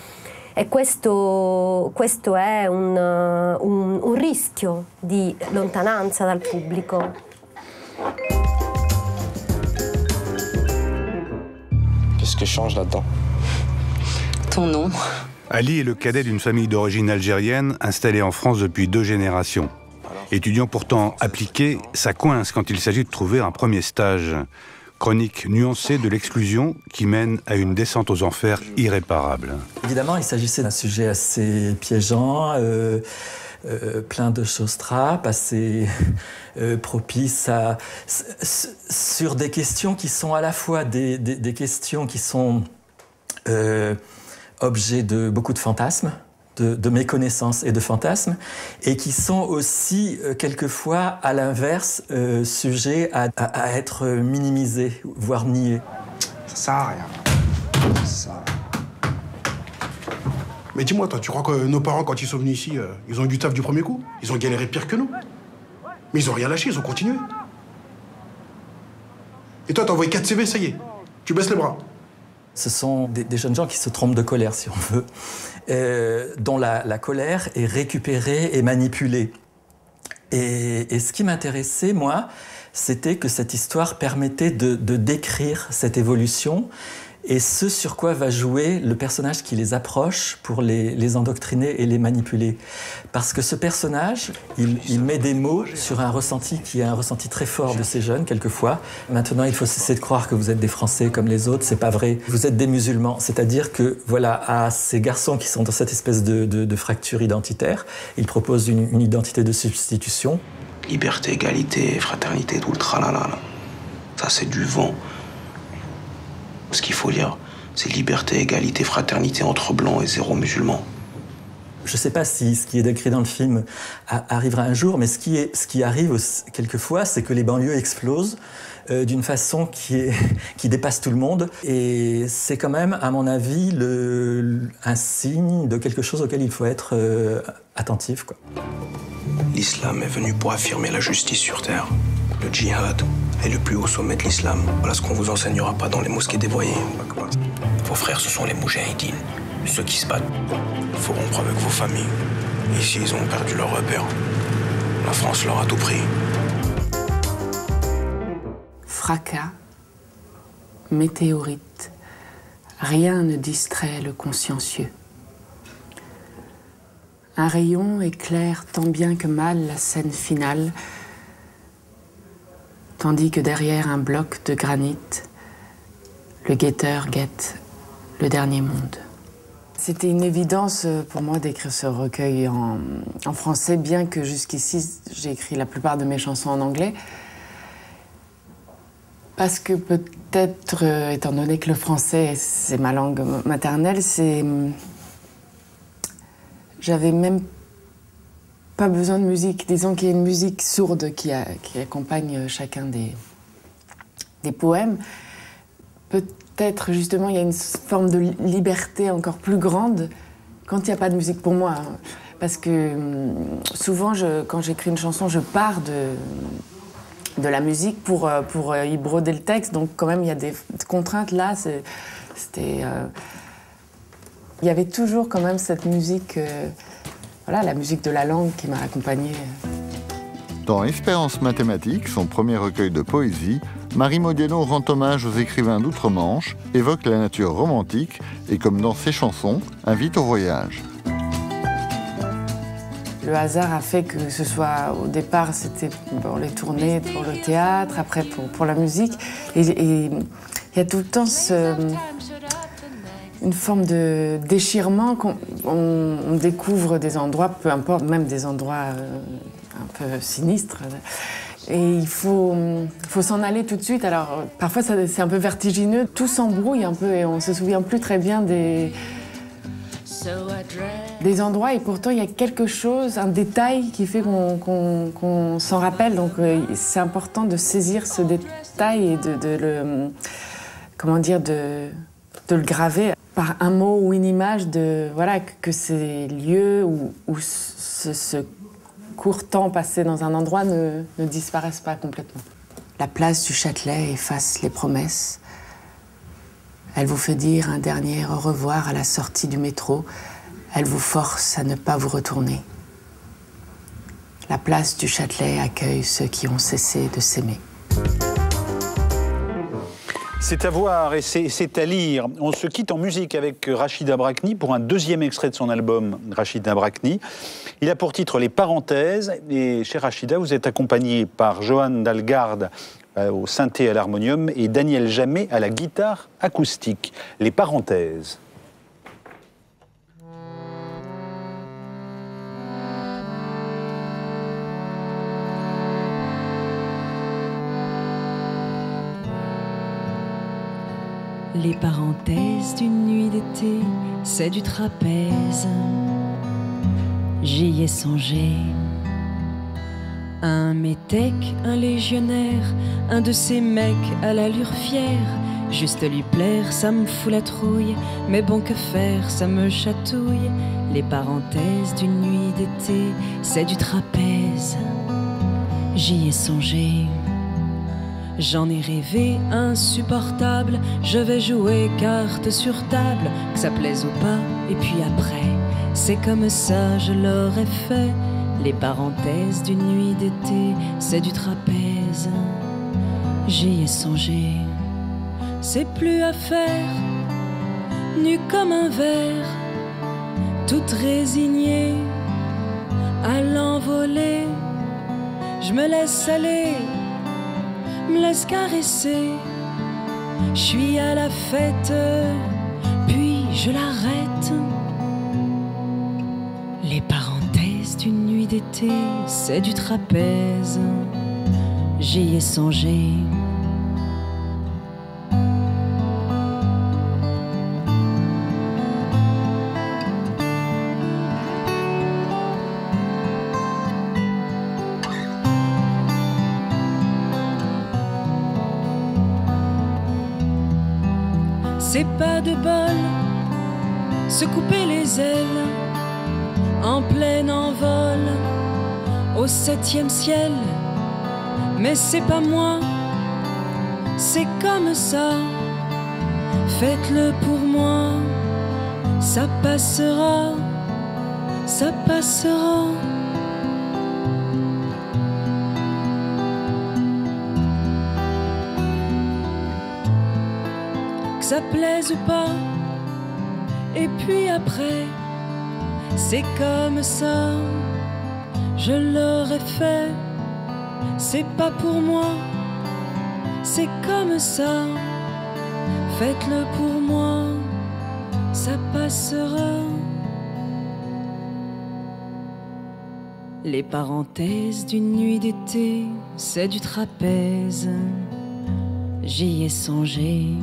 E questo, questo è un, un- un rischio di lontananza dal pubblico. Qu'est-ce que change là-dedans Ton nom. Ali est le cadet d'une famille d'origine algérienne installée en France depuis deux générations. Étudiant pourtant appliqué, ça coince quand il s'agit de trouver un premier stage. Chronique nuancée de l'exclusion qui mène à une descente aux enfers irréparable. Évidemment, il s'agissait d'un sujet assez piégeant. Euh, euh, plein de choses trappes, assez euh, propice à, sur des questions qui sont à la fois des, des, questions qui sont euh, objets de beaucoup de fantasmes, de, de, méconnaissance et de fantasmes, et qui sont aussi quelquefois, à l'inverse, sujets à, à, être minimisés, voire niés. Ça sert à rien. Ça mais dis-moi, toi, tu crois que nos parents, quand ils sont venus ici, euh, ils ont eu du taf du premier coup? Ils ont galéré pire que nous. Mais ils ont rien lâché, ils ont continué. Et toi, t'as envoyé 4 CV, ça y est. Tu baisses les bras. Ce sont des, jeunes gens qui se trompent de colère, si on veut, euh, dont la, colère est récupérée et manipulée. Et, ce qui m'intéressait, moi, c'était que cette histoire permettait de, de décrire cette évolution et ce sur quoi va jouer le personnage qui les approche pour les, endoctriner et les manipuler. Parce que ce personnage, il, met des mots sur un ressenti qui est un ressenti très fort de ces jeunes, quelquefois. Maintenant, il faut cesser de croire que vous êtes des Français comme les autres, c'est pas vrai. Vous êtes des musulmans. C'est-à-dire que, voilà, à ces garçons qui sont dans cette espèce de, fracture identitaire, il propose une, une identité de substitution. Liberté, égalité, fraternité, tout le tralala. Ça, c'est du vent. Ce qu'il faut lire, c'est liberté, égalité, fraternité entre blancs et zéro musulmans. Je ne sais pas si ce qui est décrit dans le film arrivera un jour, mais ce qui, est, ce qui arrive quelquefois, c'est que les banlieues explosent euh, d'une façon qui, est, qui dépasse tout le monde. Et c'est quand même, à mon avis, le, un signe de quelque chose auquel il faut être euh, attentif. L'islam est venu pour affirmer la justice sur Terre. Le djihad est le plus haut sommet de l'islam. Voilà ce qu'on vous enseignera pas dans les mosquées dévoyées. Vos frères, ce sont les moujahidines, ceux qui se battent. Il faut rompre avec vos familles. Ici, ils ont perdu leur repère. La France leur a tout pris. Fracas, météorite, rien ne distrait le consciencieux. Un rayon éclaire tant bien que mal la scène finale tandis que derrière un bloc de granit, le guetteur guette le dernier monde. C'était une évidence euh, pour moi d'écrire ce recueil en, français, bien que jusqu'ici j'ai écrit la plupart de mes chansons en anglais. Parce que peut-être, euh, étant donné que le français c'est ma langue maternelle, c'est. J'avais même pas besoin de musique. Disons qu'il y a une musique sourde qui, accompagne chacun des, des poèmes. Peut-être justement il y a une forme de liberté encore plus grande quand il n'y a pas de musique pour moi. Hein. Parce que hum, souvent, quand j'écris une chanson, je pars de, de la musique pour, euh, pour euh, y broder le texte. Donc quand même, il y a des contraintes là. C'était... Euh, il y avait toujours quand même cette musique voilà, la musique de la langue qui m'a accompagnée. Dans Espérance mathématique, son premier recueil de poésie, Marie Modiano rend hommage aux écrivains d'outre-Manche, évoque la nature romantique et, comme dans ses chansons, invite au voyage. Le hasard a fait que ce soit, au départ, c'était pour les tournées, pour le théâtre, après pour, pour la musique. Et il y a tout le temps ce, une forme de déchirement. on, découvre des endroits, peu importe, même des endroits euh, un peu sinistres. Et il faut, faut s'en aller tout de suite. Alors, parfois, c'est un peu vertigineux. Tout s'embrouille un peu et on se souvient plus très bien des, des endroits. Et pourtant, il y a quelque chose, un détail qui fait qu'on s'en rappelle. Donc, euh, c'est important de saisir ce détail et de le. Comment dire de, de le graver par un mot ou une image de voilà que ces lieux où, ce, court temps passé dans un endroit ne, ne disparaissent pas complètement. La place du Châtelet efface les promesses. Elle vous fait dire un dernier au revoir à la sortie du métro. Elle vous force à ne pas vous retourner. La place du Châtelet accueille ceux qui ont cessé de s'aimer. C'est à voir et c'est à lire. On se quitte en musique avec Rachida Brakni pour un deuxième extrait de son album Rachida Brakni. Il a pour titre Les Parenthèses et chez Rachida, vous êtes accompagné par Johan Dalgarde euh, au synthé à l'harmonium et Daniel Jamet à la guitare acoustique. Les parenthèses. Les parenthèses d'une nuit d'été, c'est du trapèze. J'y ai songé. Un métèque, un légionnaire, un de ces mecs à l'allure fière. Juste lui plaire, ça me fout la trouille. Mais bon, que faire, ça me chatouille. Les parenthèses d'une nuit d'été, c'est du trapèze. J'y ai songé. J'en ai rêvé insupportable, je vais jouer carte sur table, que ça plaise ou pas, et puis après, c'est comme ça, je l'aurais fait. Les parenthèses d'une nuit d'été, c'est du trapèze. J'y ai songé, c'est plus à faire, nu comme un verre, toute résignée à l'envoler. Je me laisse aller me laisse caresser. Je suis à la fête, puis je l'arrête. Les parenthèses d'une nuit d'été, c'est du trapèze. J'y ai songé. C'est pas de bol, se couper les ailes en plein envol au septième ciel. Mais c'est pas moi, c'est comme ça. Faites-le pour moi, ça passera, ça passera. Ça plaise ou pas. Et puis après, c'est comme ça, je l'aurais fait. C'est pas pour moi, c'est comme ça. Faites-le pour moi, ça passera. Les parenthèses d'une nuit d'été, c'est du trapèze. J'y ai songé.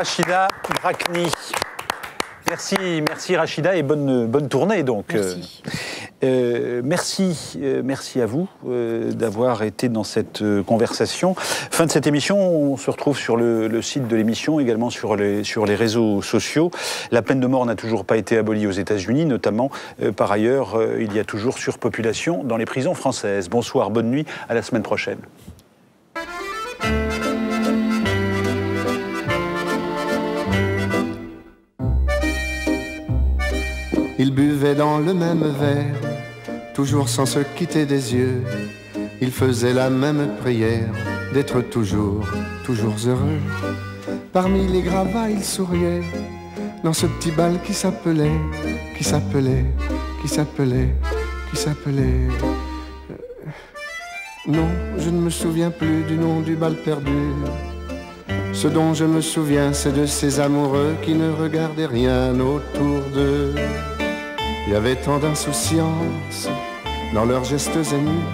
Rachida Brakni. Merci, merci Rachida et bonne, bonne tournée donc. Merci. Euh, merci, euh, merci à vous euh, d'avoir été dans cette euh, conversation. Fin de cette émission, on se retrouve sur le, le site de l'émission, également sur les, sur les réseaux sociaux. La peine de mort n'a toujours pas été abolie aux États-Unis, notamment euh, par ailleurs, euh, il y a toujours surpopulation dans les prisons françaises. Bonsoir, bonne nuit, à la semaine prochaine. Ils buvaient dans le même verre, toujours sans se quitter des yeux. Ils faisaient la même prière, d'être toujours, toujours heureux. Parmi les gravats, ils souriaient, dans ce petit bal qui s'appelait, qui s'appelait, qui s'appelait, qui s'appelait. Euh, Non, je ne me souviens plus du nom du bal perdu. Ce dont je me souviens, c'est de ces amoureux qui ne regardaient rien autour d'eux. Il y avait tant d'insouciance dans leurs gestes émus.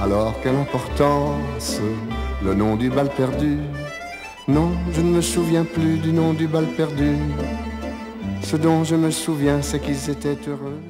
Alors quelle importance le nom du bal perdu? Non, je ne me souviens plus du nom du bal perdu. Ce dont je me souviens, c'est qu'ils étaient heureux.